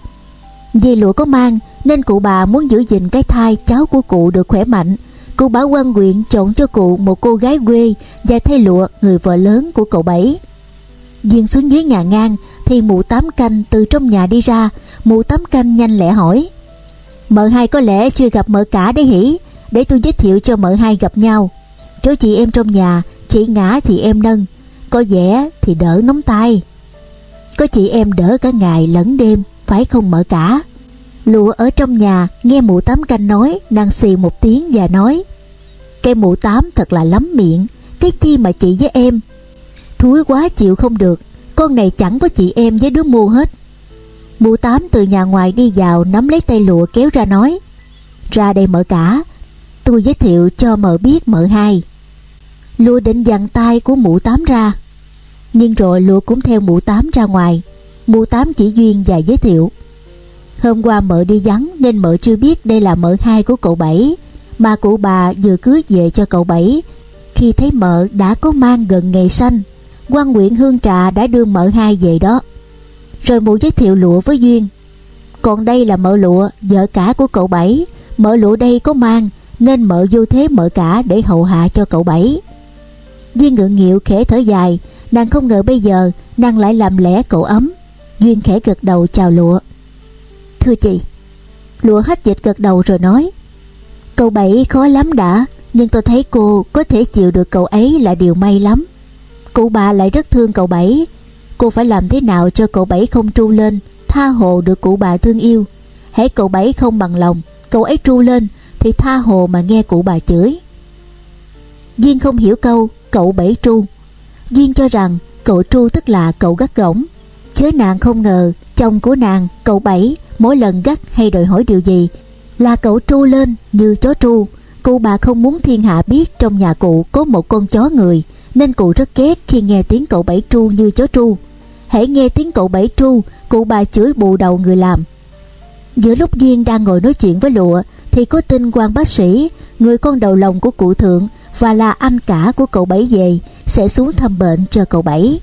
[SPEAKER 1] Vì Lụa có mang nên cụ bà muốn giữ gìn cái thai cháu của cụ được khỏe mạnh. Cụ bảo quan nguyện chọn cho cụ một cô gái quê và thay Lụa người vợ lớn của cậu Bảy. Duyên xuống dưới nhà ngang thì mụ tám canh từ trong nhà đi ra, mụ tám canh nhanh lẹ hỏi. Mợ hai có lẽ chưa gặp mợ cả đấy hỉ, để tôi giới thiệu cho mợ hai gặp nhau. Chỗ chị em trong nhà, chị ngã thì em nâng, có vẻ thì đỡ nóng tay. Có chị em đỡ cả ngày lẫn đêm, phải không mợ cả? Lụa ở trong nhà nghe mụ tám canh nói, nàng xì một tiếng và nói Cái mụ tám thật là lắm miệng, cái chi mà chị với em Thúi quá chịu không được. Con này chẳng có chị em với đứa mua hết. Mụ tám từ nhà ngoài đi vào, Nắm lấy tay lụa kéo ra nói, Ra đây mở cả. Tôi giới thiệu cho mợ biết mợ hai. Lụa định dằn tay của mụ tám ra. Nhưng rồi lụa cũng theo mụ tám ra ngoài. Mụ tám chỉ duyên và giới thiệu, Hôm qua mợ đi vắng Nên mợ chưa biết đây là mợ hai của cậu Bảy. Mà cụ bà vừa cưới về cho cậu Bảy. Khi thấy mợ đã có mang gần ngày sanh quan huyện Hương Trà đã đưa mợ hai về đó. Rồi mụ giới thiệu lụa với Duyên. Còn đây là mợ lụa, vợ cả của cậu Bảy. Mợ lụa đây có mang, nên mợ vô thế mợ cả để hậu hạ cho cậu Bảy. Duyên ngượng nghịu khẽ thở dài, nàng không ngờ bây giờ nàng lại làm lẽ cậu ấm. Duyên khẽ gật đầu chào lụa. Thưa chị, lụa hết dịch gật đầu rồi nói. Cậu Bảy khó lắm đã, nhưng tôi thấy cô có thể chịu được cậu ấy là điều may lắm. Cụ bà lại rất thương cậu Bảy. Cô phải làm thế nào cho cậu Bảy không tru lên, Tha hồ được cụ bà thương yêu? Hãy cậu Bảy không bằng lòng, Cậu ấy tru lên, Thì tha hồ mà nghe cụ bà chửi. Duyên không hiểu câu, Cậu Bảy tru. Duyên cho rằng cậu tru tức là cậu gắt gỏng. Chớ nàng không ngờ, Chồng của nàng, cậu Bảy, Mỗi lần gắt hay đòi hỏi điều gì, Là cậu tru lên như chó tru. Cụ bà không muốn thiên hạ biết Trong nhà cụ có một con chó người nên cụ rất ghét khi nghe tiếng cậu bảy tru như chó tru. Hãy nghe tiếng cậu bảy tru, cụ bà chửi bù đầu người làm. Giữa lúc Duyên đang ngồi nói chuyện với Lụa thì có tin quan bác sĩ, người con đầu lòng của cụ thượng và là anh cả của cậu bảy về sẽ xuống thăm bệnh cho cậu bảy.